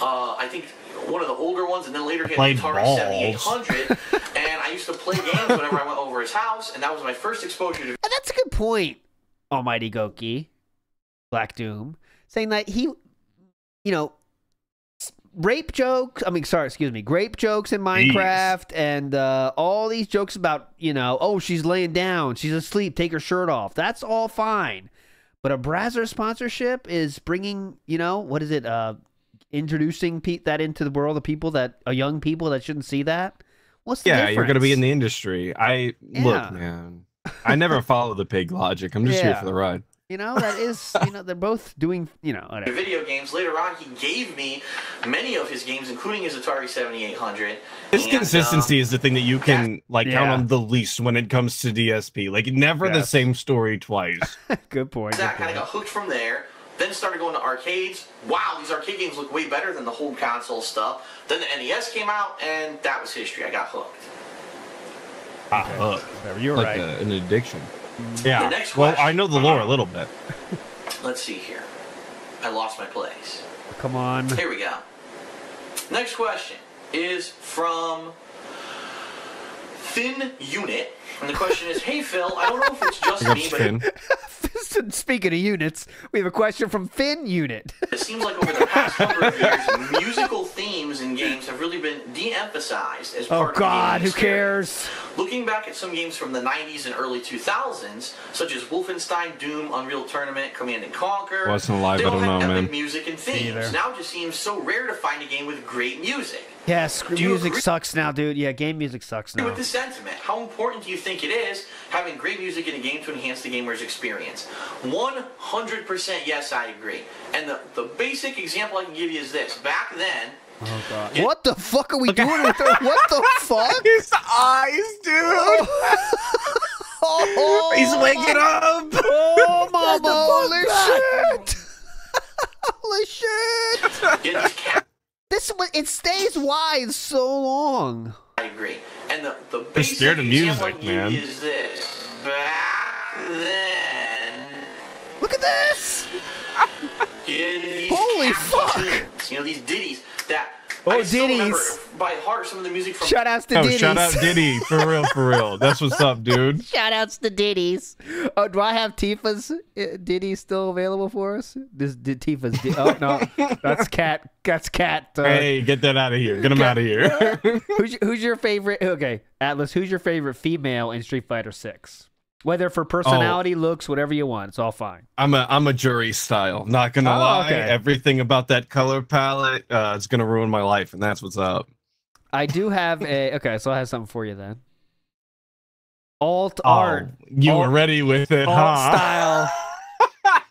uh, I think one of the older ones, and then later he had Played the Atari balls. 7800. and I used to play games whenever I went over his house, and that was my first exposure to And that's a good point, Almighty Goki, Black Doom, saying that he, you know, s- rape jokes. I mean, sorry, excuse me, grape jokes in Minecraft, and uh, all these jokes about, you know, oh, she's laying down, she's asleep, take her shirt off. That's all fine, but a Brazzer sponsorship is bringing, you know, what is it? Uh, introducing pe- that into the world of people that, uh, young people that shouldn't see that. What's the Yeah, you're gonna be in the industry. I Yeah. look, man. I never follow the pig logic. I'm just here for the ride. You know, that is, you know, they're both doing, you know, whatever. video games. Later on, he gave me many of his games, including his Atari 7800. This And, uh, consistency is the thing that you can like count on the least when it comes to DSP. Like never the same story twice. good point. that kind of got hooked from there. Then started going to arcades. Wow, these arcade games look way better than the home console stuff. Then the NES came out, and that was history. I got hooked. Ah, hook. Whatever, You're like right. a- an addiction. Yeah. next well, question. I know the lore a little bit. Let's see here. I lost my place. Come on. Here we go. Next question is from Thin Unit. And the question is, hey Phil, I don't know if it's just me, got but Finn. Speaking of units, we have a question from Finn Unit. it seems like over the past number of years, musical themes in games have really been de-emphasized as oh, part Oh of the God, who cares? Looking back at some games from the 90s and early 2000s, such as Wolfenstein, Doom, Unreal Tournament, Command and Conquer, Wasn't alive, they I don't had know, epic man. music and themes. either. Now it just seems so rare to find a game with great music. Yes, you music agree- sucks now, dude. Yeah, game music sucks now. With the sentiment, how important do you think it is having great music in a game to enhance the gamer's experience? 100% yes, I agree. And the, the basic example I can give you is this. Back then, Oh God. What the fuck are we doing with her? What the fuck? His eyes, dude. Oh, He's waking up. Oh, mama! Holy shit! Holy shit! You had these cat This one, it stays wide so long. I agree. And the, the basic spirit of example music, can man. is this. Then, Look at this! you had these Holy fuck. You know, these ditties that Oh, I still remember by heart some of the music from Shout outs to Oh, Diddy's. shout out Diddy for real, for real. That's what's up, dude. Shout outs to Diddy's. Oh, do I have Tifa's uh, Diddy still available for us? This did Tifa's. Di- oh no, that's cat. That's cat. Uh, Hey, get that out of here. Get him out of here. who's, your- who's your favorite? Okay, Atlas. Who's your favorite female in Street Fighter Six? Whether for personality, looks, whatever you want, it's all fine. I'm a I'm a jury style. Not gonna Oh, lie. okay. Everything about that color palette uh, is gonna ruin my life, and that's what's up. I do have a. Okay, so I have something for you then. Alt Oh, art, you Alt- were ready with it, alt huh? style.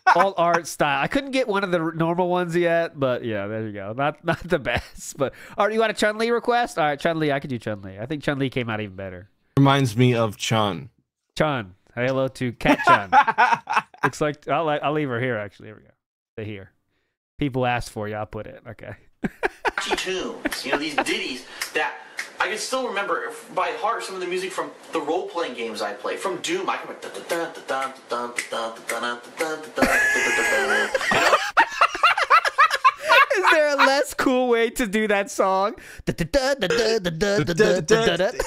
alt art style. I couldn't get one of the normal ones yet, but yeah, there you go. Not not the best, but all right. You want a Chun Li request? All right, Chun Li. I could do Chun Li. I think Chun Li came out even better. Reminds me of Chun. Chun. Say hello to Cat Chun. Looks like I'll I'll leave her here. Actually, here we go. Stay here. People asked for you. I'll put it. Okay. tunes. You know, these ditties that I can still remember by heart some of the music from the role playing games I play. From Doom, I can remember. Is there a less cool way to do that song?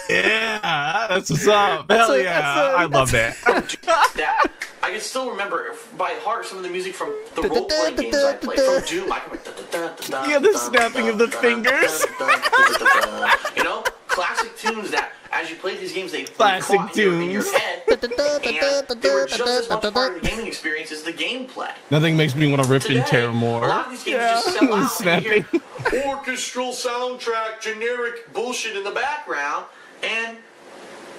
yeah, that's what's up. Hell a- yeah, that's a- I love that. that I can still remember by heart some of the music from the role playing games I played. From Doom, I can Yeah, the snapping of the fingers. you know, classic tunes that as you played these games, they Classic caught in your, in your tunes. head, and they were just as much part of the gaming experience as the gameplay. Nothing makes me want to rip Today, and tear A more. lot of these games Yeah, just sell out. snapping. And you hear orchestral soundtrack, generic bullshit in the background, and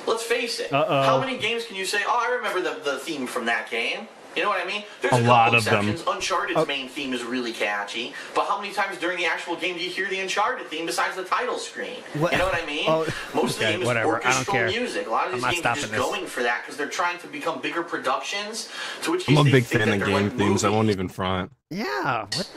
let's face it, Uh-oh. how many games can you say, "Oh, I remember the, the theme from that game"? You know what I mean? There's A couple lot of them. exceptions. Uncharted's oh. main theme is really catchy, but how many times during the actual game do you hear the Uncharted theme besides the title screen? What- You know what I mean? Oh, Most of the okay, game is whatever. I don't orchestral care. music. A lot of I'm these games are just this. going for that because they're trying to become bigger productions. To which I'm a big fan of game like themes. I won't even front. Yeah. What?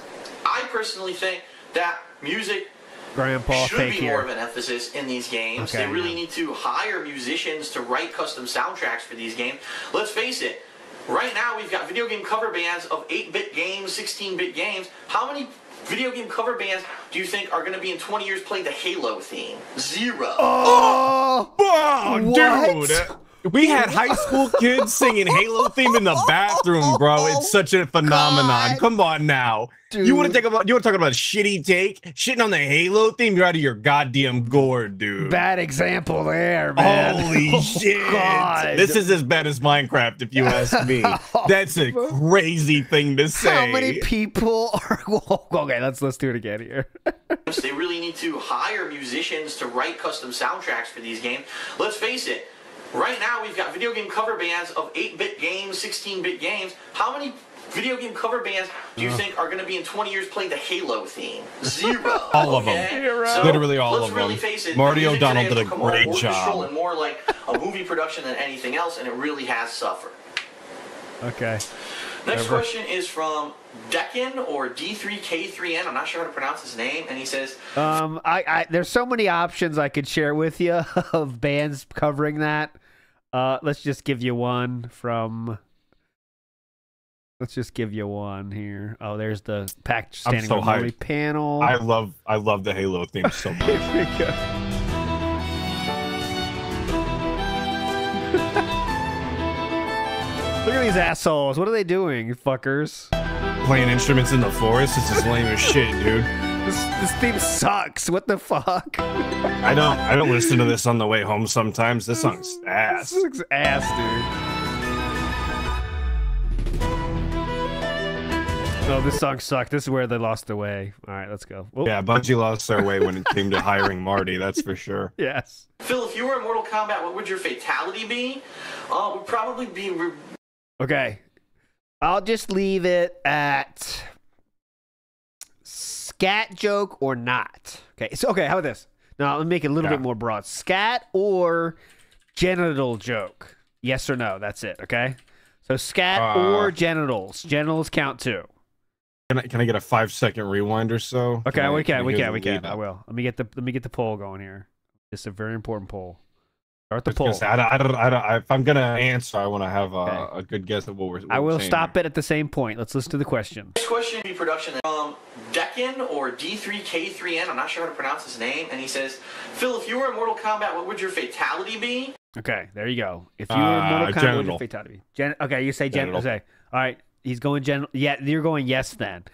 I personally think that music Grandpa should fake be more of an emphasis in these games. Okay, they really yeah. need to hire musicians to write custom soundtracks for these games. Let's face it. Right now, we've got video game cover bands of 8-bit games, 16-bit games. How many video game cover bands do you think are going to be in 20 years playing the Halo theme? Zero. Oh, Oh, What? dude. We had high school kids singing Halo theme in the bathroom, bro. It's oh such a phenomenon. God. Come on now. You want to Dude. take about you want to talk about a shitty take? Shitting on the Halo theme, you're out of your goddamn gourd, dude. bad example there, man. Holy Oh, shit. God. This is as bad as Minecraft, if you ask me. Oh, That's a crazy thing to say. How many people are? Okay, let's let's do it again here. They really need to hire musicians to write custom soundtracks for these games. Let's face it. Right now, we've got video game cover bands of 8-bit games, 16-bit games. How many video game cover bands do you uh. think are going to be in 20 years playing the Halo theme? Zero. All of them. Zero. So, Literally all let's of really them. Face it, Marty O'Donnell did a become more great job. And more like a movie production than anything else, and it really has suffered. Okay. Next Whatever. question is from Deccan or D3K3N. I'm not sure how to pronounce his name, and he says, Um, I, I there's so many options I could share with you of bands covering that. Uh, let's just give you one from. Let's just give you one here. Oh, there's the packed standing so room panel. I love I love the Halo theme so much. Look at these assholes. What are they doing, you fuckers? Playing instruments in the forest. This is lame as shit, dude. This this theme sucks. What the fuck? I don't I don't listen to this on the way home sometimes. This song's ass. This looks ass, dude. No, this song sucked. This is where they lost their way. All right, let's go. Oh, Yeah, Bungie lost their way when it came to hiring Marty, that's for sure. Yes. Phil, if you were in Mortal Kombat, what would your fatality be? Uh, would probably be re- Okay. I'll just leave it at scat joke or not. Okay. So okay, how about this? Now let me make it a little Yeah. bit more broad. Scat or genital joke? Yes or no? That's it. Okay. So scat Uh, or genitals. Genitals count too. Can I, can I get a five second rewind or so? Okay, I- we can, we can, we can. I will. Let me get the let me get the poll going here. It's a very important poll. Start the poll. Say, I, don't, I, don't, I, don't, I if I'm gonna answer, I want to have a, Okay. a good guess of what we're. What I we're will saying stop here. it at the same point. Let's listen to the question. Next question be production from Deccan or D3K3N. I'm not sure how to pronounce his name, and he says, "Phil, if you were in Mortal Kombat, what would your fatality be?" Okay, there you go. If you were in Uh, Mortal Kombat, what would your fatality? be? Gen- okay, you say genital. Genital. Say, all right, he's going genital. Yeah, you're going yes then.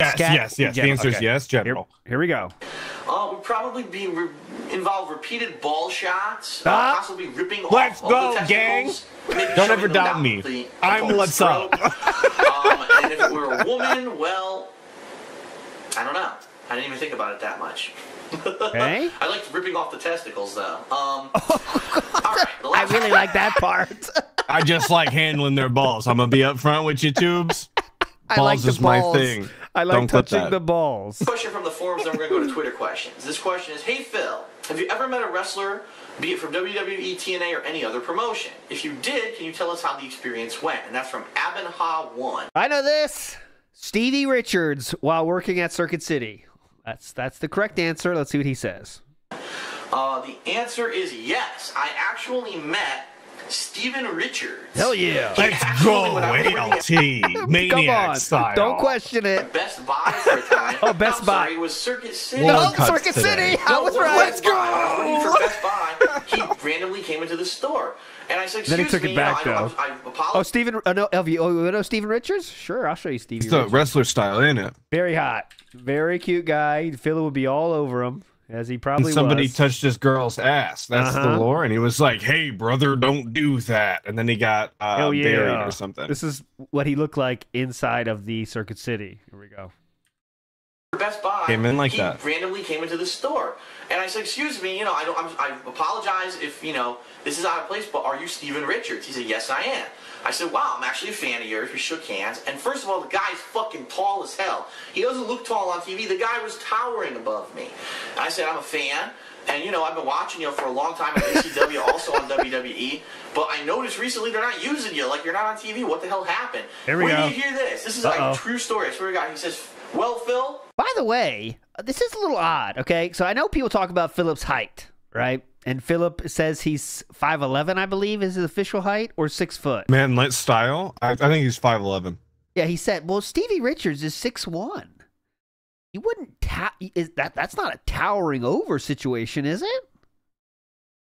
Yes, Scat yes, yes. The answer is Okay. yes, general. here we go. Uh, would probably be re- involve repeated ball shots, uh, Ah. possibly ripping Let's off go, of the testicles, maybe Don't ever doubt me. the I'm opponent's what's up. um, and if it were a woman, well, I don't know. I didn't even think about it that much. Okay. I liked ripping off the testicles, though. Um, all right, the I really like that part. I just like handling their balls. I'm gonna be up front with you, tubes. I like Balls is my thing. I like Don't clip touching that. the balls. question from the forums, then we're going to go to Twitter questions. This question is Hey Phil, have you ever met a wrestler, be it from WWE, TNA, or any other promotion? If you did, can you tell us how the experience went? And that's from Abenha1. I know this. Stevie Richards while working at Circuit City. That's that's the correct answer. Let's see what he says. Uh, the answer is yes. I actually met Steven Richards. Hell yeah. Let's go, when I was working at ALT. Come Maniac on. style. Don't question it. Best Buy for a time. Oh, Best I'm Buy. Sorry, it was Circuit City. World No, oh, Circuit today. City. I was No, right. Let's go. For Best Buy, he randomly came into the store, and I said, "Excuse Then he took me, it you know, back, I, I, though. I, Oh, apologize." Steven. Oh, no, LV. Oh, you know Steven Richards? Sure, I'll show you Stevie It's the wrestler style, ain't it? Very hot. Very cute guy. Phil would be all over him, as he probably And somebody was. touched this girl's ass. That's Uh-huh. the lore. And he was like, "Hey, brother, don't do that." And then he got uh, Hell buried yeah. or something. This is what he looked like inside of the Circuit City. Here we go. for Best Buy, Came in like he that. randomly came into the store, and I said, "Excuse me, you know, I don't, I'm, I apologize if you know this is out of place, but are you Steven Richards?" He said, "Yes, I am." I said, "Wow, I'm actually a fan of yours." We shook hands, and first of all, the guy's fucking tall as hell. He doesn't look tall on TV. The guy was towering above me. And I said, "I'm a fan." And you know, I've been watching you for a long time at ECW, also on WWE. But I noticed recently they're not using you. Like you're not on TV. What the hell happened? Here we Where go. did you hear this? This is Uh-oh. a true story. I swear to God. He says, Well, Phil, By the way, uh, this is a little odd. Okay, so I know people talk about Philip's height, right? And Philip says he's five eleven, I believe, is his official height, or six foot. Man, let style. I, I think he's five eleven. Yeah, he said. Well, Stevie Richards is six one. You wouldn't ta- is that that's not a towering over situation, is it?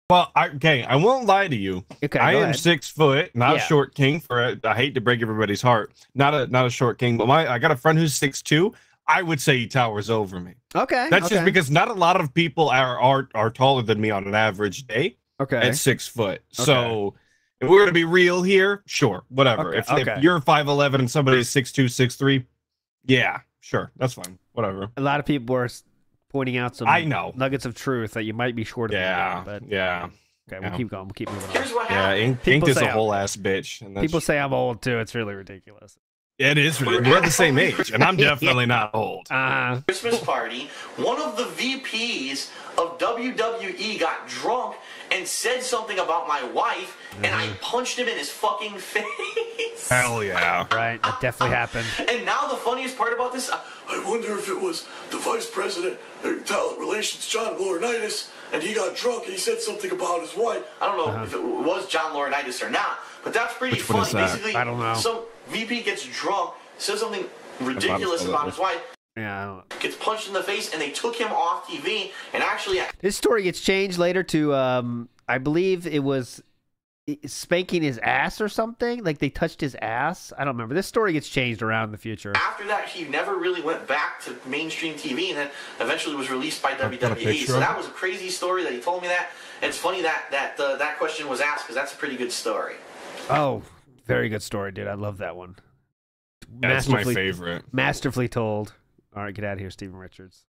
Well, I, okay, I won't lie to you. Okay, I am ahead. six foot, not Yeah. a short king. For a, I hate to break everybody's heart, not a not a short king, but my I got a friend who's six two. I would say he towers over me. Okay, That's okay. just because not a lot of people are are are taller than me on an average day okay. at six foot. So if we're gonna be real here, sure, whatever. Okay, If, okay. if you're five eleven and somebody's six two, six three, yeah, sure, that's fine, whatever. a lot of people are pointing out some I know. nuggets of truth that you might be shorter Yeah, than me, yeah, okay, yeah. we'll keep going. We'll keep moving on. here's what yeah. Ink, People Ink is say a I'm- whole ass bitch. And that's, People say I'm old too. It's really ridiculous. It is. We're the same age, and I'm definitely not old. Uh, Christmas party, one of the VPs of WWE got drunk and said something about my wife, and I punched him in his fucking face. Hell yeah. right, that definitely happened. And now the funniest part about this, I, I wonder if it was the vice president of talent relations, John Laurinaitis, and he got drunk and he said something about his wife. I don't know if it was John Laurinaitis or not, but that's pretty Which one funny. is that? Basically, I don't know. Some VP gets drunk, says something ridiculous about his wife, Yeah. I don't- gets punched in the face, and they took him off TV. And actually, This story gets changed later to, um, I believe it was spanking his ass or something. Like they touched his ass. I don't remember. This story gets changed around in the future. after that, he never really went back to mainstream TV, and then eventually was released by got a WWE. So that was a crazy story that he told me that. It's funny that that uh, that question was asked because that's a pretty good story. Oh, very good story, dude. I love that one. That's my Masterfully- favorite. Masterfully told. All right, get out of here, Steven Richards.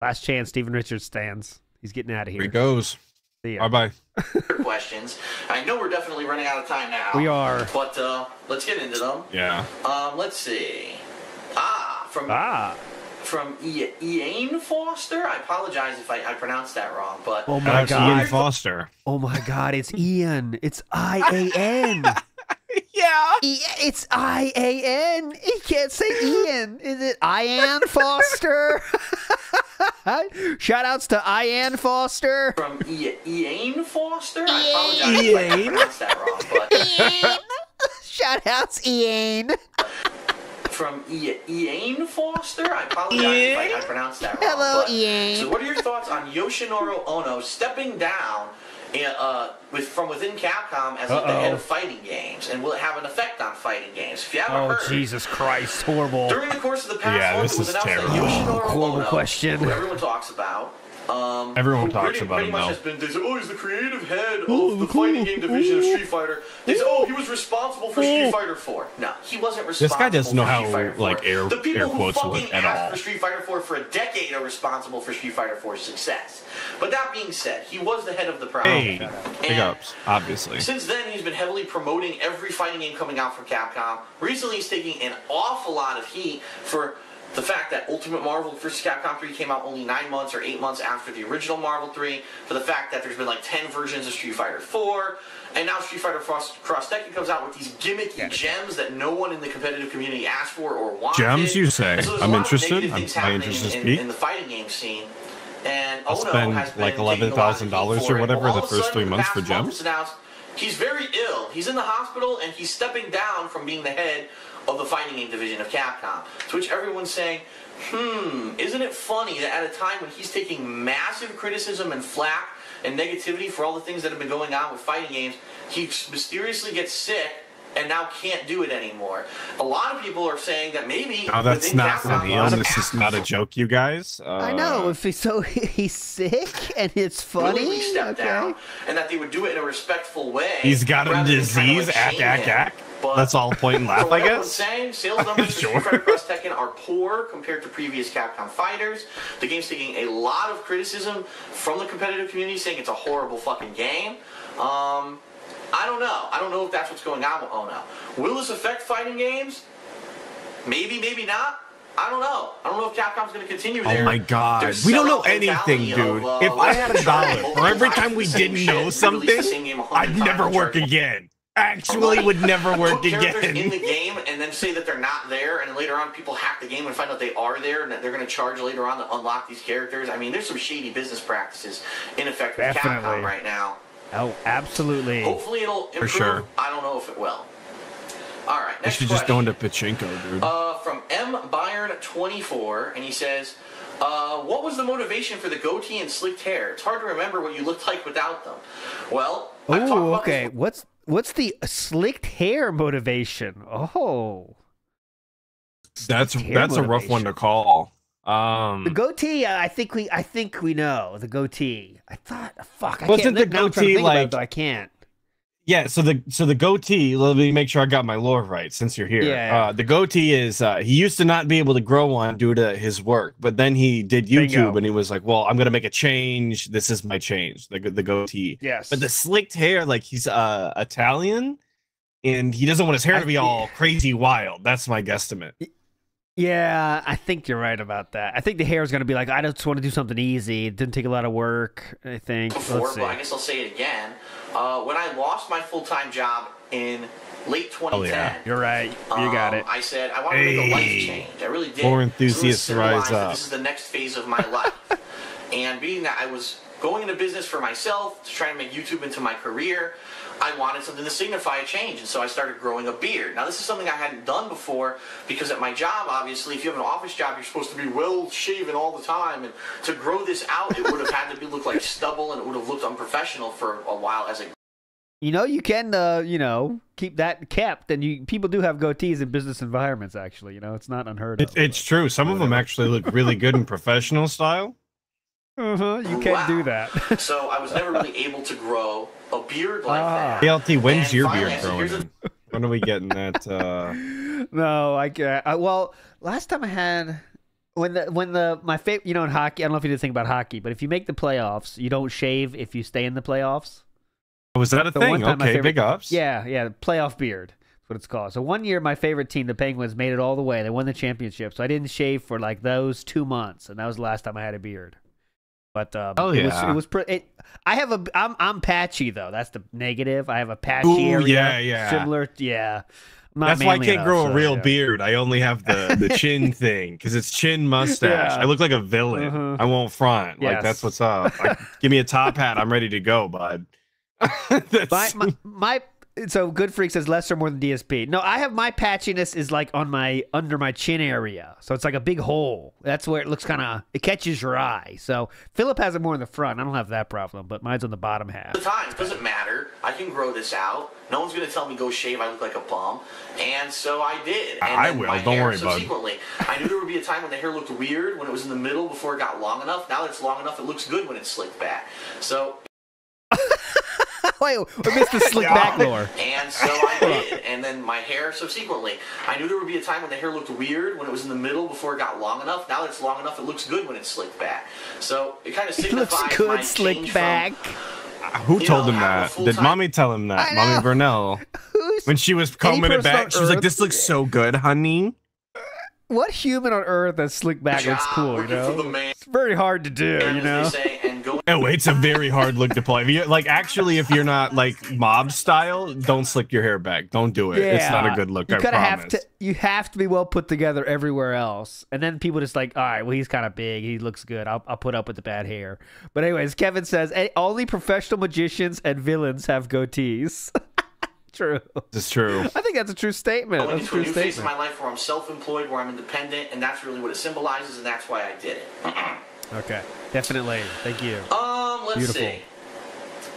Last chance, Steven Richards stands. He's getting out of Here he goes. See ya. Bye bye. questions. I know we're definitely running out of time now. We are. But uh, let's get into them. Yeah. Um, let's see. Ah, from Ah. from I- Ian Foster. I apologize if I, I pronounced that wrong, but Oh my god, Ian. Foster. Oh my god, it's Ian. It's I A N. Yeah. E- It's I A N. You can't say Ian. Is it Ian Foster? Shout outs to Ian Foster. from I- Ian Foster. I apologize if I, I pronounced that wrong, but Shout outs Ian. from I- Ian Foster. I apologize if I, I pronounced that wrong. Hello, but- Ian. So, what are your thoughts on Yoshinori Ono stepping down in, uh, with from within Capcom as like, the head of fighting games, and will it have an effect on fighting games? If you haven't Oh heard, Jesus Christ, horrible. During the course of the past Yeah, month, this it was is announced terrible. that Yoshinori Horrible Ono, question. who everyone talks about. Um, Everyone who talks pretty, about pretty him, much though. has been. They say, oh, he's the creative head of the fighting game division of Street Fighter. They say, oh, he was responsible for Street Fighter 4. No, he wasn't responsible. This guy doesn't know how, Street Fighter 4. like, air- the people air who quotes fucking work at asked all. for Street Fighter 4 for a decade are responsible for Street Fighter 4's success. But that being said, he was the head of the problem. Hey, big ups, obviously. since then, he's been heavily promoting every fighting game coming out from Capcom. Recently, he's taking an awful lot of heat for the fact that Ultimate Marvel vs. Capcom 3 came out only nine months or eight months after the original Marvel 3, for the fact that there's been like 10 versions of Street Fighter 4, and now Street Fighter Cross, Cross Tekken comes out with these gimmicky gems that no one in the competitive community asked for or wanted. Gems, you say? So I'm interested. I'm- things my happening interest is in, in the fighting game scene. And I'll Ono spend, has been like, taking a lot of heat $11,000 or whatever the all of a first sudden, three months for gems? announced he's very ill. He's in the hospital and he's stepping down from being the head of the fighting game division of Capcom. To which everyone's saying, hmm, isn't it funny that at a time when he's taking massive criticism and flack and negativity for all the things that have been going on with fighting games, he mysteriously gets sick and now can't do it anymore. A lot of people are saying that maybe No, that's not Capcom, real. This is not a joke, you guys. Uh, I know. If he, so he's sick and it's funny. willingly stepped okay. down, and that they would do it in a respectful way. He's got a rather than kinda, disease. like, Ack, shame ack, ack. But That's all point and laugh, I guess. saying, sales numbers for Street Fighter Cross Tekken are poor compared to previous Capcom fighters. The game's taking a lot of criticism from the competitive community, saying it's a horrible fucking game. Um, I don't know. I don't know if that's what's going on with Ono. Will this affect fighting games? Maybe, maybe not. I don't know. I don't know if Capcom's going to continue Oh my god. We don't know anything, dude. of, uh, if I had a dollar for every time we didn't know something, the same game a I'd never work again. Actually would never work put characters in the game and then say that they're not there, and then later on people hack the game and find out they are there, and that they're going to charge later on to unlock these characters. I mean, there's some shady business practices in effect with Definitely. Capcom right now. Oh, absolutely. Hopefully it'll improve. sure. I don't know if it will. All right, I next should question. just go into Pachinko, dude. Uh, from M Byron 24, and he says, uh, "What was the motivation for the goatee and slicked hair? It's hard to remember what you looked like without them." Well, I've Oh, okay. What's what's the slicked hair motivation? Oh, that's hair that's a rough one to call. Um, the goatee. uh, I think we. I think we know the goatee. I thought. Fuck. I Wasn't can't, the now I'm trying to goatee, think it, like- I can't. Yeah, so the so the goatee. Let me make sure I got my lore right since you're here. Yeah. Uh, the goatee is uh, he used to not be able to grow one due to his work, but then he did YouTube Bingo. and he was like, "Well, I'm gonna make a change. This is my change." The the goatee. Yes. But the slicked hair, like he's uh Italian, and he doesn't want his hair I- to be all crazy wild. That's my guesstimate. Yeah, I think you're right about that. I think the hair is going to be like, I just want to do something easy. It didn't take a lot of work. I think. before, Let's see. but I guess I'll say it again. Uh, when I lost my full time job in late 2010, Oh, yeah. You're right. You got um, it. I said I wanted to make a life change. I really did. More enthusiasts rise up. This is the next phase of my life. and being that I was going into business for myself to try to make YouTube into my career, I wanted something to signify a change, and so I started growing a beard. Now this is something I hadn't done before because at my job, obviously, if you have an office job, you're supposed to be well shaven all the time, and to grow this out, it would have had to be look like stubble, and it would have looked unprofessional for a while as it You know, you can, uh, you know, keep that kept, and you people do have goatees in business environments. Actually, you know, it's not unheard of. It, it's true. Some of them actually look really good in professional style. Uh-huh, you can Wow. do that. So I was never really able to grow a beard like Ah. that. BLT, when's And your finally, beard growing? here's a- When are we getting that? Uh... no, I can't. I, well, last time I had when the when the my favorite, you know, in hockey. I don't know if you did think about hockey, but if you make the playoffs, you don't shave if you stay in the playoffs. Was that a The thing? one time my Okay, favorite- big ups. Yeah, yeah, playoff beard. That's what it's called. So one year, my favorite team, the Penguins, made it all the way. They won the championship. So I didn't shave for like those two months, and that was the last time I had a beard. But um, Oh, it was yeah. it was pre- it, I have a I'm I'm patchy though. That's the negative. I have a patchy Ooh, area. yeah, yeah. Similar, yeah. That's why I can't enough, grow a real yeah. beard. I only have the the chin thing because it's chin mustache. Yeah. I look like a villain. Uh-huh. I won't front. Like that's what's up. Like, give me a top hat. I'm ready to go, bud. My, my my so good freak says less or more than DSP. No, I have my patchiness is like on my under my chin area, so it's like a big hole. That's where it looks kind of it catches your eye. So Philip has it more in the front. I don't have that problem, but mine's on the bottom half. the time. It doesn't matter. I can grow this out. No one's going to tell me go shave. I look like a bum. And so I did. And I will. Don't hair worry, bud. subsequently, I knew there would be a time when the hair looked weird when it was in the middle before it got long enough. Now that it's long enough, it looks good when it's slicked back. So, Wait, we missed the slick back lore. and so I did. And then my hair subsequently. I knew there would be a time when the hair looked weird when it was in the middle before it got long enough. Now that it's long enough, it looks good when it's slicked back. So it kind of It signifies looks my good change slick from- back. Who told know, him that? Did mommy tell him that? I Mommy know. Burnell. Who's When she was combing it back, she was like, "This looks so good, honey." what human on earth that slick back looks cool? You working for the know, it's very hard to do. And You as know, Oh, it's a very hard look to play. If you, like, actually, if you're not like mob style, don't slick your hair back. Don't do it. It's not a good look. You I kinda promise. have to. You have to be well put together everywhere else, and then people just like, all right, well, he's kind of big. He looks good. I'll, I'll put up with the bad hair. But anyways, Kevin says "Eh, only professional magicians and villains have goatees. true. This is true. I think that's a true statement. going That's a into a true new phase of statement. my life where I'm self-employed, where I'm independent, and that's really what it symbolizes, and that's why I did it. Okay, definitely. Thank you. Um, let's Beautiful. see.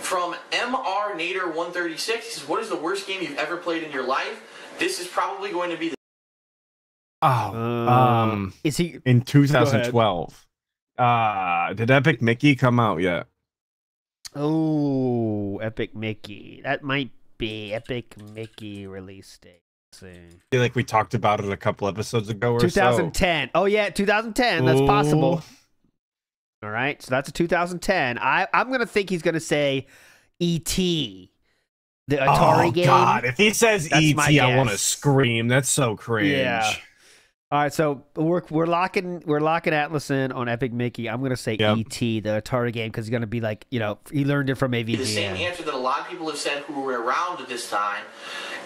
From MR Nader 136, he says, "What is the worst game you've ever played in your life?" This is probably going to be the Oh, Um, um, is he? in 2012. Uh, did Epic Mickey come out yet? Oh, Epic Mickey. That might be Epic Mickey release date. Let's. I feel like we talked about it a couple episodes ago or so. 2010. Oh yeah, 2010. That's Ooh. possible. All right, so that's a 2010. I I'm gonna think he's gonna say E.T. The oh, Atari oh, game. God, if he says ET, I want to scream. That's so cringe. Yeah. All right, so we're we're locking we're locking Atlus in on Epic Mickey. I'm gonna say Yep. ET, the Atari game, because he's gonna be like, you know, he learned it from The same answer that a lot of people have said who were around at this time.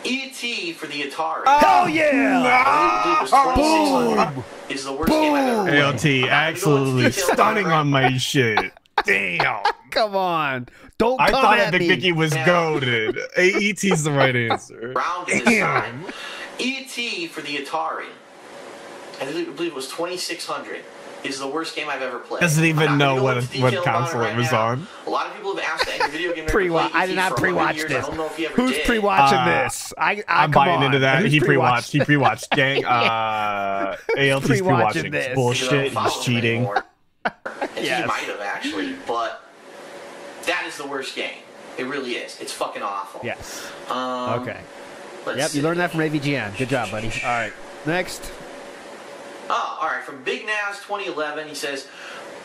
E.T. for the Atari. Oh yeah! I believe it was 2600 is the worst game I've ever played. ALT, I'm not gonna go into absolutely stunning on my shit. Damn. Come on, don't I come thought at Epic me. Mickey was Yeah. goaded. AET's the right answer. Around at this time. E.T. for the Atari. I believe believe it was 2600 is the worst game I've ever played. Doesn't even I'm not gonna know what- what console it right was now. on. A lot of people have asked that in video game. Pre-wa- I did not pre-watch this. Who's pre-watching Uh, this? I, I I'm come buying on. into that. Who's He pre-watched. He pre-watched? pre-watched. Gang. Uh, ALT's pre-watching pre-watching. this. Bullshit. He's cheating. He might have actually, but that is the worst game. It really is. It's fucking awful. Yes. Um, Okay. Yep. see. You learned that from AVGN. Good job, buddy. All right. Next. Oh, all right. From Big Naz 2011, he says,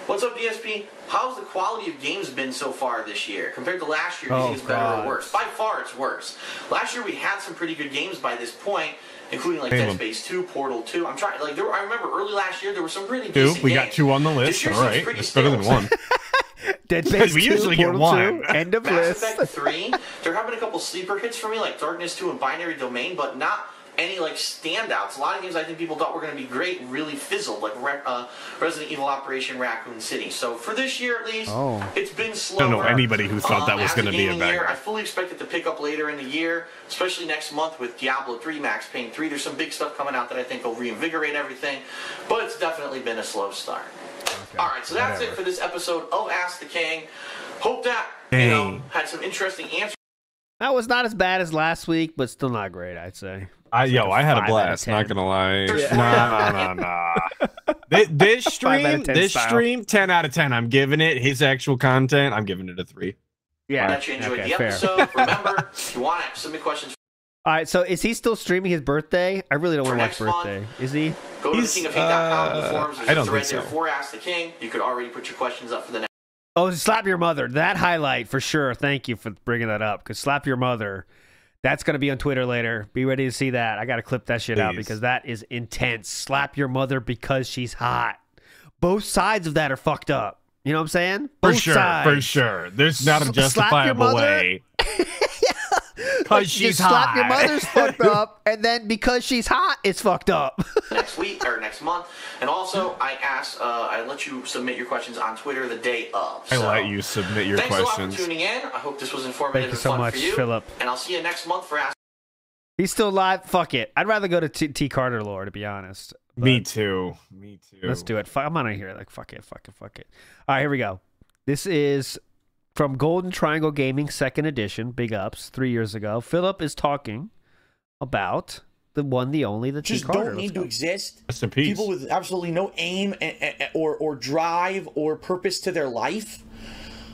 "What's up, DSP? How's the quality of games been so far this year compared to last year? Do you Oh, think it's better or worse? By far, it's worse. Last year we had some pretty good games by this point." Including like Name Dead 'em. Space 2, Portal 2. I'm trying like there were, I remember early last year there were some pretty Two. decent We got two on the This list. year All seems It's better than one. Dead Space We 2, usually get Portal one. 2, End of Mass list. Effect 3, there have been a couple sleeper hits for me, like Darkness 2 and Binary Domain, but not any like standouts. A lot of games I think people thought were going to be great really fizzled, like Re- uh, Resident Evil Operation Raccoon City. So for this year at least, Oh. it's been slow. I don't know anybody who thought that was gonna be a gaming banger. year, I fully expect it to pick up later in the year, especially next month with Diablo 3, Max Payne 3. There's some big stuff coming out that I think will reinvigorate everything, but it's definitely been a slow start. All right, so that's whatever. it for this episode of Ask the King. Hope that you know had some interesting answers. That was not as bad as last week, but still not great, I'd say. I, yo, like a I had a five out of blast. Not gonna lie. Yeah. Nah, nah, nah, nah. This, this Five out of stream, 10 this style. stream, ten out of ten. I'm giving it. His actual content, I'm giving it a three. Yeah. that you enjoyed okay, the fair. episode. Remember, if you want to submit questions, All right, so is he still streaming his birthday? I really don't For want to next watch month. birthday. Is he? go He's, to thekingofhate.com. the uh, forums. There's I a don't thread think there so. for Ask the King. You could already put your questions up for the next. Oh, slap your mother. That highlight for sure. Thank you for bringing that up. Because slap your mother. That's gonna be on Twitter later. Be ready to see that. I gotta clip that shit out because that is intense. Slap your mother because she's hot. Both sides of that are fucked up. You know what I'm saying? For sure, sides. for sure. There's not a S- slap your justifiable way. Because she's Just slap your mother's fucked up, and then because she's hot, it's fucked up. next week or next month. And also, I asked, uh, I let you submit your questions on Twitter the day of. I let you submit your Thanks a lot questions. for tuning in. I hope this was informative Thank you and so fun much, you. Philip. And I'll see you next month for Ask. He's still alive. Fuck it. I'd rather go to T, T Carter lore, to be honest. Me too. Me too. Let's do it. I'm out of here. Like fuck it. Fuck it. Fuck it. All right, here we go. This is from Golden Triangle Gaming Second Edition. Big ups. Three years ago. Philip is talking about the one, the only, the T just Carter. don't Let's need go. to exist. Rest in peace. People with absolutely no aim and, and- or or drive or purpose to their life.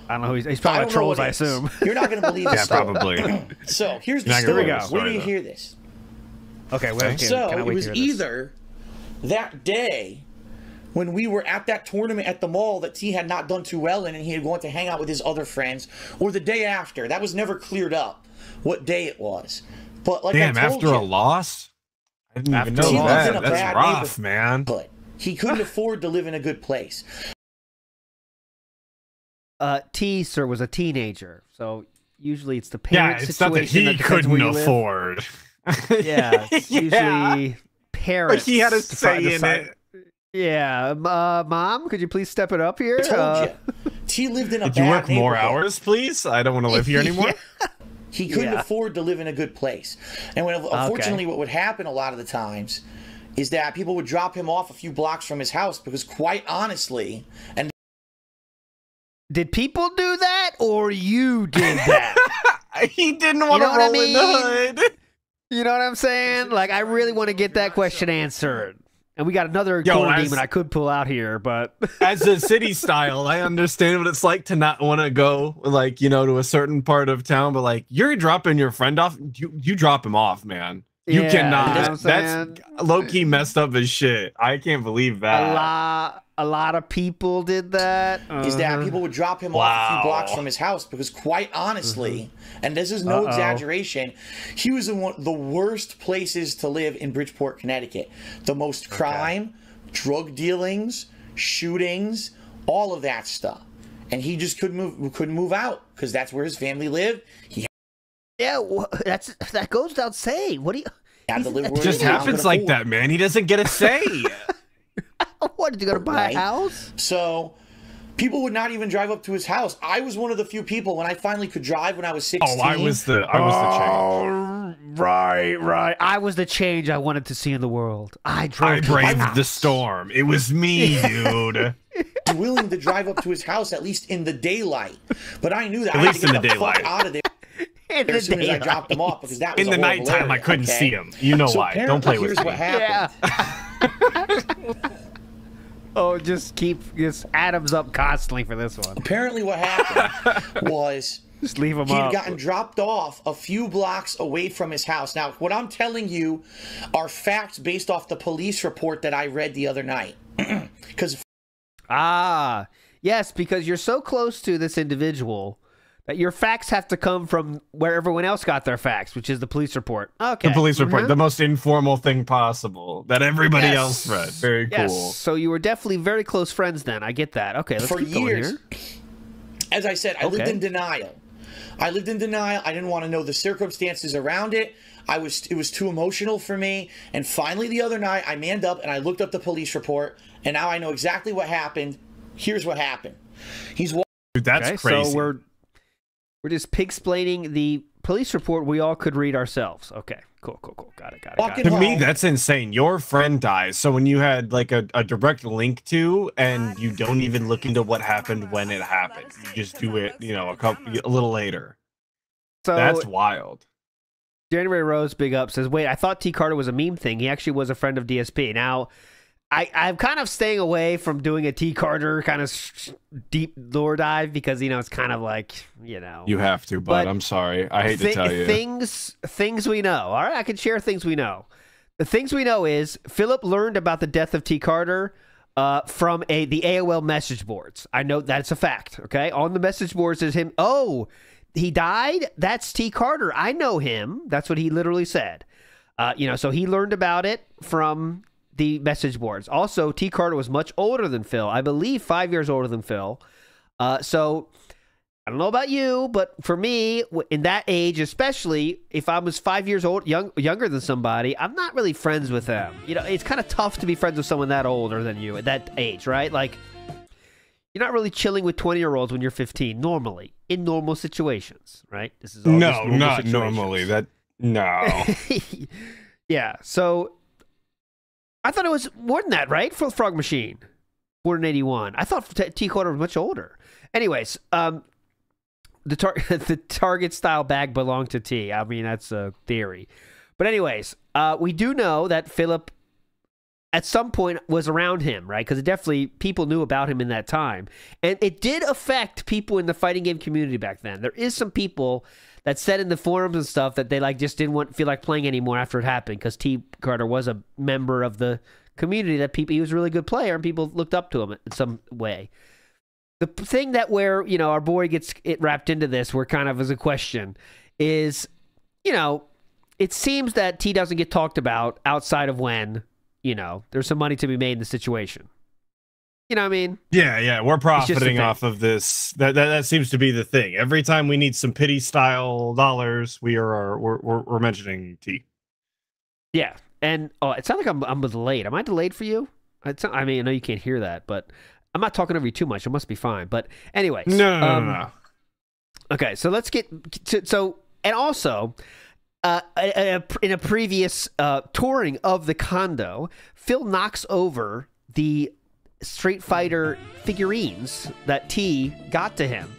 I don't know. Who he's, he's probably don't about trolls. I assume. You're not going to believe yeah, this. story. probably. So here's the You're not gonna story. believe the Where do you though. hear this? okay. Well, can, so can I it was to hear this? either that day when we were at that tournament at the mall that T had not done too well in and he had gone to hang out with his other friends, or the day after. That was never cleared up what day it was. But like Damn, I told after you, a loss? I didn't even know that. He was in a That's bad rough, man. but he couldn't afford to live in a good place. Uh, T sir was a teenager, so usually it's the Yeah, parent it's not that situation he that couldn't afford. Yeah, it's Yeah. usually parents. But he had a defi- say in decide- it. Yeah, uh, mom, could you please step it up here? I told Uh, you. T lived in a Did you work more hours, please? I don't want to live here anymore. He couldn't Yeah. afford to live in a good place. And when, unfortunately, what would happen a lot of the times is that people would drop him off a few blocks from his house because, quite honestly, and Did people do that, or you did that? he didn't want know to what I roll in the mean? hood. you know what I'm saying? Like, I really want to get that question answered. And we got another Yo, corner as- demon I could pull out here, but As a city style, I understand what it's like to not want to go, like you know, to a certain part of town. But like, you're dropping your friend off. You you drop him off, man. You Yeah, cannot. you know That's low key messed up as shit. I can't believe a that. lot. A lot of people did that. is that uh-huh. people would drop him off a few blocks from his house because, quite honestly, mm-hmm. and this is no Uh-oh. exaggeration, he was in one of the worst places to live in Bridgeport, Connecticut. The most crime, drug dealings, shootings, all of that stuff, and he just couldn't move couldn't move out because that's where his family lived. He Yeah, wha- that's that goes without saying. What do you? had to live It just happens like that, man. He doesn't get a say. What did you go to buy Right. a house? So people would not even drive up to his house. I was one of the few people when I finally could drive when I was 16. oh, I was the I was the oh, change. Oh, right, right. I was the change I wanted to see in the world. I drove. I braved the storm. It was me, dude. willing to drive up to his house at least in the daylight. But I knew that At I had least to in the the, daylight. fuck out of there In the as soon as I dropped him off because that was In a the horrible nighttime, I couldn't okay? see him. You know So why? Don't play with here's me. what happened. Oh, just keep just Adams up constantly for this one. Apparently, what happened was Just leave him he had gotten dropped off a few blocks away from his house. Now, what I'm telling you are facts based off the police report that I read the other night. Because Ah, yes, because you're so close to this individual that your facts have to come from where everyone else got their facts, which is the police report. Okay. The police report, Mhm. the most informal thing possible that everybody Yes. else read. Very Yes. cool. So you were definitely very close friends then. I get that. Okay, let's for keep going years, here. as I said, I lived in denial. I lived in denial. I didn't want to know the circumstances around it. I was it was too emotional for me. And finally the other night I manned up and I looked up the police report and now I know exactly what happened. Here's what happened. He's wa- Dude, that's okay, crazy. so we're we're just pig splaining the police report we all could read ourselves. Okay, cool, cool, cool. Got it, got it. Got it. to me, that's insane. Your friend dies. So when you had like a, a direct link to, and you don't even look into what happened when it happened, you just do it, you know, a couple, a little later. So That's wild. January Rose, big up, says, "Wait, I thought T Carter was a meme thing. He actually was a friend of DSP. Now, I I'm kind of staying away from doing a T Carter kind of sh- deep lore dive because you know it's kind of like you know You have to, but, But I'm sorry. I hate to tell you. things things we know. All right, I can share things we know. The things we know is Philip learned about the death of T Carter. Uh, from a the AOL message boards, I know that's a fact. Okay, on the message boards is him. Oh, he died. That's T Carter. I know him. That's what he literally said. Uh, you know, so he learned about it from the message boards. Also, T Carter was much older than Phil. I believe five years older than Phil. Uh, so I don't know about you, but for me, in that age, especially if I was five years old, young, younger than somebody, I'm not really friends with them. You know, it's kind of tough to be friends with someone that older than you at that age, right? Like, you're not really chilling with 20 year olds when you're 15, normally, in normal situations, right? This is all no, normal not situations. normally. That no. yeah, so I thought it was more than that, right? For Frog Machine, born in '81. I thought T Carter was much older. Anyways, um, the tar- the Target style bag belonged to T. I mean, that's a theory. But anyways, uh, we do know that Philip at some point was around him, right? Because definitely people knew about him in that time, and it did affect people in the fighting game community back then. There is some people that said in the forums and stuff that they like just didn't want feel like playing anymore after it happened because T Carter was a member of the community that people he was a really good player and people looked up to him in some way. The thing that where you know our boy gets it wrapped into this, where kind of as a question, is you know it seems that T doesn't get talked about outside of when you know there's some money to be made in the situation. You know what I mean? Yeah, yeah, we're profiting off of this. That, that that seems to be the thing. Every time we need some pity style dollars, we are we're we're, we're mentioning T. Yeah. And oh, it sounds like I'm I'm delayed. Am I delayed for you? It's I mean, I know you can't hear that, but I'm not talking over you too much. It must be fine. But anyways, No, no, no, um, no, no. Okay, so let's get to, so and also uh, a- a- in a previous uh, touring of the condo, Phil knocks over the Street Fighter figurines that T got to him,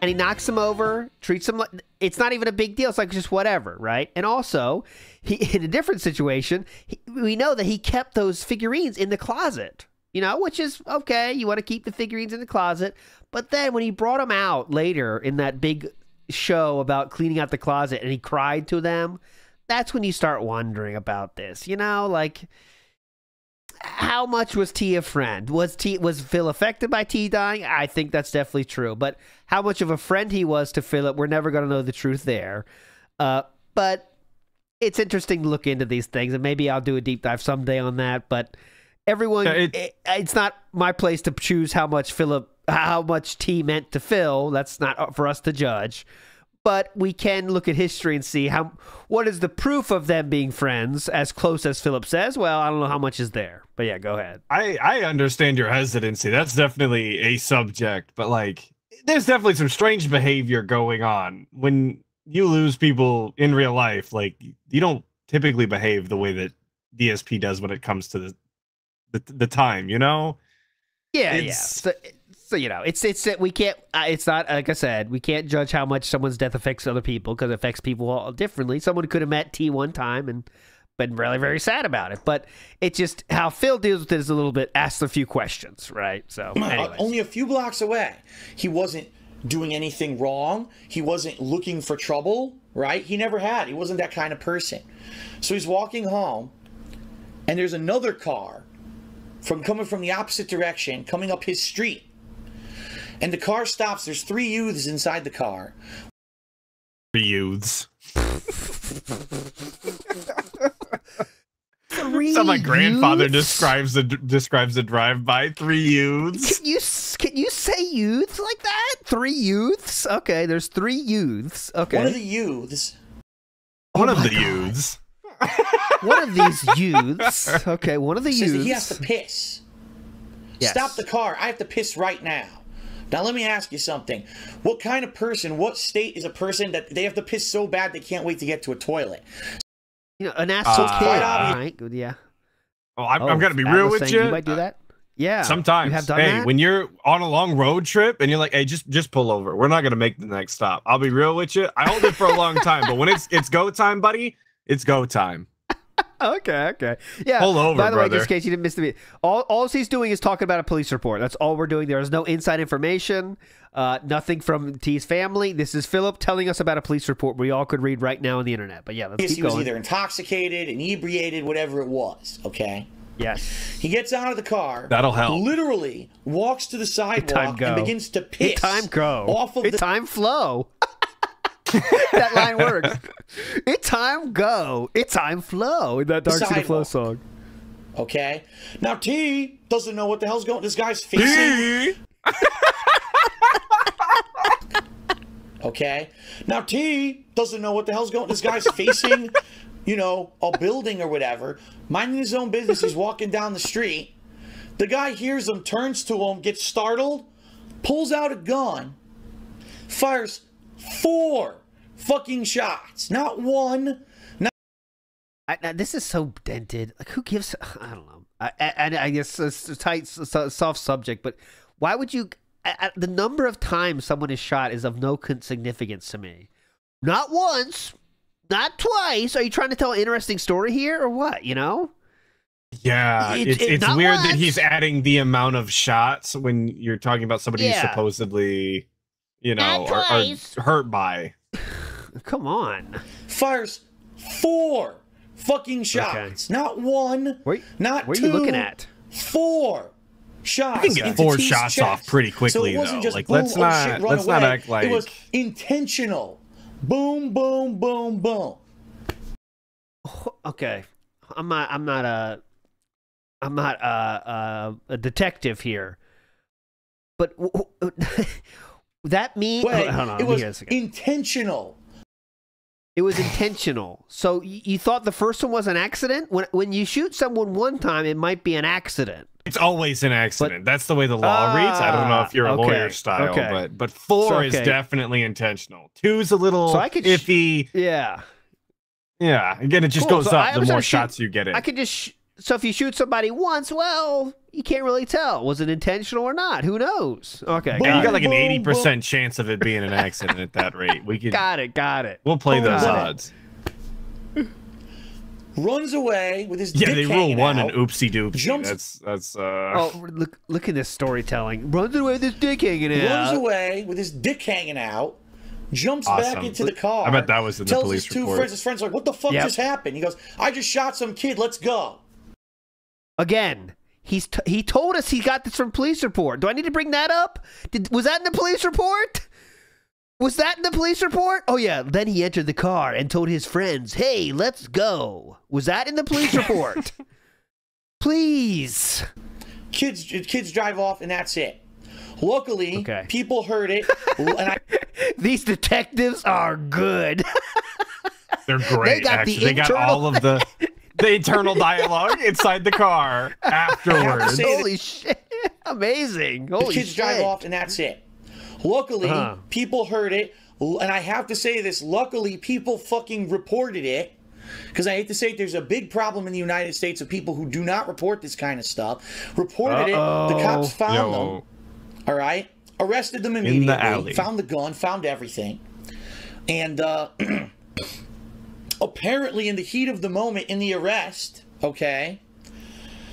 and he knocks him over, treats him like it's not even a big deal. It's like just whatever, right? And also, he in a different situation, he, we know that he kept those figurines in the closet. You know, which is okay. You want to keep the figurines in the closet, but then when he brought them out later in that big show about cleaning out the closet and he cried to them, that's when you start wondering about this. You know, like how much was T a friend? Was T was Phil affected by T dying? I think that's definitely true. But how much of a friend he was to Philip, we're never going to know the truth there. Uh, but it's interesting to look into these things, and maybe I'll do a deep dive someday on that. But everyone, Yeah, it- it, it's not my place to choose how much Philip, how much T meant to Phil. That's not for us to judge. But we can look at history and see how what is the proof of them being friends, as close as Philip says. Well, I don't know how much is there, but yeah, go ahead. I I understand your hesitancy. That's definitely a subject, but like there's definitely some strange behavior going on when you lose people in real life. Like you don't typically behave the way that DSP does when it comes to the the, the time, you know? Yeah, yeah. So, so you know, it's it's we can't. Uh, it's not like I said. We can't judge how much someone's death affects other people because it affects people all differently. Someone could have met T one time and been really very sad about it, but it's just how Phil deals with it is a little bit asks a few questions, right? So, Uh, anyways. only a few blocks away. He wasn't doing anything wrong. He wasn't looking for trouble, right? He never had. He wasn't that kind of person. So he's walking home, and there's another car from coming from the opposite direction coming up his street. And the car stops. There's three youths inside the car. The youths. Three So my grandfather youths? describes the describes the drive by three youths. Can you can you say youths like that? Three youths? Okay, there's three youths. Okay, One of the youths. One oh of the God. youths. One of these youths. Okay, one of the says that youths. he has to piss. Yes. Stop the car. I have to piss right now. Now let me ask you something. What kind of person, what state is a person that they have to piss so bad they can't wait to get to a toilet? You know, an asshole Uh, kid. quite. Right? Good, yeah. Oh, I'm, Oh, I'm gonna be Matt real with you. You might do that. Yeah. Sometimes, You have done hey, that? when you're on a long road trip and you're like, "Hey, just just pull over. We're not gonna make the next stop." I'll be real with you. I hold it for a long time, but when it's it's go time, buddy, it's go time. Okay, okay. Yeah. Pull over, By the way, brother. just in case you didn't miss the beat, all, all he's doing is talking about a police report. That's all we're doing. There is no inside information, uh, nothing from T's family. This is Philip telling us about a police report we all could read right now on the internet. But yeah, let's Yes, keep he was either intoxicated, inebriated, whatever it was. Okay. Yes. He gets out of the car. That'll help. Literally walks to the time sidewalk go. and begins to piss. Hit time go. off of Hit the time flow. that line works. It time go. It time flow. In that Dark City Flow song. Okay. Now T doesn't know what the hell's going. This guy's facing. Okay. Now T doesn't know what the hell's going. This guy's facing, you know, a building or whatever, minding his own business. He's walking down the street. The guy hears him, turns to him, gets startled, pulls out a gun, fires four fucking shots, not one. Not I, now, this is so dented. Like, who gives? I don't know. I, I, I guess it's a tight, s- s- soft subject, but why would you? I, I- the number of times someone is shot is of no significance to me. Not once, not twice. Are you trying to tell an interesting story here, or what? You know? Yeah, It- it's it- it's not weird that he's adding the amount of shots when you're talking about somebody who's Yeah. supposedly, you know, are, are hurt by. Come on. fires four fucking shots, not one, Where, not where are two, you looking at? Four shots. You can get four shots chest. off pretty so quickly, it wasn't though. just Like, boom, let's oh, not- shit, let's not act like- it was intentional. Boom, boom, boom, boom. Okay, I'm not. I'm not a. I'm not a, a, a detective here. But w- w- that mean Wait, hold on, it was hear intentional. It was intentional. So y- you thought the first one was an accident? When when you shoot someone one time, it might be an accident. It's always an accident. That's the way the law reads. I don't know if you're a Ah, okay, lawyer style, okay. but but four So, is definitely intentional. Two's a little So I could sh- iffy. Yeah. yeah, again, it just Cool, goes so I up the more gonna shoot- shots you get in. I could just. Sh- so if you shoot somebody once, well, you can't really tell was it intentional or not. Who knows? Okay, Yeah, got, you got like an Boom, eighty boom. percent chance of it being an accident at that rate. We could got it. Got it. we'll play those odds. Runs away with his Yeah, dick they rule one out. and oopsie doopsie. Jumps- That's that's uh Oh, look! Look at this storytelling. Runs away with his dick hanging out. runs away with his dick hanging out, jumps back into the car. I bet that was in the tells police his two report. friends. His friends are like, "What the fuck Yep. just happened?" He goes, "I just shot some kid. Let's go." Again, he's t- he told us he got this from police report. Do I need to bring that up? Did was that in the police report? Was that in the police report? Oh yeah. Then he entered the car and told his friends, "Hey, let's go." Was that in the police report? Please. Kids, kids drive off, and that's it. Luckily, Okay. people heard it, and I, These detectives are good. They're great. They got the actually, they got all of the the internal dialogue inside the car afterwards. Holy shit. Amazing. the kids shit. drive off, and that's it. Luckily, Uh-huh. people heard it, and I have to say this. Luckily, people fucking reported it. Because I hate to say it, there's a big problem in the United States of people who do not report this kind of stuff. Reported it, the cops found Yo, them. All right, arrested them the immediately. alley. Found the gun, found everything, and uh, apparently, in the heat of the moment, in the arrest, okay,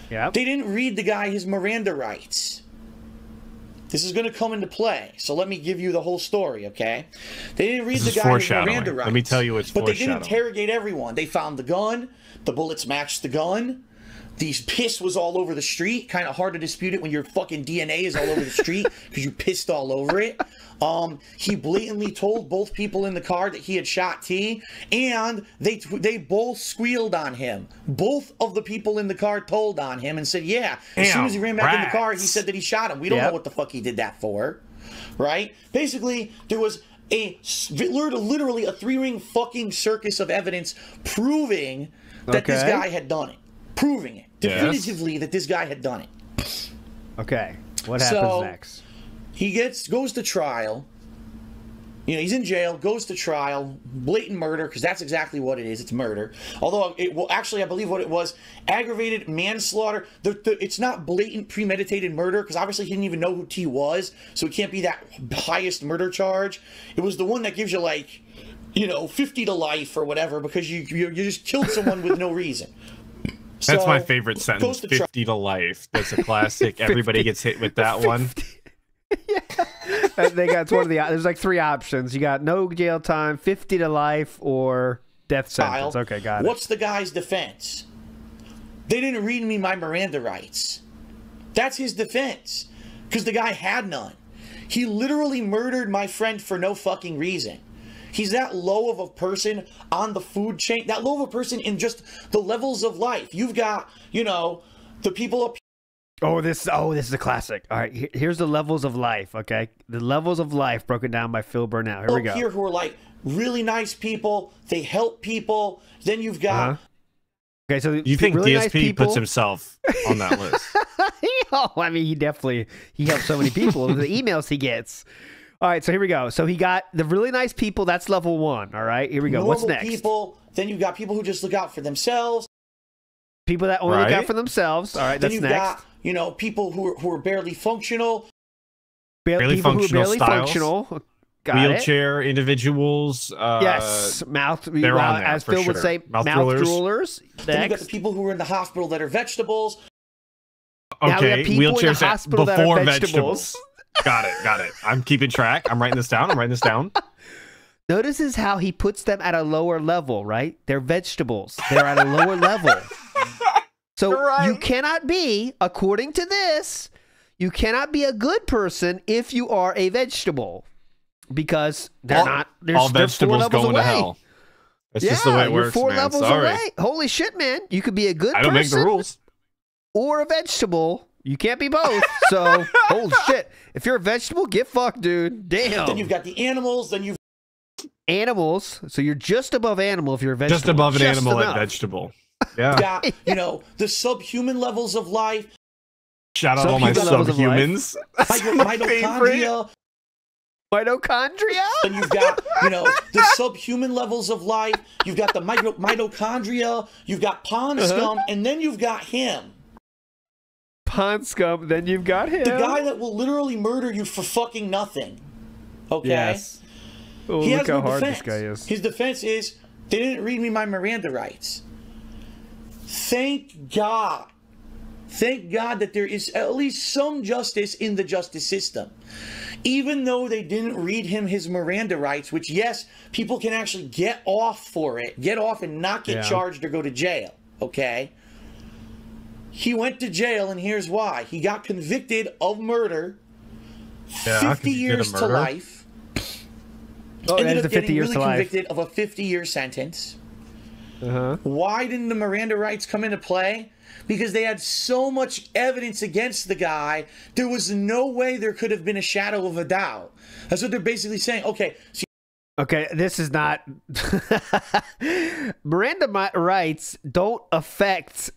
Yep. they didn't read the guy his Miranda rights. This is going to come into play. So let me give you the whole story, okay? They didn't read This the guy his. Miranda rights. Let me tell you it's But they didn't interrogate everyone. They found the gun. The bullets matched the gun. These piss was all over the street. Kind of hard to dispute it when your fucking DNA is all over the street because you pissed all over it. Um, he blatantly told both people in the car that he had shot T, and they they both squealed on him. Both of the people in the car told on him and said, "Yeah." As soon as he ran back in the car, he said that he shot him. We don't Yep. know what the fuck he did that for, right? Basically, there was a literally a three ring fucking circus of evidence proving that this guy had done it, proving it Yes. definitively that this guy had done it. Okay. What happens So- next? He gets goes to trial. You know, he's in jail, goes to trial, blatant murder, because that's exactly what it is. It's murder. Although, it well, actually, I believe what it was aggravated manslaughter. The, the, it's not blatant premeditated murder, because obviously he didn't even know who T was, so it can't be that highest murder charge. It was the one that gives you, like, you know, 50 to life or whatever, because you, you, you just killed someone with no reason. That's So, my favorite sentence. to Fifty to life. That's a classic. Everybody gets hit with that one. Uh, they got it's one of the there's like three options. You got no jail time, 50 to life or death Kyle, sentence. Okay, got it. What's the guy's defense? They didn't read me my Miranda rights. That's his defense. Because the guy had none. He literally murdered my friend for no fucking reason. He's that low of a person on the food chain, that low of a person in just the levels of life. You've got, you know, the people up Oh, this oh, this is a classic. All right, here's the levels of life, okay? The levels of life broken down by Phil Burnell. Here we up go. here who are like really nice people. They help people. Then you've got Uh-huh. Okay, so You think really DSP nice people, puts himself on that list? oh, I mean, he definitely he helps so many people. the emails he gets. All right, so here we go. So he got the really nice people. That's level one. All right, here we go. normal What's next? people. Then you've got people who just look out for themselves. People that only look out for themselves. All right, Then that's you've next. got, you know, people who are, who are barely functional. Ba- barely people who are functional barely styles. functional. Got it. Wheelchair individuals. Uh, Yes, mouth. they're well, on there as for Phil would say, Mouth mouth, droolers. droolers. Then you've got the people who are in the hospital that are vegetables. Now we have Okay, people in the hospital that are before vegetables. Got it, got it. I'm keeping track. I'm writing this down. I'm writing this down. Notices how he puts them at a lower level, right? They're vegetables. They're at a lower level. So Right. you cannot be, according to this, you cannot be a good person if you are a vegetable. Because they're all, not they're, all they're vegetables levels going away. to hell. That's yeah, just the way it works, four man. levels Sorry. away. Holy shit, man. You could be a good I don't make the person rules. or a vegetable. You can't be both. So, holy shit. If you're a vegetable, get fucked, dude. Damn. Then you've got the animals. Then you've animals. So you're just above animal if you're a vegetable. Just above an Just animal enough. at vegetable. Yeah. got, you know, the subhuman levels of life. Shout out all my Subhuman levels of life. subhumans. My favorite. mitochondria. Mitochondria? Then you've got, you know, the subhuman levels of life. You've got the micro- mitochondria. You've got pond Uh-huh. scum, and then you've got him, Pond scum. Then you've got him. the guy that will literally murder you for fucking nothing. Okay. Yes. Oh, He look has how no hard defense. this guy is. His defense is they didn't read me my Miranda rights. Thank God. Thank God that there is at least some justice in the justice system. Even though they didn't read him his Miranda rights, which, yes, people can actually get off for it, get off and not get Yeah. charged or go to jail, okay? He went to jail, and here's why. He got convicted of murder, Yeah, 50 could you get a years to life. Oh, ended up 50 getting years really to life. convicted of a 50 year sentence. Uh-huh. Why didn't the Miranda rights come into play? Because they had so much evidence against the guy, there was no way there could have been a shadow of a doubt. That's what they're basically saying. Okay, so Okay, this is not. Miranda mi- rights don't affect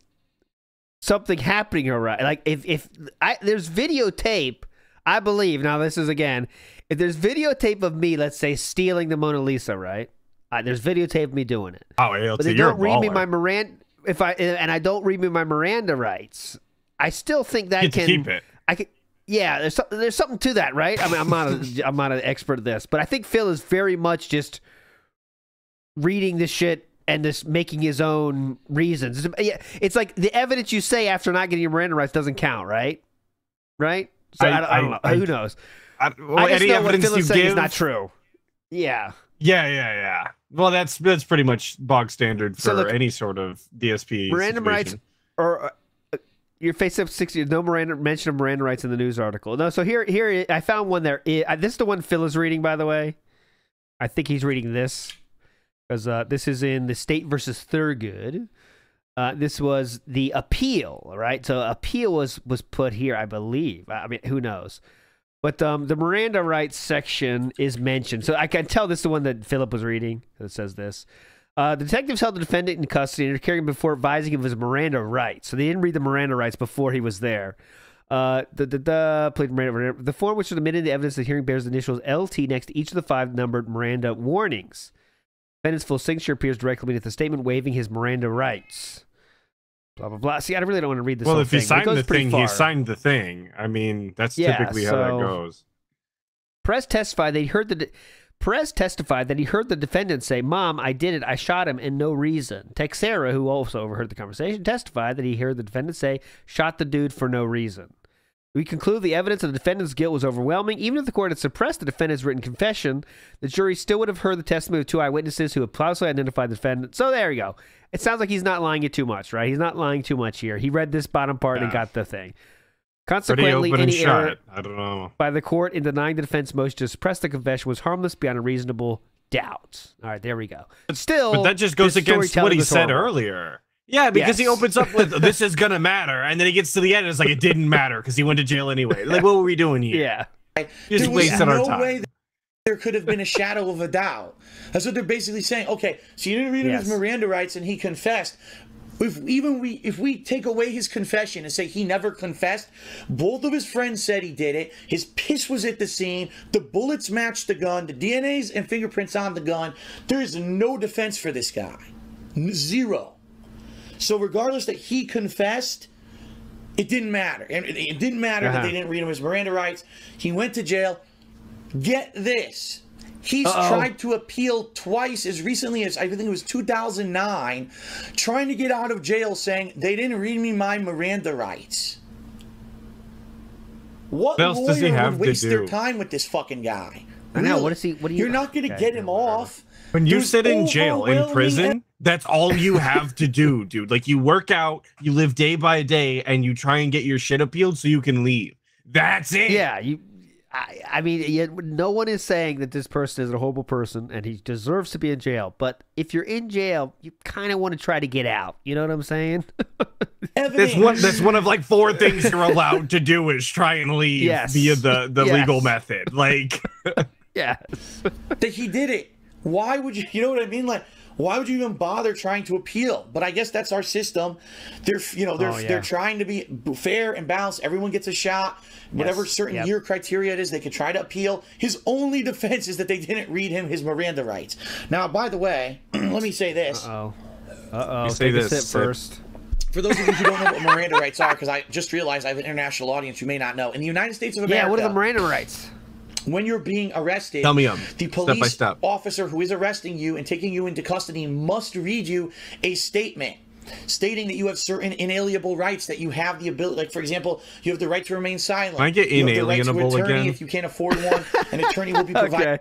something happening or right. Like if if I there's videotape, I believe now this is again, if there's videotape of me, let's say stealing the Mona Lisa, right? Uh, there's videotape of me doing it, Oh, ALT, but they don't read me my Miranda. If I and I don't read me my Miranda rights, I still think that You can keep it. I can. Yeah, there's there's something to that, right? I mean, I'm not a, I'm not an expert at this, but I think Phil is very much just reading this shit and just making his own reasons. It's, like the evidence you say after not getting your Miranda rights doesn't count, right? Right? So I, I- don't, I don't know. I- Who knows? I, well, I just any know what evidence Phil you is saying give, is not true. Yeah. Yeah, yeah, yeah. Well, that's that's pretty much bog standard for So look, any sort of DSP. Miranda rights or uh, your face up sixty. No Miranda mention of Miranda rights in the news article. No, so here, here I found one there. This is the one Phil is reading, by the way. I think he's reading this because uh, this is in the State versus Thurgood. Uh, this was the appeal, right? So appeal was was put here, I believe. I mean, who knows? But um, the Miranda rights section is mentioned, so I can tell this is the one that Philip was reading. It says this. Uh, the detectives held the defendant in custody and are carrying him before advising him of his Miranda rights. So they didn't read the Miranda rights before he was there. Uh, the the, the, Miranda, the form which was admitted the evidence the hearing bears the initials LT next to each of the five numbered Miranda warnings. Defendant's full signature appears directly beneath the statement waiving his Miranda rights. Blah blah blah. See, I really don't want to read this. Well, if he thing. It signed the thing, far. he signed the thing. I mean, that's Yeah, typically how that goes. Perez testified that he heard the de- Perez testified that he heard the defendant say, "Mom, I did it. I shot him, and no reason." Texera, who also overheard the conversation, testified that he heard the defendant say, "Shot the dude for no reason." We conclude the evidence of the defendant's guilt was overwhelming. Even if the court had suppressed the defendant's written confession, the jury still would have heard the testimony of two eyewitnesses who had plausibly identified the defendant. So there you go. It sounds like he's not lying it too much, right? He's not lying too much here. He read this bottom part and got the thing. Consequently, any error. I don't know. by the court in denying the defense motion to suppress the confession was harmless beyond a reasonable doubt. All right, there we go. But still, But that just goes against what he said horrible. earlier. Yeah, because he opens up with "This is gonna matter," and then he gets to the end, and it's like it didn't matter because he went to jail anyway. Like, what were we doing here? Yeah, just there was wasted no our time. way that there could have been a shadow of a doubt. That's what they're basically saying. Okay, so you didn't read him his Miranda rights, and he confessed. If even we if we take away his confession and say he never confessed, both of his friends said he did it. His piss was at the scene. The bullets matched the gun. The DNA's and fingerprints on the gun. There is no defense for this guy. Zero. So regardless that he confessed, it didn't matter. And it, it didn't matter that Uh-huh. they didn't read him his Miranda rights. He went to jail. Get this. He's Uh-oh. tried to appeal twice as recently as I think it was 2009, trying to get out of jail saying they didn't read me my Miranda rights. What What else lawyer does he have would to waste their time with this fucking guy? I know, Really? what is he- what do you- You're not going to get him off. When you There's sit in jail in overwhelming prison, that's all you have to do, dude. Like you work out, you live day by day, and you try and get your shit appealed so you can leave. That's it. yeah. You, I, I mean, yet no one is saying that this person is a horrible person and he deserves to be in jail. But if you're in jail, you kind of want to try to get out. You know what I'm saying? That's one. That's one of like four things you're allowed to do is try and leave Yes. via the the Yes. legal method. Like, yes. that he did it. Why would you? You know what I mean? Like, why would you even bother trying to appeal? But I guess that's our system. They're, you know, they're Oh, yeah. they're trying to be fair and balanced. Everyone gets a shot. Whatever Yes. certain Yep. year criteria it is, they can try to appeal. His only defense is that they didn't read him his Miranda rights. Now, by the way, let me say this. Oh. Uh oh. Say this, sip sip. first. For those of you who don't know what Miranda rights are, because I just realized I have an international audience who may not know. In the United States of America, Yeah. What are the Miranda rights? When you're being arrested, Tell me 'em, the step by police step. officer who is arresting you and taking you into custody must read you a statement stating that you have certain inalienable rights that you have the ability like for example you have the right to remain silent Can I get inalienable you have the right to inalienable attorney again? if you can't afford one an attorney will be provided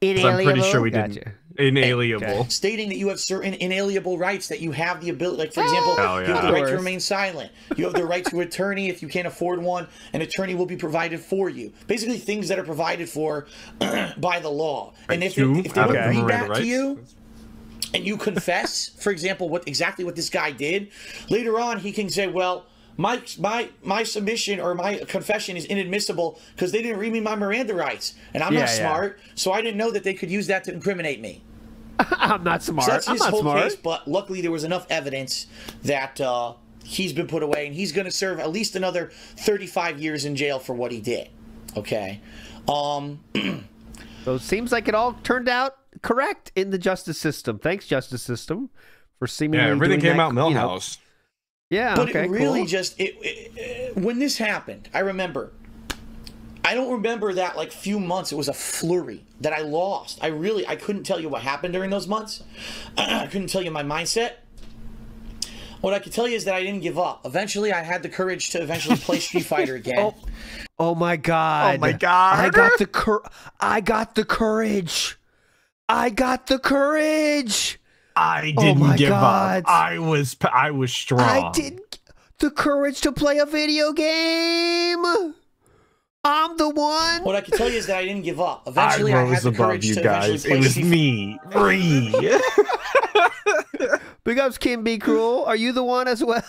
Okay. I'm pretty sure we Gotcha. Didn't. Inalienable. Okay. stating that you have certain inalienable rights that you have the ability like for example Oh, you have the right to remain silent you have the right to attorney if you can't afford one an attorney will be provided for you basically things that are provided for by the law and if, to it, if they have don't Okay. read Miranda that to you and you confess for example what exactly what this guy did later on he can say well my my my submission or my confession is inadmissible because they didn't read me my Miranda rights, and I'm Yeah, not yeah. smart, so I didn't know that they could use that to incriminate me. I'm not smart. So that's I'm his not whole smart. case, but luckily there was enough evidence that uh, he's been put away, and he's going to serve at least another 35 years in jail for what he did. Okay. Um, So it seems like it all turned out correct in the justice system. Thanks, justice system, for seemingly Yeah, everything doing came that, out you know. Millhouse. Yeah, but okay, it really cool. just it, it, it- when this happened, I remember. I don't remember that like few months. It was a flurry that I lost. I really I couldn't tell you what happened during those months. I couldn't tell you my mindset. What I could tell you is that I didn't give up. Eventually, I had the courage to eventually play Street Fighter again. Oh, oh my god. Oh my God. I got the cur- I got the courage. I got the courage. I Oh didn't my give God. up. I was I was strong. I didn't the courage to play a video game. I'm the one. What I can tell you is that I didn't give up. I Eventually, I, had the above courage you to guys. eventually play It was Street me, Free. Big ups, Kim. Be cruel. Are you the one as well?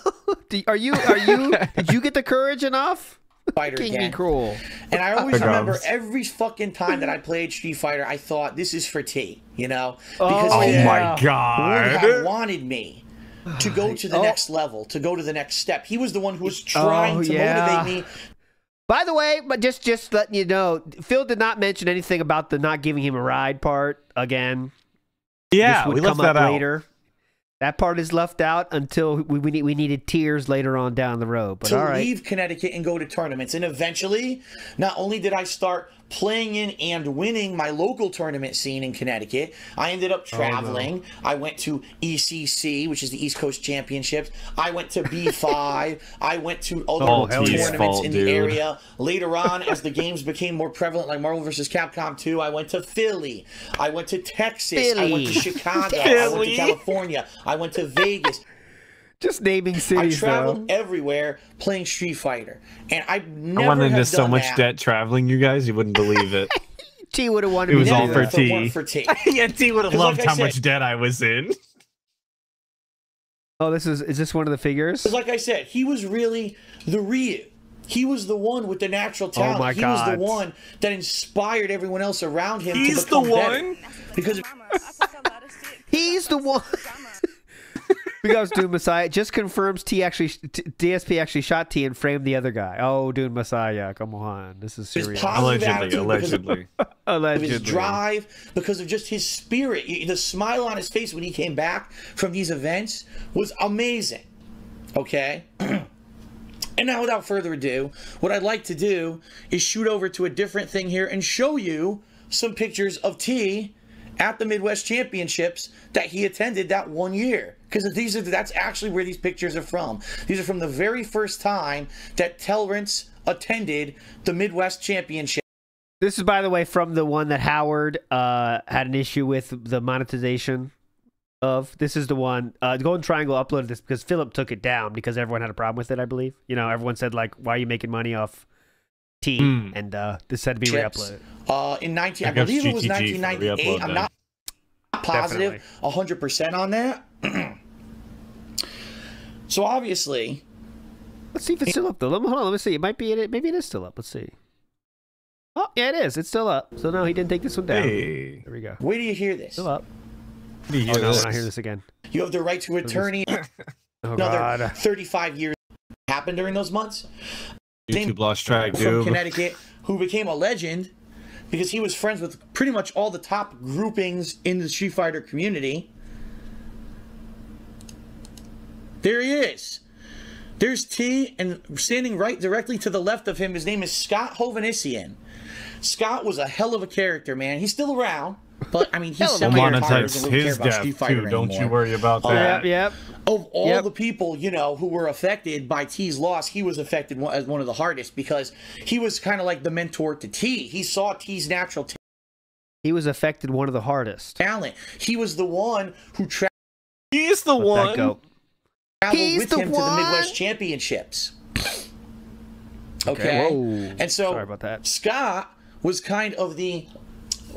Do- are you? Are you? did you get the courage enough? Fighter King again. be cruel. And I always remember every fucking time that I played Street Fighter, I thought this is for T, you know? Oh, Because oh he yeah. my god. have wanted me to go to the Oh. next level, to go to the next step. He was the one who was oh, trying Oh, to yeah. motivate me. By the way, but just just letting you know, Phil did not mention anything about the not giving him a ride part again. yeah, this would we left come that up out. later. That part is left out until we we, need, we needed tears later on down the road. But to all right, leave Connecticut and go to tournaments. And eventually, not only did I start playing in and winning my local tournament scene in Connecticut, I ended Oh, up traveling. I went to ECC, which is the East Coast Championships. I went to B5. I went to other Oh, tournaments yeah. in Fault, the dude. area. Later on, as the games became more prevalent, like Marvel vs. Capcom 2, I went to Philly. I went to Texas. I went to Philly. Chicago. I went to California. I went to Vegas. just naming cities. I traveled though. everywhere playing Street Fighter, and I never I went into so much that debt traveling, you guys. You wouldn't believe it. T would have wanted It was to all do for that. if it T. for T. yeah, T would have loved like I how much debt I was in. Oh, this is is this one of the figures? Like I said, he was really the Ryu. He was the one with the natural oh talent. Oh my he was the one that inspired everyone else around him He's to the become better. one. Because He's the one. Because Doom Messiah just confirms T actually T, DSP actually shot T and framed the other guy. Oh, Doom Messiah, come on, this is serious. positive Allegedly, attitude, because of- allegedly. of Allegedly. his drive, because of just his spirit, the smile on his face when he came back from these events was amazing. Okay. And now, without further ado, what I'd like to do is shoot over to a different thing here and show you some pictures of T at the Midwest Championships that he attended that one year. Because these are that's actually where these pictures are from. These are from the very first time that Telrance attended the Midwest Championship. This is, by the way, from the one that Howard uh, had an issue with the monetization of. This is the one. Uh, Golden Triangle uploaded this because Philip took it down because everyone had a problem with it. I believe. You know, everyone said like, "Why are you making money off T?" Hmm. And uh, this had to be Chips. re-uploaded. Uh, in 19, I Here comes believe it was 1998. I'm not positive 100% on that. so obviously, Let's see if it's still up though. Let me, hold on. Let me see. It might be. in It, maybe it is still up. Let's see. Oh, yeah, it is. It's still up. So no, he didn't take this one down. Hey, There we go. where do you hear this? Still up. do you Oh hear no, this? we're not this again. You have the right to attorney. Oh Another god. 35 years happened during those months. YouTube lost track, From dude. Connecticut, who became a legend because he was friends with pretty much all the top groupings in the Street Fighter community. There he is. There's T, and standing right directly to the left of him, his name is Scott Hovanissian. Scott was a hell of a character, man. He's still around, but I mean, he's Hell of a We'll semi-retired, monetize doesn't really care his about death Street Fighter too. Don't you worry about Oh, that. Yep. Yep. Of all Yep. the people, you know, who were affected by T's loss, he was affected one- as one of the hardest because he was kind of like the mentor to T. He saw T's natural talent He was affected one of the hardest. talent. He was the one who tra- He's the Let one. that go. traveled He's with the him to the one. Midwest Championships. Okay, Okay. And so Sorry about that. Scott was kind of the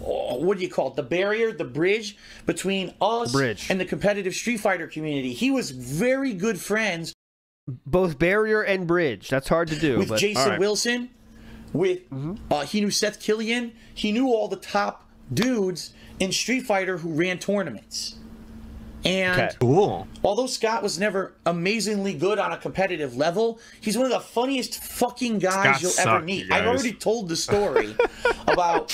what do you call it? The barrier, the bridge between us bridge. and the competitive Street Fighter community. He was very good friends Both barrier and bridge. That's hard to do. with but, Jason right. Wilson. With uh, he knew Seth Killian. He knew all the top dudes in Street Fighter who ran tournaments. And Okay. Cool. although Scott was never amazingly good on a competitive level, he's one of the funniest fucking guys Scott you'll ever meet. I've already told the story about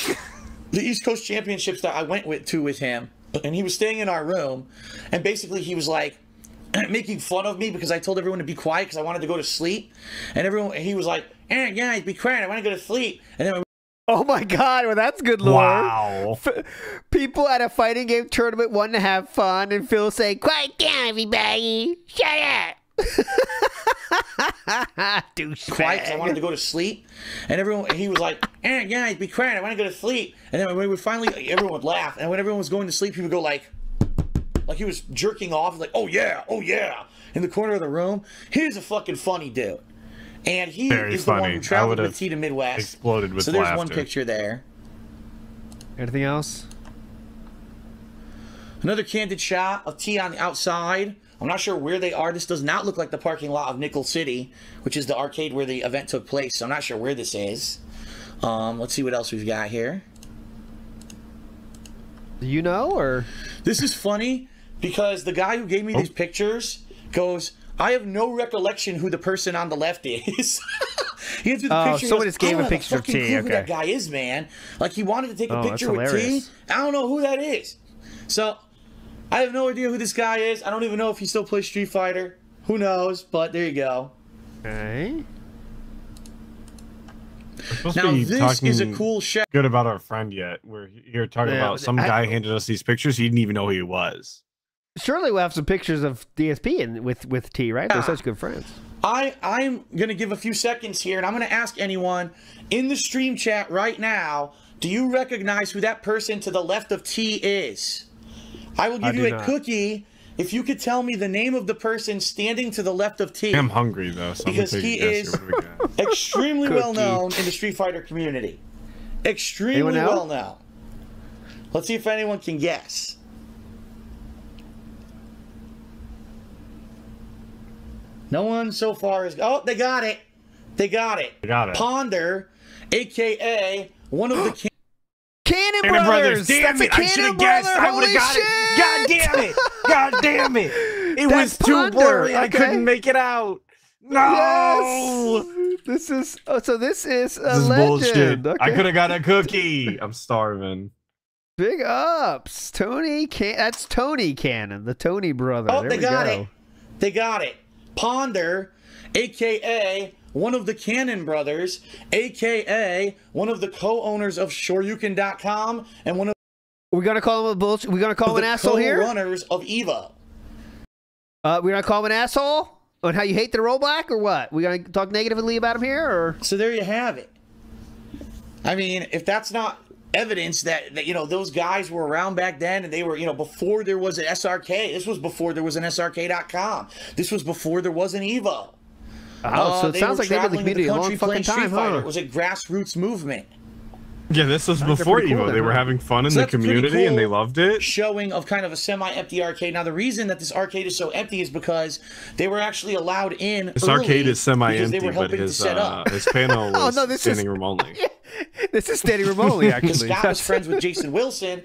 the East Coast Championships that I went with to with him, and he was staying in our room, and basically he was like making fun of me because I told everyone to be quiet because I wanted to go to sleep, and everyone he was like, "Eh, guys, be quiet. I want to go to sleep." And then Oh my god, well that's good lore. Wow. F- People at a fighting game tournament want to have fun, and Phil saying, "Quiet down, everybody! Shut up!" Douchebag. quiet because I wanted to go to sleep. And everyone, he was like, eh, guys, be quiet. I want to go to sleep. And then when we would finally, everyone would laugh. And when everyone was going to sleep, he would go like, like he was jerking off, like, oh yeah, oh yeah, in the corner of the room. He's a fucking funny dude. And he Very is the one who traveled with T to Midwest. exploded with So there's one picture there. Anything else? Another candid shot of T on the outside. I'm not sure where they are. This does not look like the parking lot of Nickel City, which is the arcade where the event took place. So I'm not sure where this is. Um, let's see what else we've got here. Do you know or? This is funny because the guy who gave me Oh. these pictures goes, I have no recollection who the person on the left is. he answered the Oh, picture. someone goes, just gave "I a picture of T, clue Who that guy is, man? Like he wanted to take a Oh, that's picture with T. I don't know who that is. So I have no idea who this guy is. I don't even know if he still plays Street Fighter. Who knows? But there you go. Okay. We're Now to be this is a cool shot. good about our friend yet. We're here talking Yeah, about some I- guy handed us these pictures. He didn't even know who he was. Surely we'll have some pictures of DSP and with with T, right? They're Yeah. such good friends. I I'm gonna give a few seconds here, and I'm gonna ask anyone in the stream chat right now. Do you recognize who that person to the left of T is? I will give do you a not. cookie if you could tell me the name of the person standing to the left of T. I'm hungry though, so Because he take a guess is- here. What do we? Extremely well known in the Street Fighter community. Extremely well known. Let's see if anyone can guess. No one so far is. Oh, they got it. They got it. They got it. Ponder, aka one of the. Can- Cannon, Cannon Brothers. Brothers, damn That's a it! I should have guessed. brother. I would have Holy got shit! it. God damn it! God damn it! It That's was too Ponder, blurry. I couldn't make it out. No. Yes. This is oh, so. This is a This is legend. bullshit. Okay. I could have got a cookie. I'm starving. Big ups, Tony. Can- that's Tony Cannon, the Tony brother. oh, there they we got go. it. They got it. Ponder, aka one of the Cannon brothers, aka one of the co-owners of Shoryuken.com and one of We're gonna call him a bullshit. We're gonna call him an asshole here. co-runners of Evo. Uh, we're gonna call him an asshole on how you hate the rollback or what? We gonna talk negatively about him here or? So there you have it. I mean, if that's not evidence that, that you know those guys were around back then and they were you know before there was an SRK. This was before there was an SRK.com. This was before there was an Evo. Oh, Uh, so it sounds like they've been in the traveling community a long fucking time, huh? It was a grassroots movement. Yeah, this was They're before pretty cool Evo. then, They were having fun in So the that's pretty community and they loved it. showing of kind of a semi-empty arcade. Now the reason that this arcade is so empty is because they were actually allowed in. This early arcade is because they semi-empty, were but helping his to set uh, up. his panel Oh, was no, this is- standing room only. This is standing room only, Because actually. Scott was friends with Jason Wilson.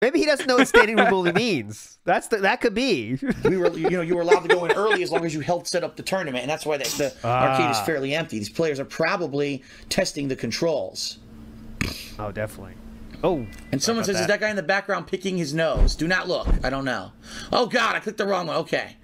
Maybe he doesn't know what standing room only means. That's the, that could be. We were, you know, you were allowed to go in early as long as you helped set up the tournament, and that's why the, the arcade is Ah. fairly empty. These players are probably testing the controls. Oh, definitely. Oh, And someone about says, "Is that? that guy in the background picking his nose?" Do not look. I don't know. Oh God, I clicked the wrong one. Okay,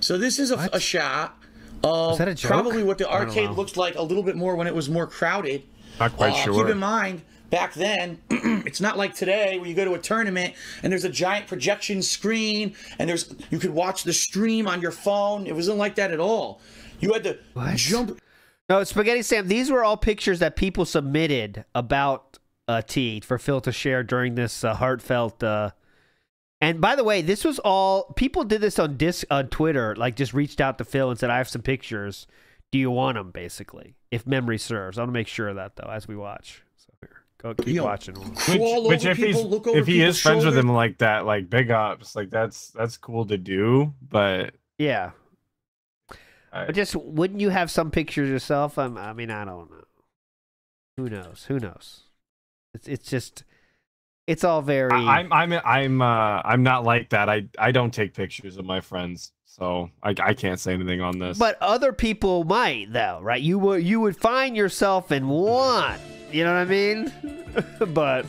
so this is a, a shot of Is that a joke? probably what the arcade looked like a little bit more when it was more crowded. Not quite Uh, sure. Keep in mind, back then, it's not like today where you go to a tournament and there's a giant projection screen and there's you could watch the stream on your phone. It wasn't like that at all. You had to What? jump. No, Spaghetti Sam, these were all pictures that people submitted about uh, T for Phil to share during this uh, heartfelt. Uh, and by the way, this was all people did this on disc on Twitter. Like, just reached out to Phil and said, "I have some pictures. Do you want them?" Basically, if memory serves. I want to make sure of that though as we watch. So go keep Yo, watching. Crawl Which over if he's people, look over if he is people's friends with shoulders. him like that, like big ups, like that's that's cool to do. But Yeah, I, but just wouldn't you have some pictures yourself? I'm, I mean, I don't know. Who knows? Who knows? It's it's just it's all very. I, I'm I'm I'm uh I'm not like that. I I don't take pictures of my friends, so I I can't say anything on this. But other people might, though, right? You would you would find yourself in one. You know what I mean? but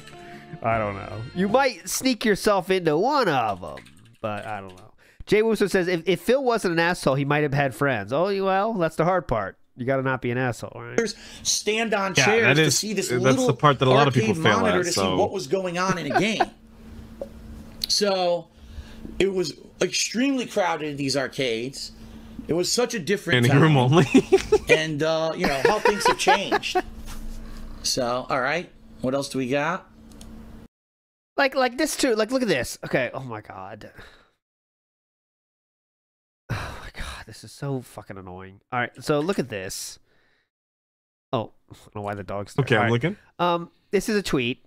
I don't know. You might sneak yourself into one of them, but I don't know. Jay Wusso says if, if Phil wasn't an asshole, he might have had friends. Oh, well, that's the hard part. You got to not be an asshole, right? stand on Yeah, chairs that to see this that's little the part that a lot of people arcade fail monitor at, to so- see what was going on in a game. so it was extremely crowded in these arcades. It was such a different standing room only. and uh, you know how things have changed. So, all right, what else do we got? Like like this too. Like look at this. Okay. Oh my god. Oh my god. This is so fucking annoying. All right. So look at this. Oh, I don't know why the dog's there. okay, All I'm right. looking. Um, this is a tweet.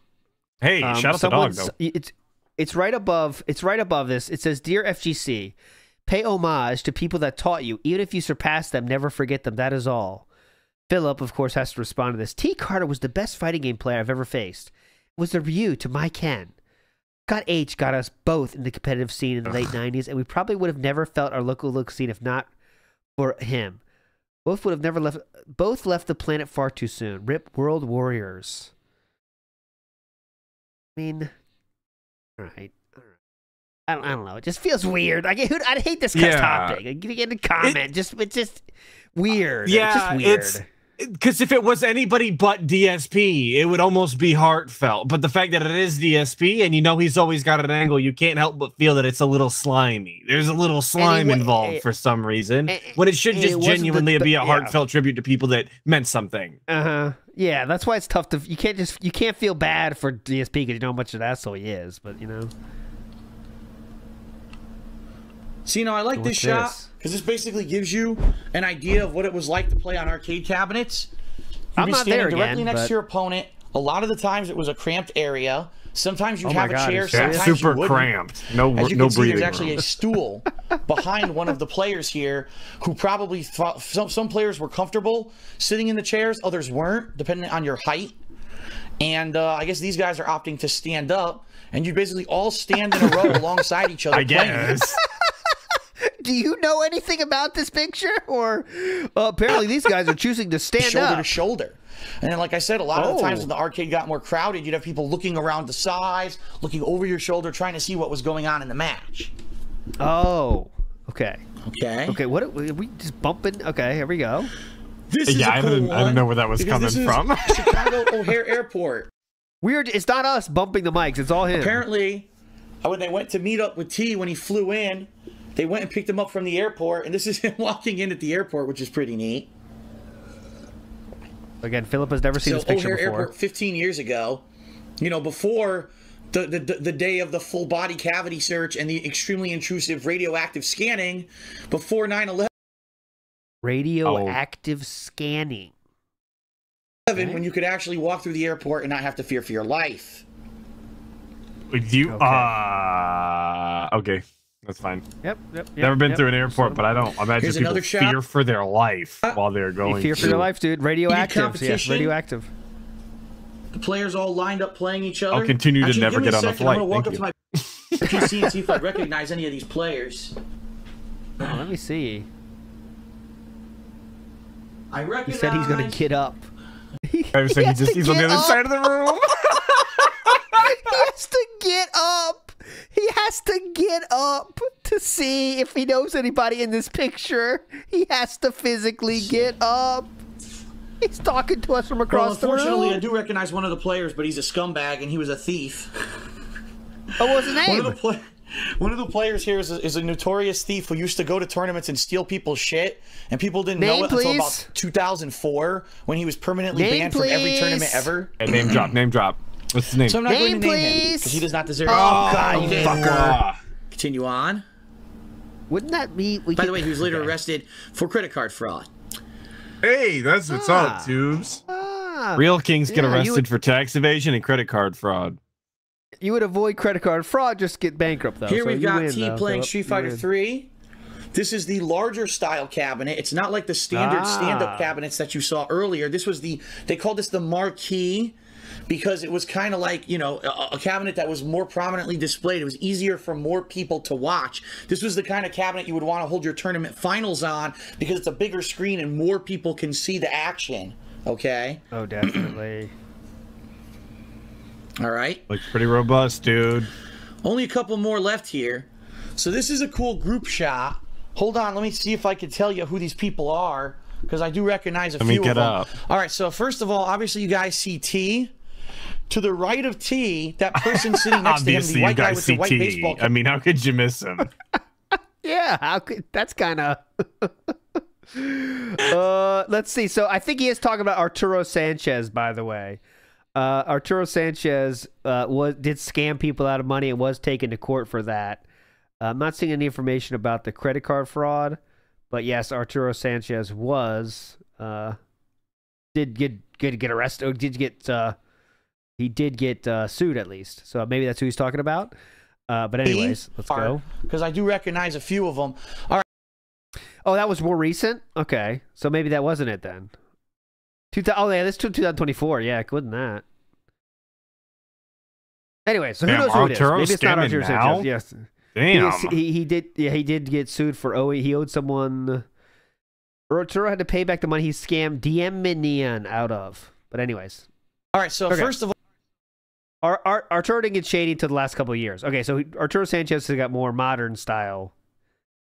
Hey, Um, shout out the dog though. It's it's right above. It's right above this. It says, "Dear FGC, pay homage to people that taught you. Even if you surpass them, never forget them. That is all." Philip, of course, has to respond to this. T. Carter was the best fighting game player I've ever faced. It was the Ryu to my Ken. Scott H got us both in the competitive scene in the late '90s, and we probably would have never felt our local look scene if not for him. Both would have never left. Both left the planet far too soon. Rip World Warriors. I mean, all right. all right. I don't, I don't know. It just feels weird. I get, I hate this kind Yeah. topic. I get in the comment. just it's just weird. Yeah, it's just weird. it's because if it was anybody but DSP, it would almost be heartfelt. But the fact that it is DSP, and you know he's always got an angle, you can't help but feel that it's a little slimy. There's a little slime wa- involved it- for some reason, and- when it should just it wasn't the- genuinely the- be a yeah. heartfelt tribute to people that meant something. Uh huh. Yeah, that's why it's tough to. You can't just. You can't feel bad for DSP because you know how much of an asshole he is. But you know. See, you know, I like What's this shot this? Because this basically gives you an idea of what it was like to play on arcade cabinets. You'd I'm not standing there directly again, next but- to your opponent. A lot of the times it was a cramped area. Sometimes you'd Oh have a God, chair. it's Sometimes super you wouldn't. cramped. No, As you no can see, there's actually room. a stool behind one of the players here who probably thought some, some players were comfortable sitting in the chairs, others weren't, depending on your height. And uh, I guess these guys are opting to stand up, and you basically all stand in a row alongside each other. I playing. guess. Do you know anything about this picture? Or uh, apparently these guys are choosing to stand shoulder up. to shoulder. And then, like I said, a lot of the times Oh. when the arcade got more crowded, you'd have people looking around the sides, looking over your shoulder, trying to see what was going on in the match. Oh. Okay. Okay. Okay. What are we, are we just bumping? Okay. Here we go. This is Yeah, a I cool didn't- I didn't know where that was because this coming is from. Chicago O'Hare Airport. Weird. It's not us bumping the mics. It's all him. Apparently, when they went to meet up with T when he flew in, they went and picked him up from the airport, and this is him walking in at the airport, which is pretty neat. Again, Philip has never seen so this picture O'Hare before. Airport 15 years ago, you know, before the, the the day of the full body cavity search and the extremely intrusive radioactive scanning, before 9/11, Radioactive scanning. when you could actually walk through the airport and not have to fear for your life. you, Okay. uh, okay, that's fine. Yep. Yep. yep Never been yep. through an airport, but I don't imagine Here's people fear for their life uh, while they're You going. fear for through. your life, dude. Radioactive. Yes, radioactive. The players all lined up playing each other. I'll continue to Actually, never get a on the second. flight. I'm gonna walk Thank up to my PC and see if I recognize any of these players. Oh, let me see. I recognize. He said he's going to get up. I was saying he has just to he's on the get other up. side of the room. he has to get up. He has to get up to see if he knows anybody in this picture. He has to physically get up. He's talking to us from Well, across the unfortunately, I do recognize one of the players, but he's a scumbag and he was a thief. Oh, what was his One of the name? play- one of the players here is a, is a notorious thief who used to go to tournaments and steal people's shit, and people didn't Name, know it until about 2004 when he was permanently Name, banned from every tournament ever. And name drop, name drop. What's his name? So I'm not Name, going to name him please. because he does not deserve Oh, it. God, you fucker. Continue on. Wouldn't that be? We By could- the way, he was later okay. arrested for credit card fraud. Hey, that's what's Ah. up, tubes. Ah, Real kings get Yeah, arrested would- for tax evasion and credit card fraud. you would avoid credit card fraud, just get bankrupt though. Here so we've got win, T though, playing Street Fighter 3. This is the larger style cabinet. It's not like the standard Ah. stand-up cabinets that you saw earlier. This was the they called this the marquee because it was kind of like, you know, a, a cabinet that was more prominently displayed. It was easier for more people to watch. This was the kind of cabinet you would want to hold your tournament finals on because it's a bigger screen and more people can see the action. Okay? Oh, definitely. All right. Looks pretty robust, dude. Only a couple more left here. So this is a cool group shot. Hold on, let me see if I can tell you who these people are because I do recognize a Let me few get of them. up. All right, so first of all, obviously you guys see T. To the right of T, that person sitting next to him, the white guy with the white T. baseball cap. I mean, how could you miss him? Yeah, how could that's kind of. uh, let's see. So I think he is talking about Arturo Sanchez, by the way. Uh, Arturo Sanchez uh, was did scam people out of money and was taken to court for that. Uh, I'm not seeing any information about the credit card fraud, but yes, Arturo Sanchez was uh, did get get get arrested. Or did get uh, he did get uh, sued at least. So maybe that's who he's talking about. Uh, but anyways, let's go. Because I do recognize a few of them. All right, Oh, that was more recent. Okay, so maybe that wasn't it then. Two thou- oh yeah, this is 2024. Yeah, wasn't that? Anyway, so who Damn, knows who it is? Maybe it's not scamming Arturo now? Sanchez. Yes, he, Damn. is- he he did. Yeah, he did get sued for oh he owed someone. Arturo had to pay back the money he scammed DM Minion out of. But anyways, all right. So Okay. first of all, Ar- Ar- Arturo didn't get shady until the last couple of years. Okay, so Arturo Sanchez has got more modern style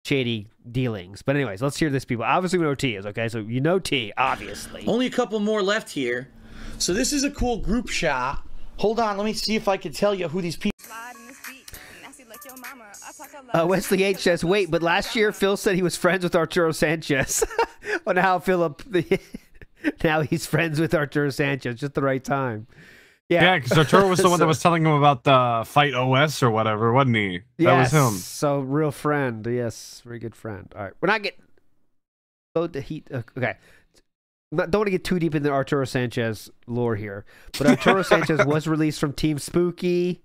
shady dealings. But anyways, let's hear this people. Obviously we know T is, okay? So you know T, obviously. only a couple more left here. So this is a cool group shot. Hold on, let me see if I can tell you who these people. Uh, Wesley H says, wait, but last year Phil said he was friends with Arturo Sanchez. well, now Philip, now he's friends with Arturo Sanchez. Just the right time. Yeah, Yeah, because Arturo was the one that was telling him about the fight OS or whatever, wasn't he? That was him. So real friend. Yes, very good friend. All right, we're not getting. Load the heat. uh, Okay. Not, don't want to get too deep into Arturo Sanchez lore here, but Arturo Sanchez was released from Team Spooky.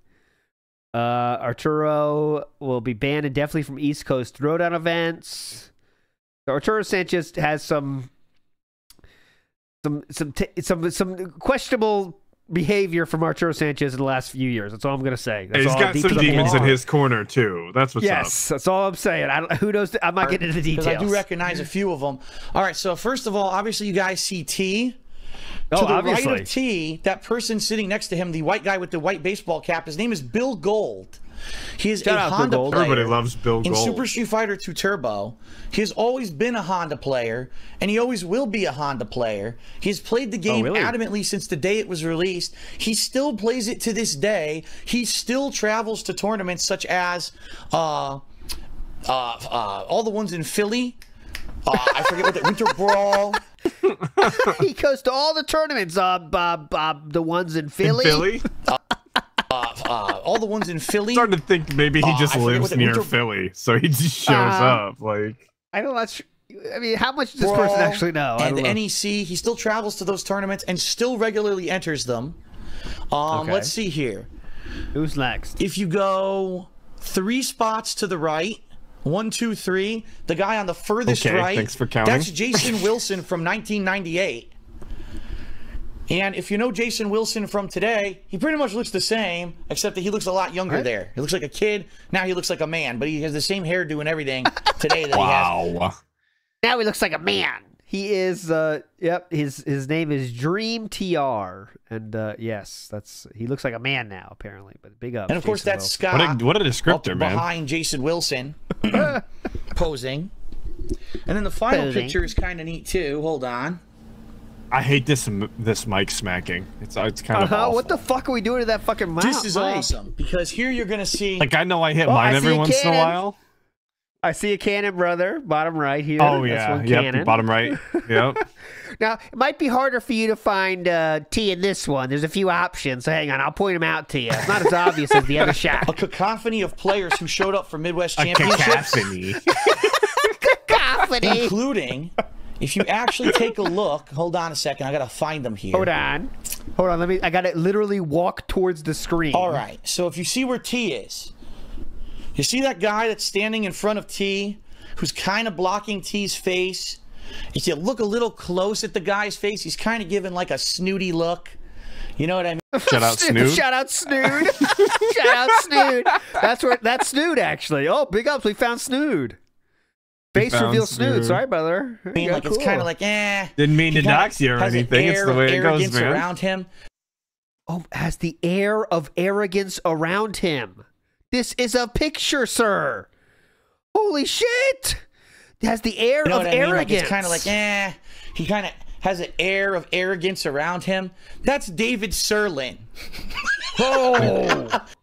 Uh, Arturo will be banned indefinitely from East Coast Throwdown events. So Arturo Sanchez has some some some some some questionable behavior from Arturo Sanchez in the last few years. That's all I'm gonna say. That's He's all got some demons in his corner too. That's what's yes, that's all I'm saying. I don't, who knows? I'm not getting into the details. I do recognize a few of them. All right, so first of all, obviously you guys see T. Oh, to the obviously. right of T, that person sitting next to him, the white guy with the white baseball cap, his name is Bill Gold. He is Shout a Honda Gold. player. Everybody loves Bill Gold. In Super Street Fighter 2 Turbo, he has always been a Honda player, and he always will be a Honda player. He's played the game really? adamantly since the day it was released. He still plays it to this day. He still travels to tournaments such as uh, uh, uh, all the ones in Philly. Uh, I forget what the Winter Brawl. he goes to all the tournaments. Uh, uh, uh the ones in In Philly. Philly? Uh, all the ones in Philly. starting to think maybe he Oh, just I lives near Winter- Philly, so he just shows Uh, up. Like I don't know. That's, I mean, how much does this person actually know? I And don't know. NEC, he still travels to those tournaments and still regularly enters them. Um, Okay. Let's see here. Who's next? If you go three spots to the right, one, two, three, the guy on the furthest Okay, right, thanks for counting. that's Jason Wilson from 1998. And if you know Jason Wilson from today, he pretty much looks the same, except that he looks a lot younger Right. there. He looks like a kid. Now he looks like a man, but he has the same hairdo and everything today that he has. Wow. Now he looks like a man. He is. Uh, yep. His his name is Dream Tr, and uh, yes, that's he looks like a man now apparently. But big up. And of course, Jason that's Wilson. Scott. What a, what a up descriptor, man. behind Jason Wilson posing. And then the final Posing. picture is kind of neat too. Hold on. I hate this this mic smacking. It's it's kind of Uh-huh. awful. What the fuck are we doing to that fucking mouth? This is awesome because here you're gonna see. Like I know I hit Oh, mine I every see a once in a while. I see a cannon, brother. Bottom right here. Oh That's yeah, one yep. cannon. Bottom right. Yep. Now, it might be harder for you to find uh, T in this one. There's a few options. So hang on, I'll point them out to you. It's not as obvious as the other shot. A cacophony of players who showed up for Midwest A Championships, cacophony. Cacophony. including, if you actually take a look, hold on a second, I gotta find them here. Hold on. Hold on. Let me. I got to literally walk towards the screen. All right. So if you see where T is, you see that guy that's standing in front of T, who's kind of blocking T's face. If you look a little close at the guy's face, he's kind of giving like a snooty look. You know what I mean? Shout out Snoop. Shout out Snood. Shout out Snood. That's where that's Snood actually. Oh, big ups. We found Snood. Face found reveal Snood. Snood. Sorry, brother. I mean, Yeah, like it's kind of like eh. Didn't mean He to kinda dox you or has anything. It's the way it goes, arrogance man. around him. Oh, has the air of arrogance around him. This is a picture, sir. Holy shit! Has the air You know of what I mean? arrogance. Like it's kind of like eh. He kind of has an air of arrogance around him. That's David Sirlin. Oh.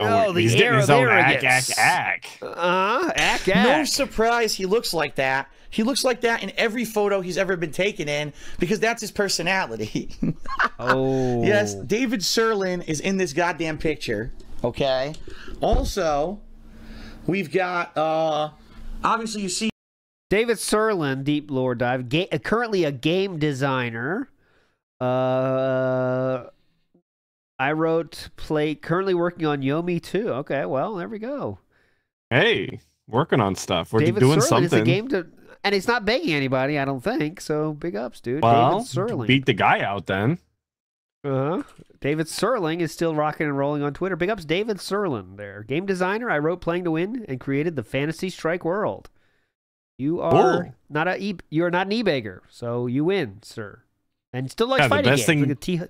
Oh, the he's air getting his own ack, arrogance. ack, ack. Uh, act, No surprise he looks like that. He looks like that in every photo he's ever been taken in because that's his personality. oh. yes, David Sirlin is in this goddamn picture. Okay. Also, we've got uh obviously you see David Sirlin, Deep Lore Dive, ga- uh, currently a game designer. Uh, I wrote play. Currently working on Yomi too. Okay, well there we go. Hey, working on stuff. We're David doing Sirlin something. is the game to, and he's not begging anybody. I don't think so. Big ups, dude. well, David Sirlin. beat the guy out then. Uh-huh. David Sirlin is still rocking and rolling on Twitter. Big ups, David Sirlin There, game designer. I wrote playing to win and created the Fantasy Strike World. You are Cool. not a e- you are not an e-bagger, so you win, sir. And still like Yeah, the fighting best games. thing- T-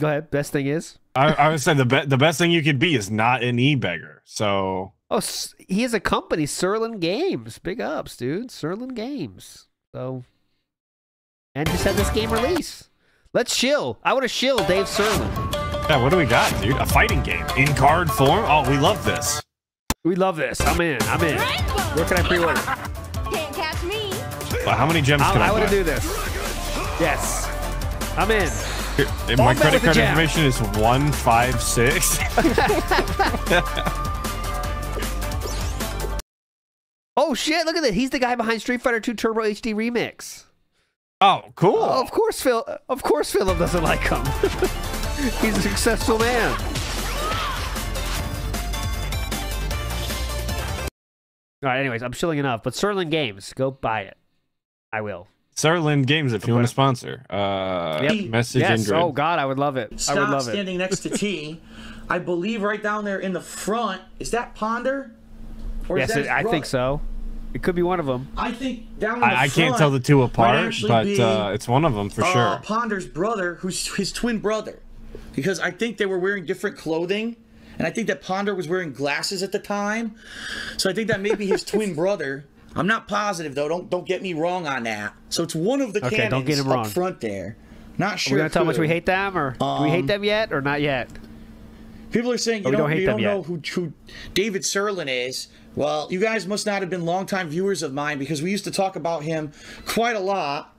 Go ahead. Best thing is, I, I would say the be- the best thing you could be is not an e-beggar. So oh, he has a company, Sirlin Games. Big ups, dude. Sirlin Games. So, and just had this game release. Let's shill. I want to shill Dave Sirlin. yeah, what do we got, dude? A fighting game in card form. Oh, we love this. We love this. I'm in. I'm in. Where can I pre-order? Can't catch me. Well, how many gems I, can I, I want to do this. Yes. I'm in. Here, and my credit card jam. information is one five six. Oh shit! Look at that. He's the guy behind Street Fighter 2 Turbo HD Remix. oh, cool. Oh, of course, Phil. Of course, Philip doesn't like him. He's a successful man. All right. Anyways, I'm shilling enough. But Sterling Games, go buy it. I will. Sirlin Games, if you want to sponsor, uh, Yep. message yes. Ingrid. Oh God, I would love it. I would Scott love it. standing next to T. I believe right down there in the front is that Ponder. Or Yes, is that it, I think so. It could be one of them. I think down in the I, I can't tell the two apart, but be, uh, it's one of them for uh, sure. Ponder's brother, who's his twin brother, because I think they were wearing different clothing, and I think that Ponder was wearing glasses at the time, so I think that may be his twin brother. I'm not positive though. Don't don't get me wrong on that. So it's one of the Okay, cannons don't get him up front there. Not Are sure. We're gonna tell how much we hate them, or do we hate Um, them yet, or not yet? People are saying you we don't, don't hate you them don't yet. know who, who David Sirlin is. Well, you guys must not have been longtime viewers of mine because we used to talk about him quite a lot.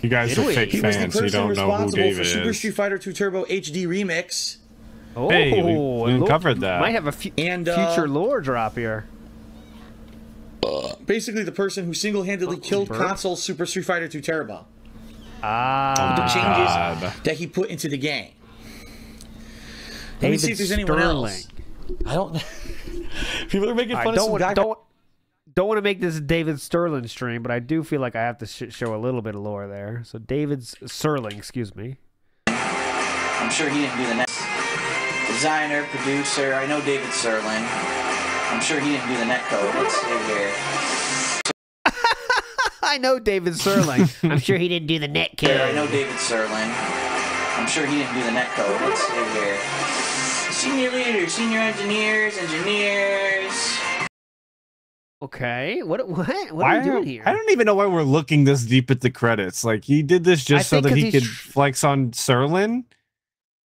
You guys are Did we? fake He was the fans. You person don't know who responsible David for Super is. Street Fighter 2 Turbo HD Remix. Oh, Hey, we- we and look, covered that. Might have a fu- And, uh, future lore drop here. Basically, the person who single-handedly killed burp. console Super Street Fighter 2 Turbo. Ah, The changes God. that he put into the game. Let me see if there's anyone else. I don't. People are making I fun of don't some want, guy. don't don't want to make this a David Sterling stream, but I do feel like I have to sh- show a little bit of lore there. So David's Sterling, excuse me. I'm sure he didn't do the next designer, producer. I know David Sirlin. I'm sure he didn't do the net code. Let's see here. I know David Sirlin. I'm sure he didn't do the net There, I code. know David Sirlin. I'm sure he didn't do the net code. Let's see here. Senior leaders, senior engineers, engineers. Okay, what what what Why are we doing here? I don't even know why we're looking this deep at the credits. Like he did this I just so that he could tr- flex on Sirlin.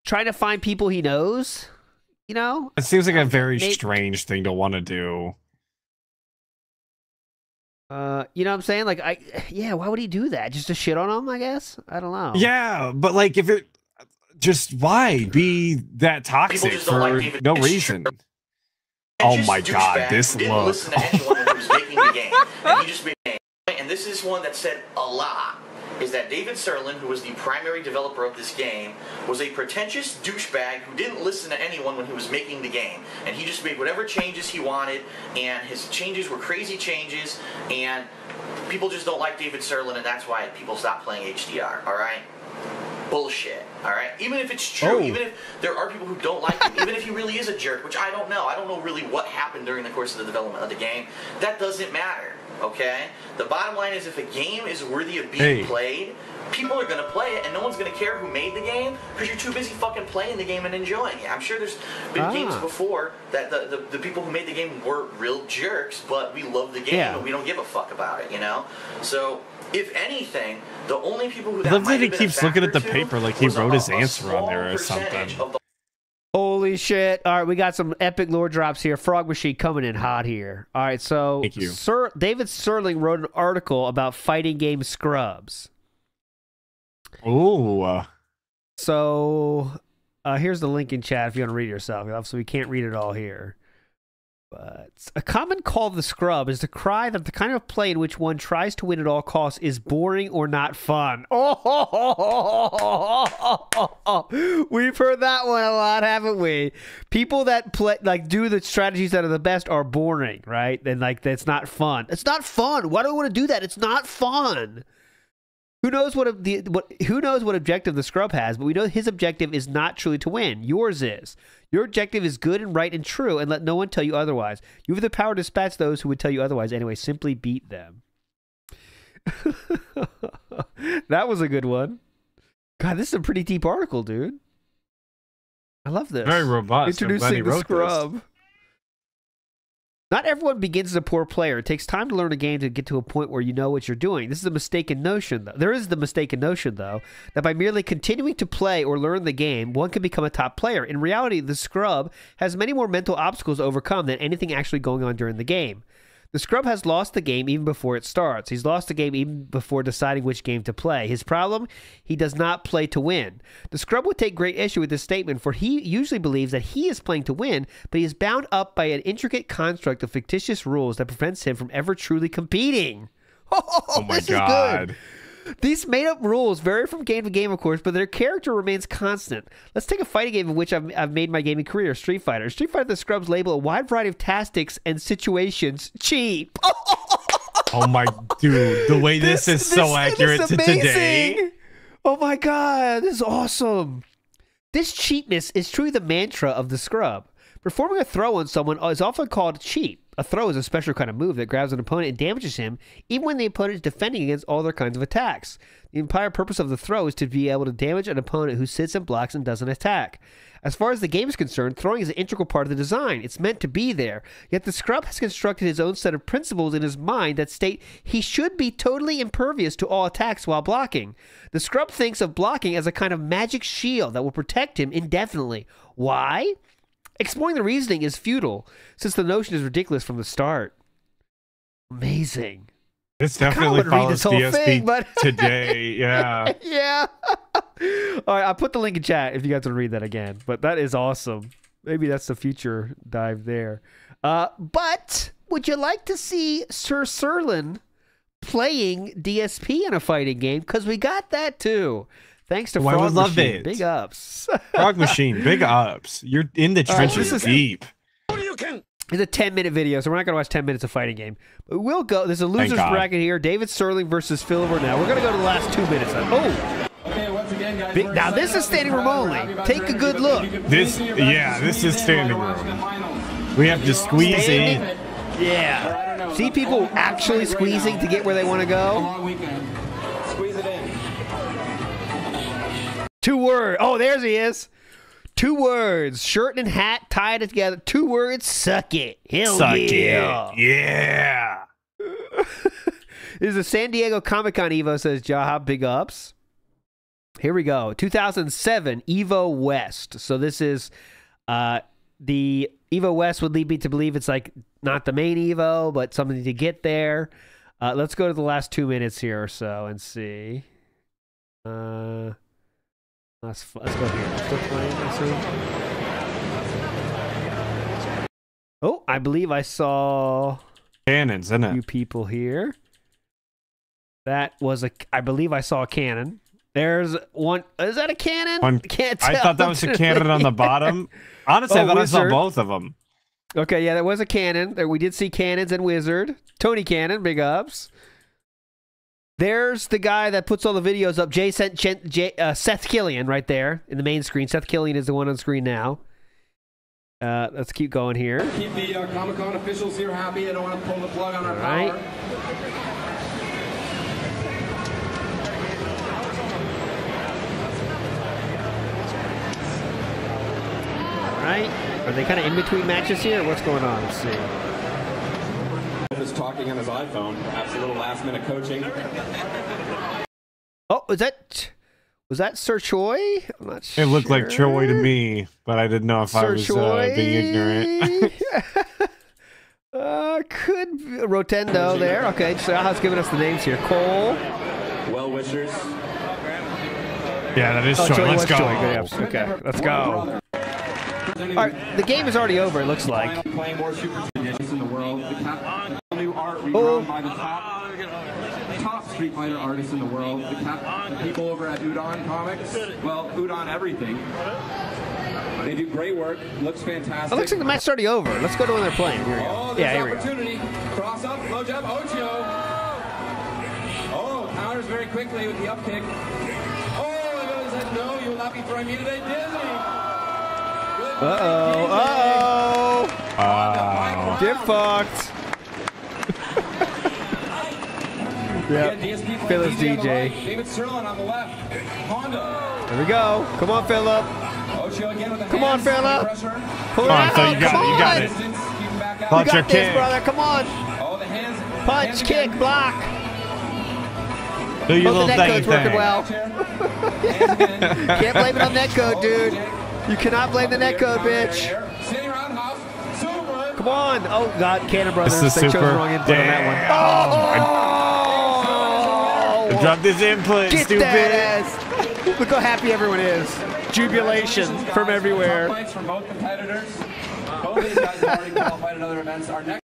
Trying to find people he knows. You know, It seems like a very Nate- strange thing to want to do. uh, you know what I'm saying? Like, I, yeah, why would he do that? Just to shit on him? I guess. I don't know. Yeah, but like if it just why be that toxic for like no Fincher. reason? Oh my god, this who look. listen to anyone when he was making the game, and he just made the game. And this is one that said a lot. Is that David Sirlin, who was the primary developer of this game, was a pretentious douchebag who didn't listen to anyone when he was making the game, and he just made whatever changes he wanted, and his changes were crazy changes, and people just don't like David Sirlin, and that's why people stop playing HDR. All right bullshit. All right, even if it's true, Oh. even if there are people who don't like him, even if he really is a jerk, which I don't know. I don't know really what happened during the course of the development of the game. That doesn't matter. Okay. The bottom line is, if a game is worthy of being Hey. played, people are gonna play it, and no one's gonna care who made the game because you're too busy fucking playing the game and enjoying it. I'm sure there's been Ah. games before that the, the the people who made the game were real jerks, but we love the game Yeah. and we don't give a fuck about it. You know. So. If anything, the only people who I love that he have been a keeps looking at the paper like he was a- wrote his a answer on there or something. Holy shit. All right, we got some epic lore drops here. Frog Machine coming in hot here. All right, so Thank you. Sir David Sirlin wrote an article about fighting game scrubs. Ooh. uh, So uh, here's the link in chat if you want to read it yourself. Obviously, we can't read it all here. But a common call of the scrub is the cry that the kind of play in which one tries to win at all costs is boring or not fun. Oh, we've heard that one a lot, haven't we? People that play like do the strategies that are the best are boring, right? And like that's not fun. It's not fun. Why do I want to do that? It's not fun. Who knows what the what who knows what objective the scrub has, but we know his objective is not truly to win. Yours is. Your objective is good and right and true, and let no one tell you otherwise. You have the power to dispatch those who would tell you otherwise anyway. Simply beat them. that was a good one. God, this is a pretty deep article, dude. I love this. Very robust. I'm glad he Introducing the wrote this. Not everyone begins as a poor player. It takes time to learn a game to get to a point where you know what you're doing. This is a mistaken notion, though. There is the mistaken notion, though, that by merely continuing to play or learn the game, one can become a top player. In reality, the scrub has many more mental obstacles to overcome than anything actually going on during the game. The scrub has lost the game even before it starts. He's lost the game even before deciding which game to play. His problem? He does not play to win. The scrub would take great issue with this statement, for he usually believes that he is playing to win, but he is bound up by an intricate construct of fictitious rules that prevents him from ever truly competing. Oh my this is good. These made up rules vary from game to game, of course, but their character remains constant. Let's take a fighting game in which I've, I've made my gaming career, Street Fighter. Street Fighter, the Scrubs label a wide variety of tactics and situations cheap. Oh my dude, the way this, is so accurate this to today. Oh my god, this is awesome. This cheapness is truly the mantra of the scrub. Performing a throw on someone is often called cheap. A throw is a special kind of move that grabs an opponent and damages him, even when the opponent is defending against all their kinds of attacks. The entire purpose of the throw is to be able to damage an opponent who sits and blocks and doesn't attack. As far as the game is concerned, throwing is an integral part of the design. It's meant to be there. Yet the scrub has constructed his own set of principles in his mind that state he should be totally impervious to all attacks while blocking. The scrub thinks of blocking as a kind of magic shield that will protect him indefinitely. Why? Exploring the reasoning is futile, since the notion is ridiculous from the start. Amazing. This definitely follows DSP thing, but- today. Yeah. yeah. All right, I'll put the link in chat if you guys want to read that again. But that is awesome. Maybe that's the future dive there. Uh, but would you like to see Sir Sirlin playing DSP in a fighting game? Because we got that too. Thanks to Oh, I Frog would love Machine. it. Big ups. Frog Machine, big ups. You're in the All right, uh, trenches this is- deep. It's a 10 minute video, so we're not going to watch 10 minutes of fighting game. But we'll go. There's a losers bracket here. David Sterling versus Phil now. We're going to go to the last two minutes. Oh, Okay, once again, guys. Big- now this is standing room only. Take a good look. if you could This- please do your best yeah, this is standing while we're watching room. We have to squeeze Standing? in. yeah. I don't know. See people All- all actually squeezing to get where they want to A go? Two words. Oh, there's he is. Two words. Shirt and hat tied together. Two words. Suck it. Hell Suck yeah. it. Yeah. This is a San Diego Comic Con Evo, says Jaha Big Ups. Here we go. 2007 Evo West. So this is uh the Evo West would lead me to believe it's like not the main Evo, but something to get there. Uh, let's go to the last two minutes here or so and see. Uh, let's let's go here. Still playing, I assume. Oh, I believe I saw Cannons, isn't it? a few people here. That was a. I believe I saw a cannon. There's one. Is that a cannon? One- Can't I thought that was a cannon on the bottom. Honestly, Oh, I thought I saw both of them. Okay, yeah, there was a cannon. There we did see cannons and wizard. Tony Cannon, big ups. There's the guy that puts all the videos up. Jay sent Chen, Jay, uh, Seth Killian right there in the main screen. Seth Killian is the one on screen now. Uh, let's keep going here. Keep the uh, Comic Con officials here happy. I don't want to pull the plug on our All right. power. All right, are they kind of in between matches here? What's going on? Let's see. Is talking on his iPhone. Perhaps a little last minute coaching. Oh, was that was that Sir Choi? I'm not sure. It looked like Troy to me, but I didn't know if I was uh, being ignorant. uh, could be Rotendo there. Okay, so Aha's giving us the names here. Cole. Well wishers. yeah, that is Oh, Troy. Choi Let's go. Choi. Okay, let's go. All right, the game is already over. It looks like. Playing more super editions in the world. The cap- new art Oh. by the top top Street Fighter artists in the world. The, cap- the people over at Udon Comics. Well, Udon everything. They do great work. Looks fantastic. It looks like the match's already over. Let's go to when they're playing. Here we Oh, go. there's Yeah, here we go. opportunity. Cross up, low jab, Ocho. Oh, counters very quickly with the up kick. Oh, then said, no, you will not be throwing me today, Disney. Uh oh. Uh oh. Get fucked. Again, yeah. DSP Phyllis on the DJ. right, David Sirlin on the left. Honda. There we go. Come on, Philip. Ocho again with the Come on, hands, Philip. Pressure. Pull it Come on, out. Phil, you got Come it, you got on. it. Distance, keep him back out. Punch You or got this, kick. brother. Come on. Oh, the hands. Punch, hands kick, again. block. Do your Both the little net thing code's working well. Can't blame it on netcode, dude. You cannot blame the netcode, bitch. Sitting roundhouse. Super. Come on. Oh, God. Cannon Brothers. This is They chose the wrong input on that Damn. one. Oh! Drop this input, Get stupid. that ass. Look how happy everyone is. Jubilation from everywhere. fights from both competitors. Both these guys have already qualified in other events. Our next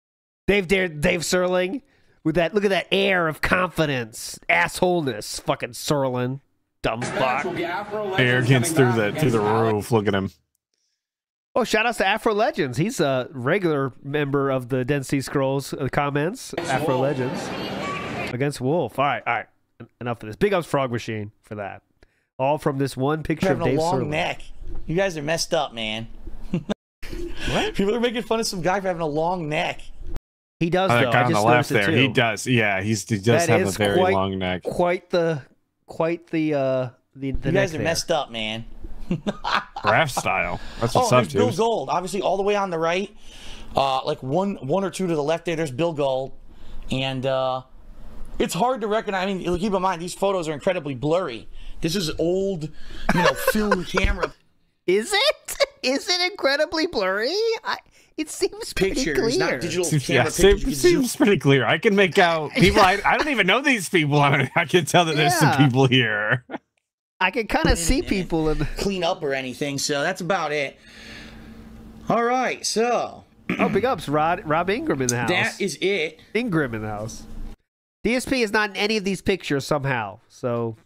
Dave Dare, Dave Sirlin with that. Look at that air of confidence, assholeness. Fucking Sirlin, dumb match fuck. will be Afro Legends Arrogance through the through the roof. Look at him. Oh, shout outs to Afro Legends. He's a regular member of the Density Scrolls comments. Afro Wolf. Legends against Wolf. All right, all right. En- Enough of this. Big ups Frog Machine for that. All from this one picture of having Dave a long Sirlin. neck. You guys are messed up, man. What? People are making fun of some guy for having a long neck. He does Uh, though. guy I on just the left there. too. He does. Yeah, he's he does That have a very quite- long neck. Quite the, quite the, uh, the, the You guys are there. messed up, man. Rap style. That's Oh, what's up, there's Bill. Gold, obviously all the way on the right. Uh, like one one or two to the left there. There's Bill Gold, and uh, it's hard to recognize. I mean, keep in mind these photos are incredibly blurry. This is old, you know, film camera Is it? Is it incredibly blurry? I, it seems pretty pictures, clear. not digital Seems, camera yeah, pictures. seems, You can zoom- seems pretty clear. I can make out people. I, I don't even know these people. I, I can tell that there's some people here. I can kind of see people and clean up or anything. So that's about it. All right, so Oh, big ups, Rod, Rob Ingram in the house. that is it. Ingram in the house. DSP is not in any of these pictures somehow. So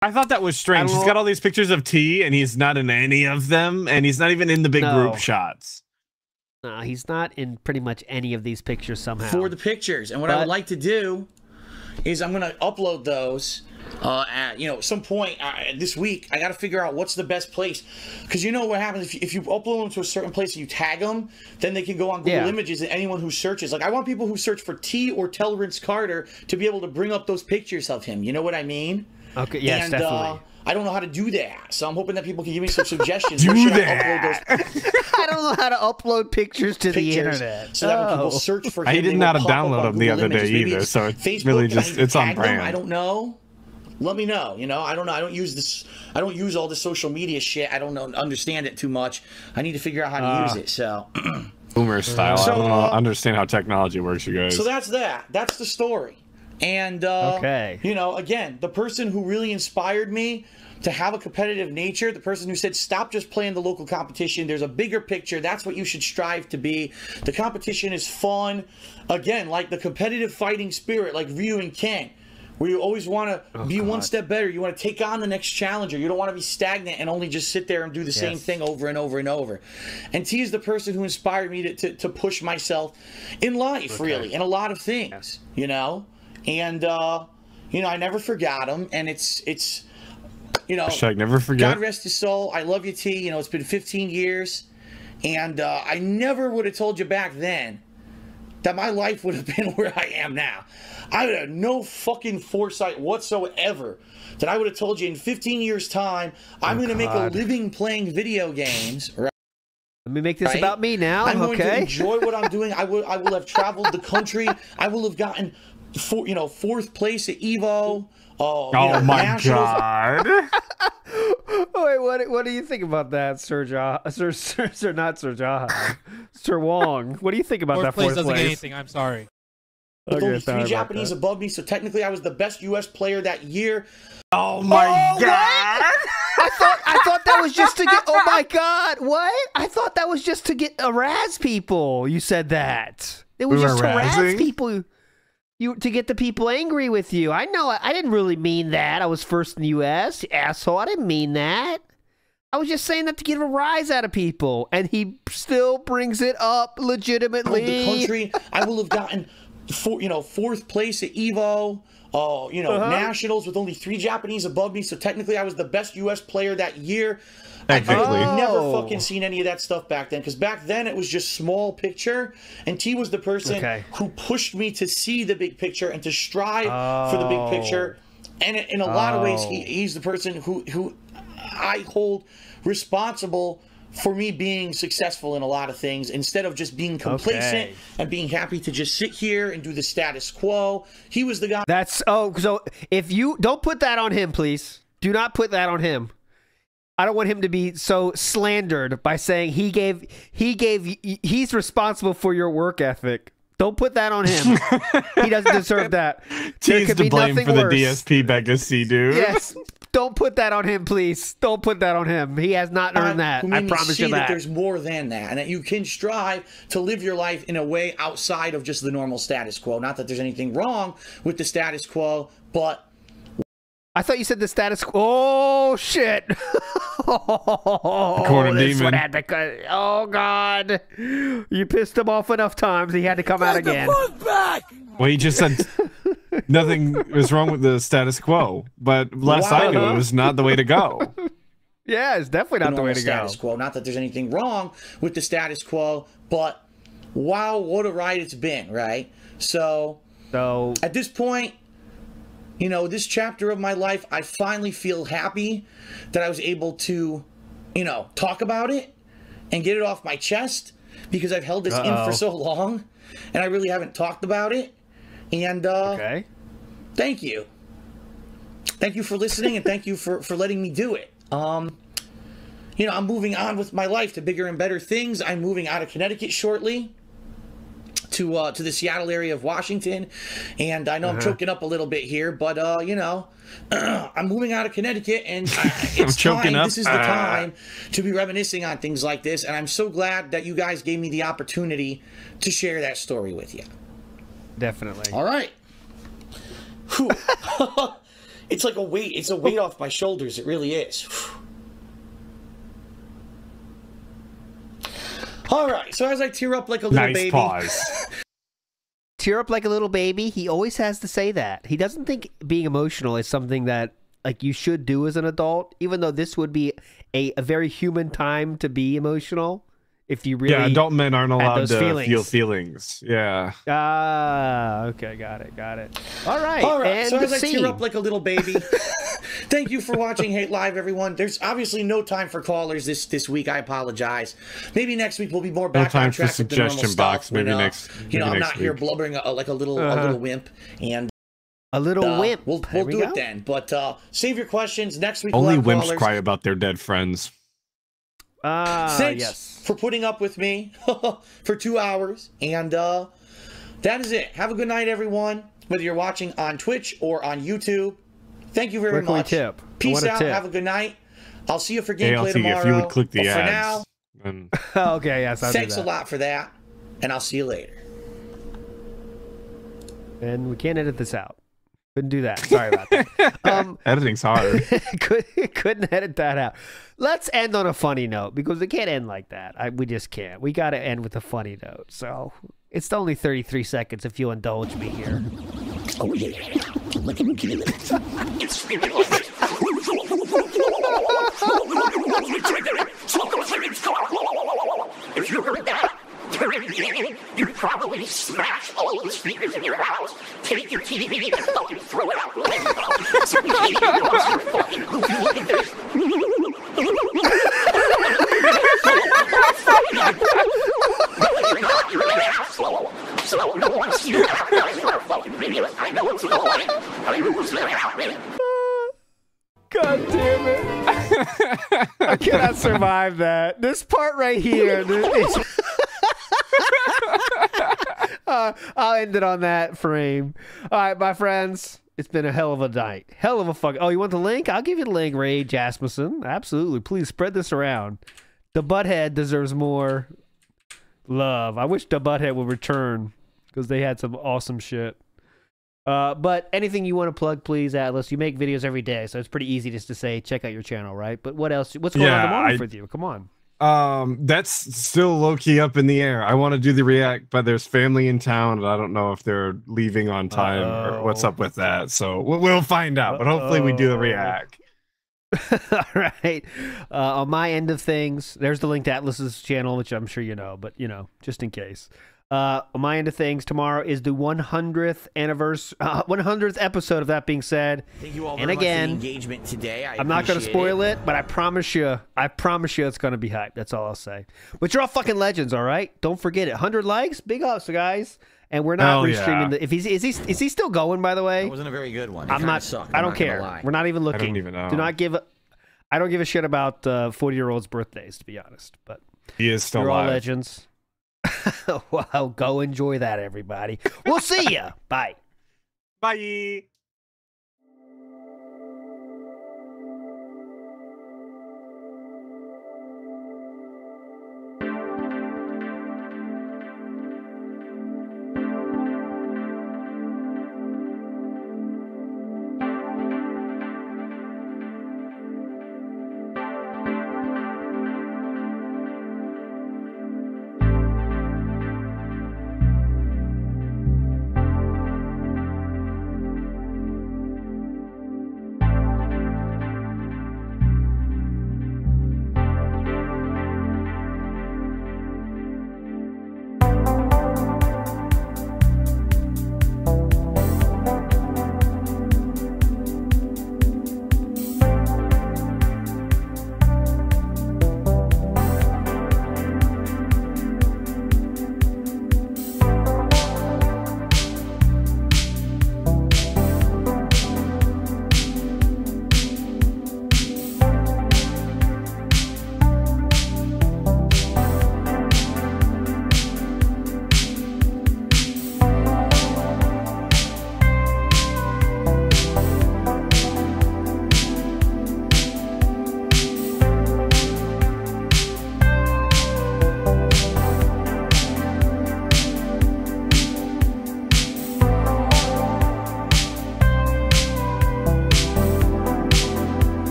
I thought that was strange. He's got all these pictures of T, and he's not in any of them, and he's not even in the big No. group shots. no, he's not in pretty much any of these pictures somehow. for the pictures. And what I would like to do is I'm going to upload those. Uh, at you know some point uh, this week, I got to figure out what's the best place because you know what happens if you, if you upload them to a certain place and you tag them, then they can go on Google Yeah. Images and anyone who searches. Like I want people who search for T or Telrance Carter to be able to bring up those pictures of him. You know what I mean? okay, yes, and, definitely. Uh, I don't know how to do that, so I'm hoping that people can give me some suggestions. Do Where should I that. upload those I don't know how to upload pictures to the internet. so that when people Oh. search for him, I didn't will know how to download them the other day Images. Maybe either, it's so it's Facebook, really just- it's on tag them. brand. I don't know. Let me know. You know, I don't know. I don't use this. I don't use all the social media shit. I don't know, understand it too much. I need to figure out how to Ah. use it. So, Boomer style. So, I don't uh, understand how technology works, you guys. so that's that. That's the story. And uh, Okay. you know, again, the person who really inspired me to have a competitive nature, the person who said, "Stop just playing the local competition. There's a bigger picture. That's what you should strive to be. The competition is fun. Again, like the competitive fighting spirit, like Ryu and Ken." Where you always want to be one step better. You want to take on the next challenger. You don't want to be stagnant and only just sit there and do the same thing over and over and over. And T is the person who inspired me to, to, to push myself in life, really, in a lot of things, you know? And, uh, you know, I never forgot him. And it's, it's, you know, I never forget. God rest his soul. I love you, T. You know, it's been 15 years. And uh, I never would have told you back then that my life would have been where I am now. I would have no fucking foresight whatsoever that I would have told you in 15 years' time, I'm oh, going to make a living playing video games. Right? Let me make this Right? about me now. I'm going to enjoy what I'm doing. I will. I will have traveled the country. I will have gotten, four, you know, fourth place at Evo. Oh, oh know, my nationals. god. Wait, what? What do you think about that, Sir Jah? Sir, Sir, Sir, not Sir Jah. Sir Wong. What do you think about Fourth that place doesn't place? get anything. I'm sorry. With Okay, only three about Japanese that. above me, so technically I was the best U.S. player that year. Oh my Oh, god. I thought I thought that was just to get. Oh my God! What? I thought that was just to get harass people. You said that it was We were just to harass people. You to get the people angry with you. I know. I didn't really mean that. I was first in the U.S. Asshole. I didn't mean that. I was just saying that to get a rise out of people, and he still brings it up legitimately. the country, I will have gotten, four, you know, fourth place at Evo. Oh, you know, Uh-huh. nationals with only three Japanese above me, so technically I was the best U.S. player that year. Technically. I've never Oh. fucking seen any of that stuff back then, because back then it was just small picture, and T was the person Okay. who pushed me to see the big picture and to strive for the big Oh. picture. And in a lot of ways, he, Oh. he's the person who who I hold responsible for me being successful in a lot of things instead of just being complacent Okay. and being happy to just sit here and do the status quo. He was the guy. That's oh, so if you don't put that on him, please. Do not put that on him. I don't want him to be so slandered by saying he gave he gave he's responsible for your work ethic. Don't put that on him. he doesn't deserve that. He's to blame for worse. the DSP Legacy, dude. Yes. Don't put that on him, please. Don't put that on him. He has not earned that. who made I me promise see you that. there's more than that, and that you can strive to live your life in a way outside of just the normal status quo. Not that there's anything wrong with the status quo, but I thought you said the status quo. Oh shit! oh, Corner this demon. had to cut. Oh god! You pissed him off enough times. He had to come out again. Well, he just said nothing was wrong with the status quo, but last I knew, it was not the way to go. Yeah, it's definitely not the way normal to go. status quo. Not that there's anything wrong with the status quo, but wow, what a ride it's been, right? So So at this point, you know, this chapter of my life, I finally feel happy that I was able to, you know, talk about it and get it off my chest because I've held this in Uh-oh. for so long and I really haven't talked about it. And uh okay. thank you. Thank you for listening and thank you for for letting me do it. Um you know, I'm moving on with my life to bigger and better things. I'm moving out of Connecticut shortly to uh, to the Seattle area of Washington, and I know I'm Uh-huh. choking up a little bit here, but uh, you know, I'm moving out of Connecticut, and I, it's choking time. up. This is the Uh. time to be reminiscing on things like this, and I'm so glad that you guys gave me the opportunity to share that story with you. Definitely. All right. It's like a weight. It's a weight off my shoulders. It really is. All right. So as I tear up like a little Nice baby, pause. Tear up like a little baby. He always has to say that. He doesn't think being emotional is something that like you should do as an adult, even though this would be a, a very human time to be emotional. If you really yeah, adult men aren't allowed those to feelings. feel feelings. Yeah. Ah, okay, got it, got it. All right, All right, and so the as I scene. tear up like a little baby, thank you for watching Hate Live, everyone. There's obviously no time for callers this this week. I apologize. Maybe next week we'll be more back time on for track with the normal suggestion stuff. box. Maybe when, uh, next- You know, maybe I'm next not here blubbering uh, like a little a Uh-huh. little wimp, and A little Uh, wimp. We'll, we'll we do go. it then. But uh, save your questions next week. Only we'll have wimps callers. cry about their dead friends. Ah, Thanks yes. for putting up with me for two hours. And uh, that is it. Have a good night, everyone. Whether you're watching on Twitch or on YouTube, thank you very Where much. tip? Peace out. tip. Have a good night. I'll see you for gameplay LT, tomorrow. if you would click the but for now, then- okay, yes, I'll thanks do a lot for that, and I'll see you later. And we can't edit this out. Couldn't do that. Sorry about that. um, Editing's hard. could, couldn't edit that out. Let's end on a funny note because we can't end like that. I, we just can't. We got to end with a funny note. So it's only 33 seconds if you'll indulge me here. Oh yeah. Let me get it. If you heard that, you probably smash all the speakers in your house, take your TV and fucking throw it out the window. So you lost your fucking goofy looking face. You're not, you're an asshole. So no one see you are fucking ridiculous. I know it's annoying. I know it's annoying. God damn it. I cannot survive that. This part right here. this- it's- Uh, I'll end it on that frame. All right, my friends. It's been a hell of a night. Hell of a fuck. Oh, you want the link? I'll give you the link, Ray Jasmussen. Absolutely. Please spread this around. The Butthead deserves more love. I wish the Butthead would return because they had some awesome shit. Uh, but anything you want to plug, please, Atlus. You make videos every day, so it's pretty easy just to say check out your channel, right? But what else? What's going on Yeah, tomorrow I- with you? Come on. Um, that's still low key up in the air. I want to do the react, but there's family in town, and I don't know if they're leaving on time or what's up with that. So we'll, we'll find out. But hopefully, we do the react. All right. Uh, on my end of things, there's the link to Atlus's channel, which I'm sure you know, but you know, just in case. Uh, on my end of things, tomorrow is the 100th anniversary, uh, 100th episode. Of that being said, Thank you all very and much again, for the engagement today. I I'm not going to spoil it. but I promise you, I promise you, it's going to be hype. That's all I'll say. But you're all fucking legends, all right? Don't forget it. 100 likes, big ups, guys. And we're not Hell restreaming yeah. the. If he's is he is he still going? By the way, That wasn't a very good one. It I'm not. Sucked, I I'm don't not gonna care. lie. We're not even looking. even know. Do not give. a- I don't give a shit about uh, 40 year olds' birthdays, to be honest. But He is still you're all legends. well, go enjoy that, everybody. We'll see ya. Bye. Bye.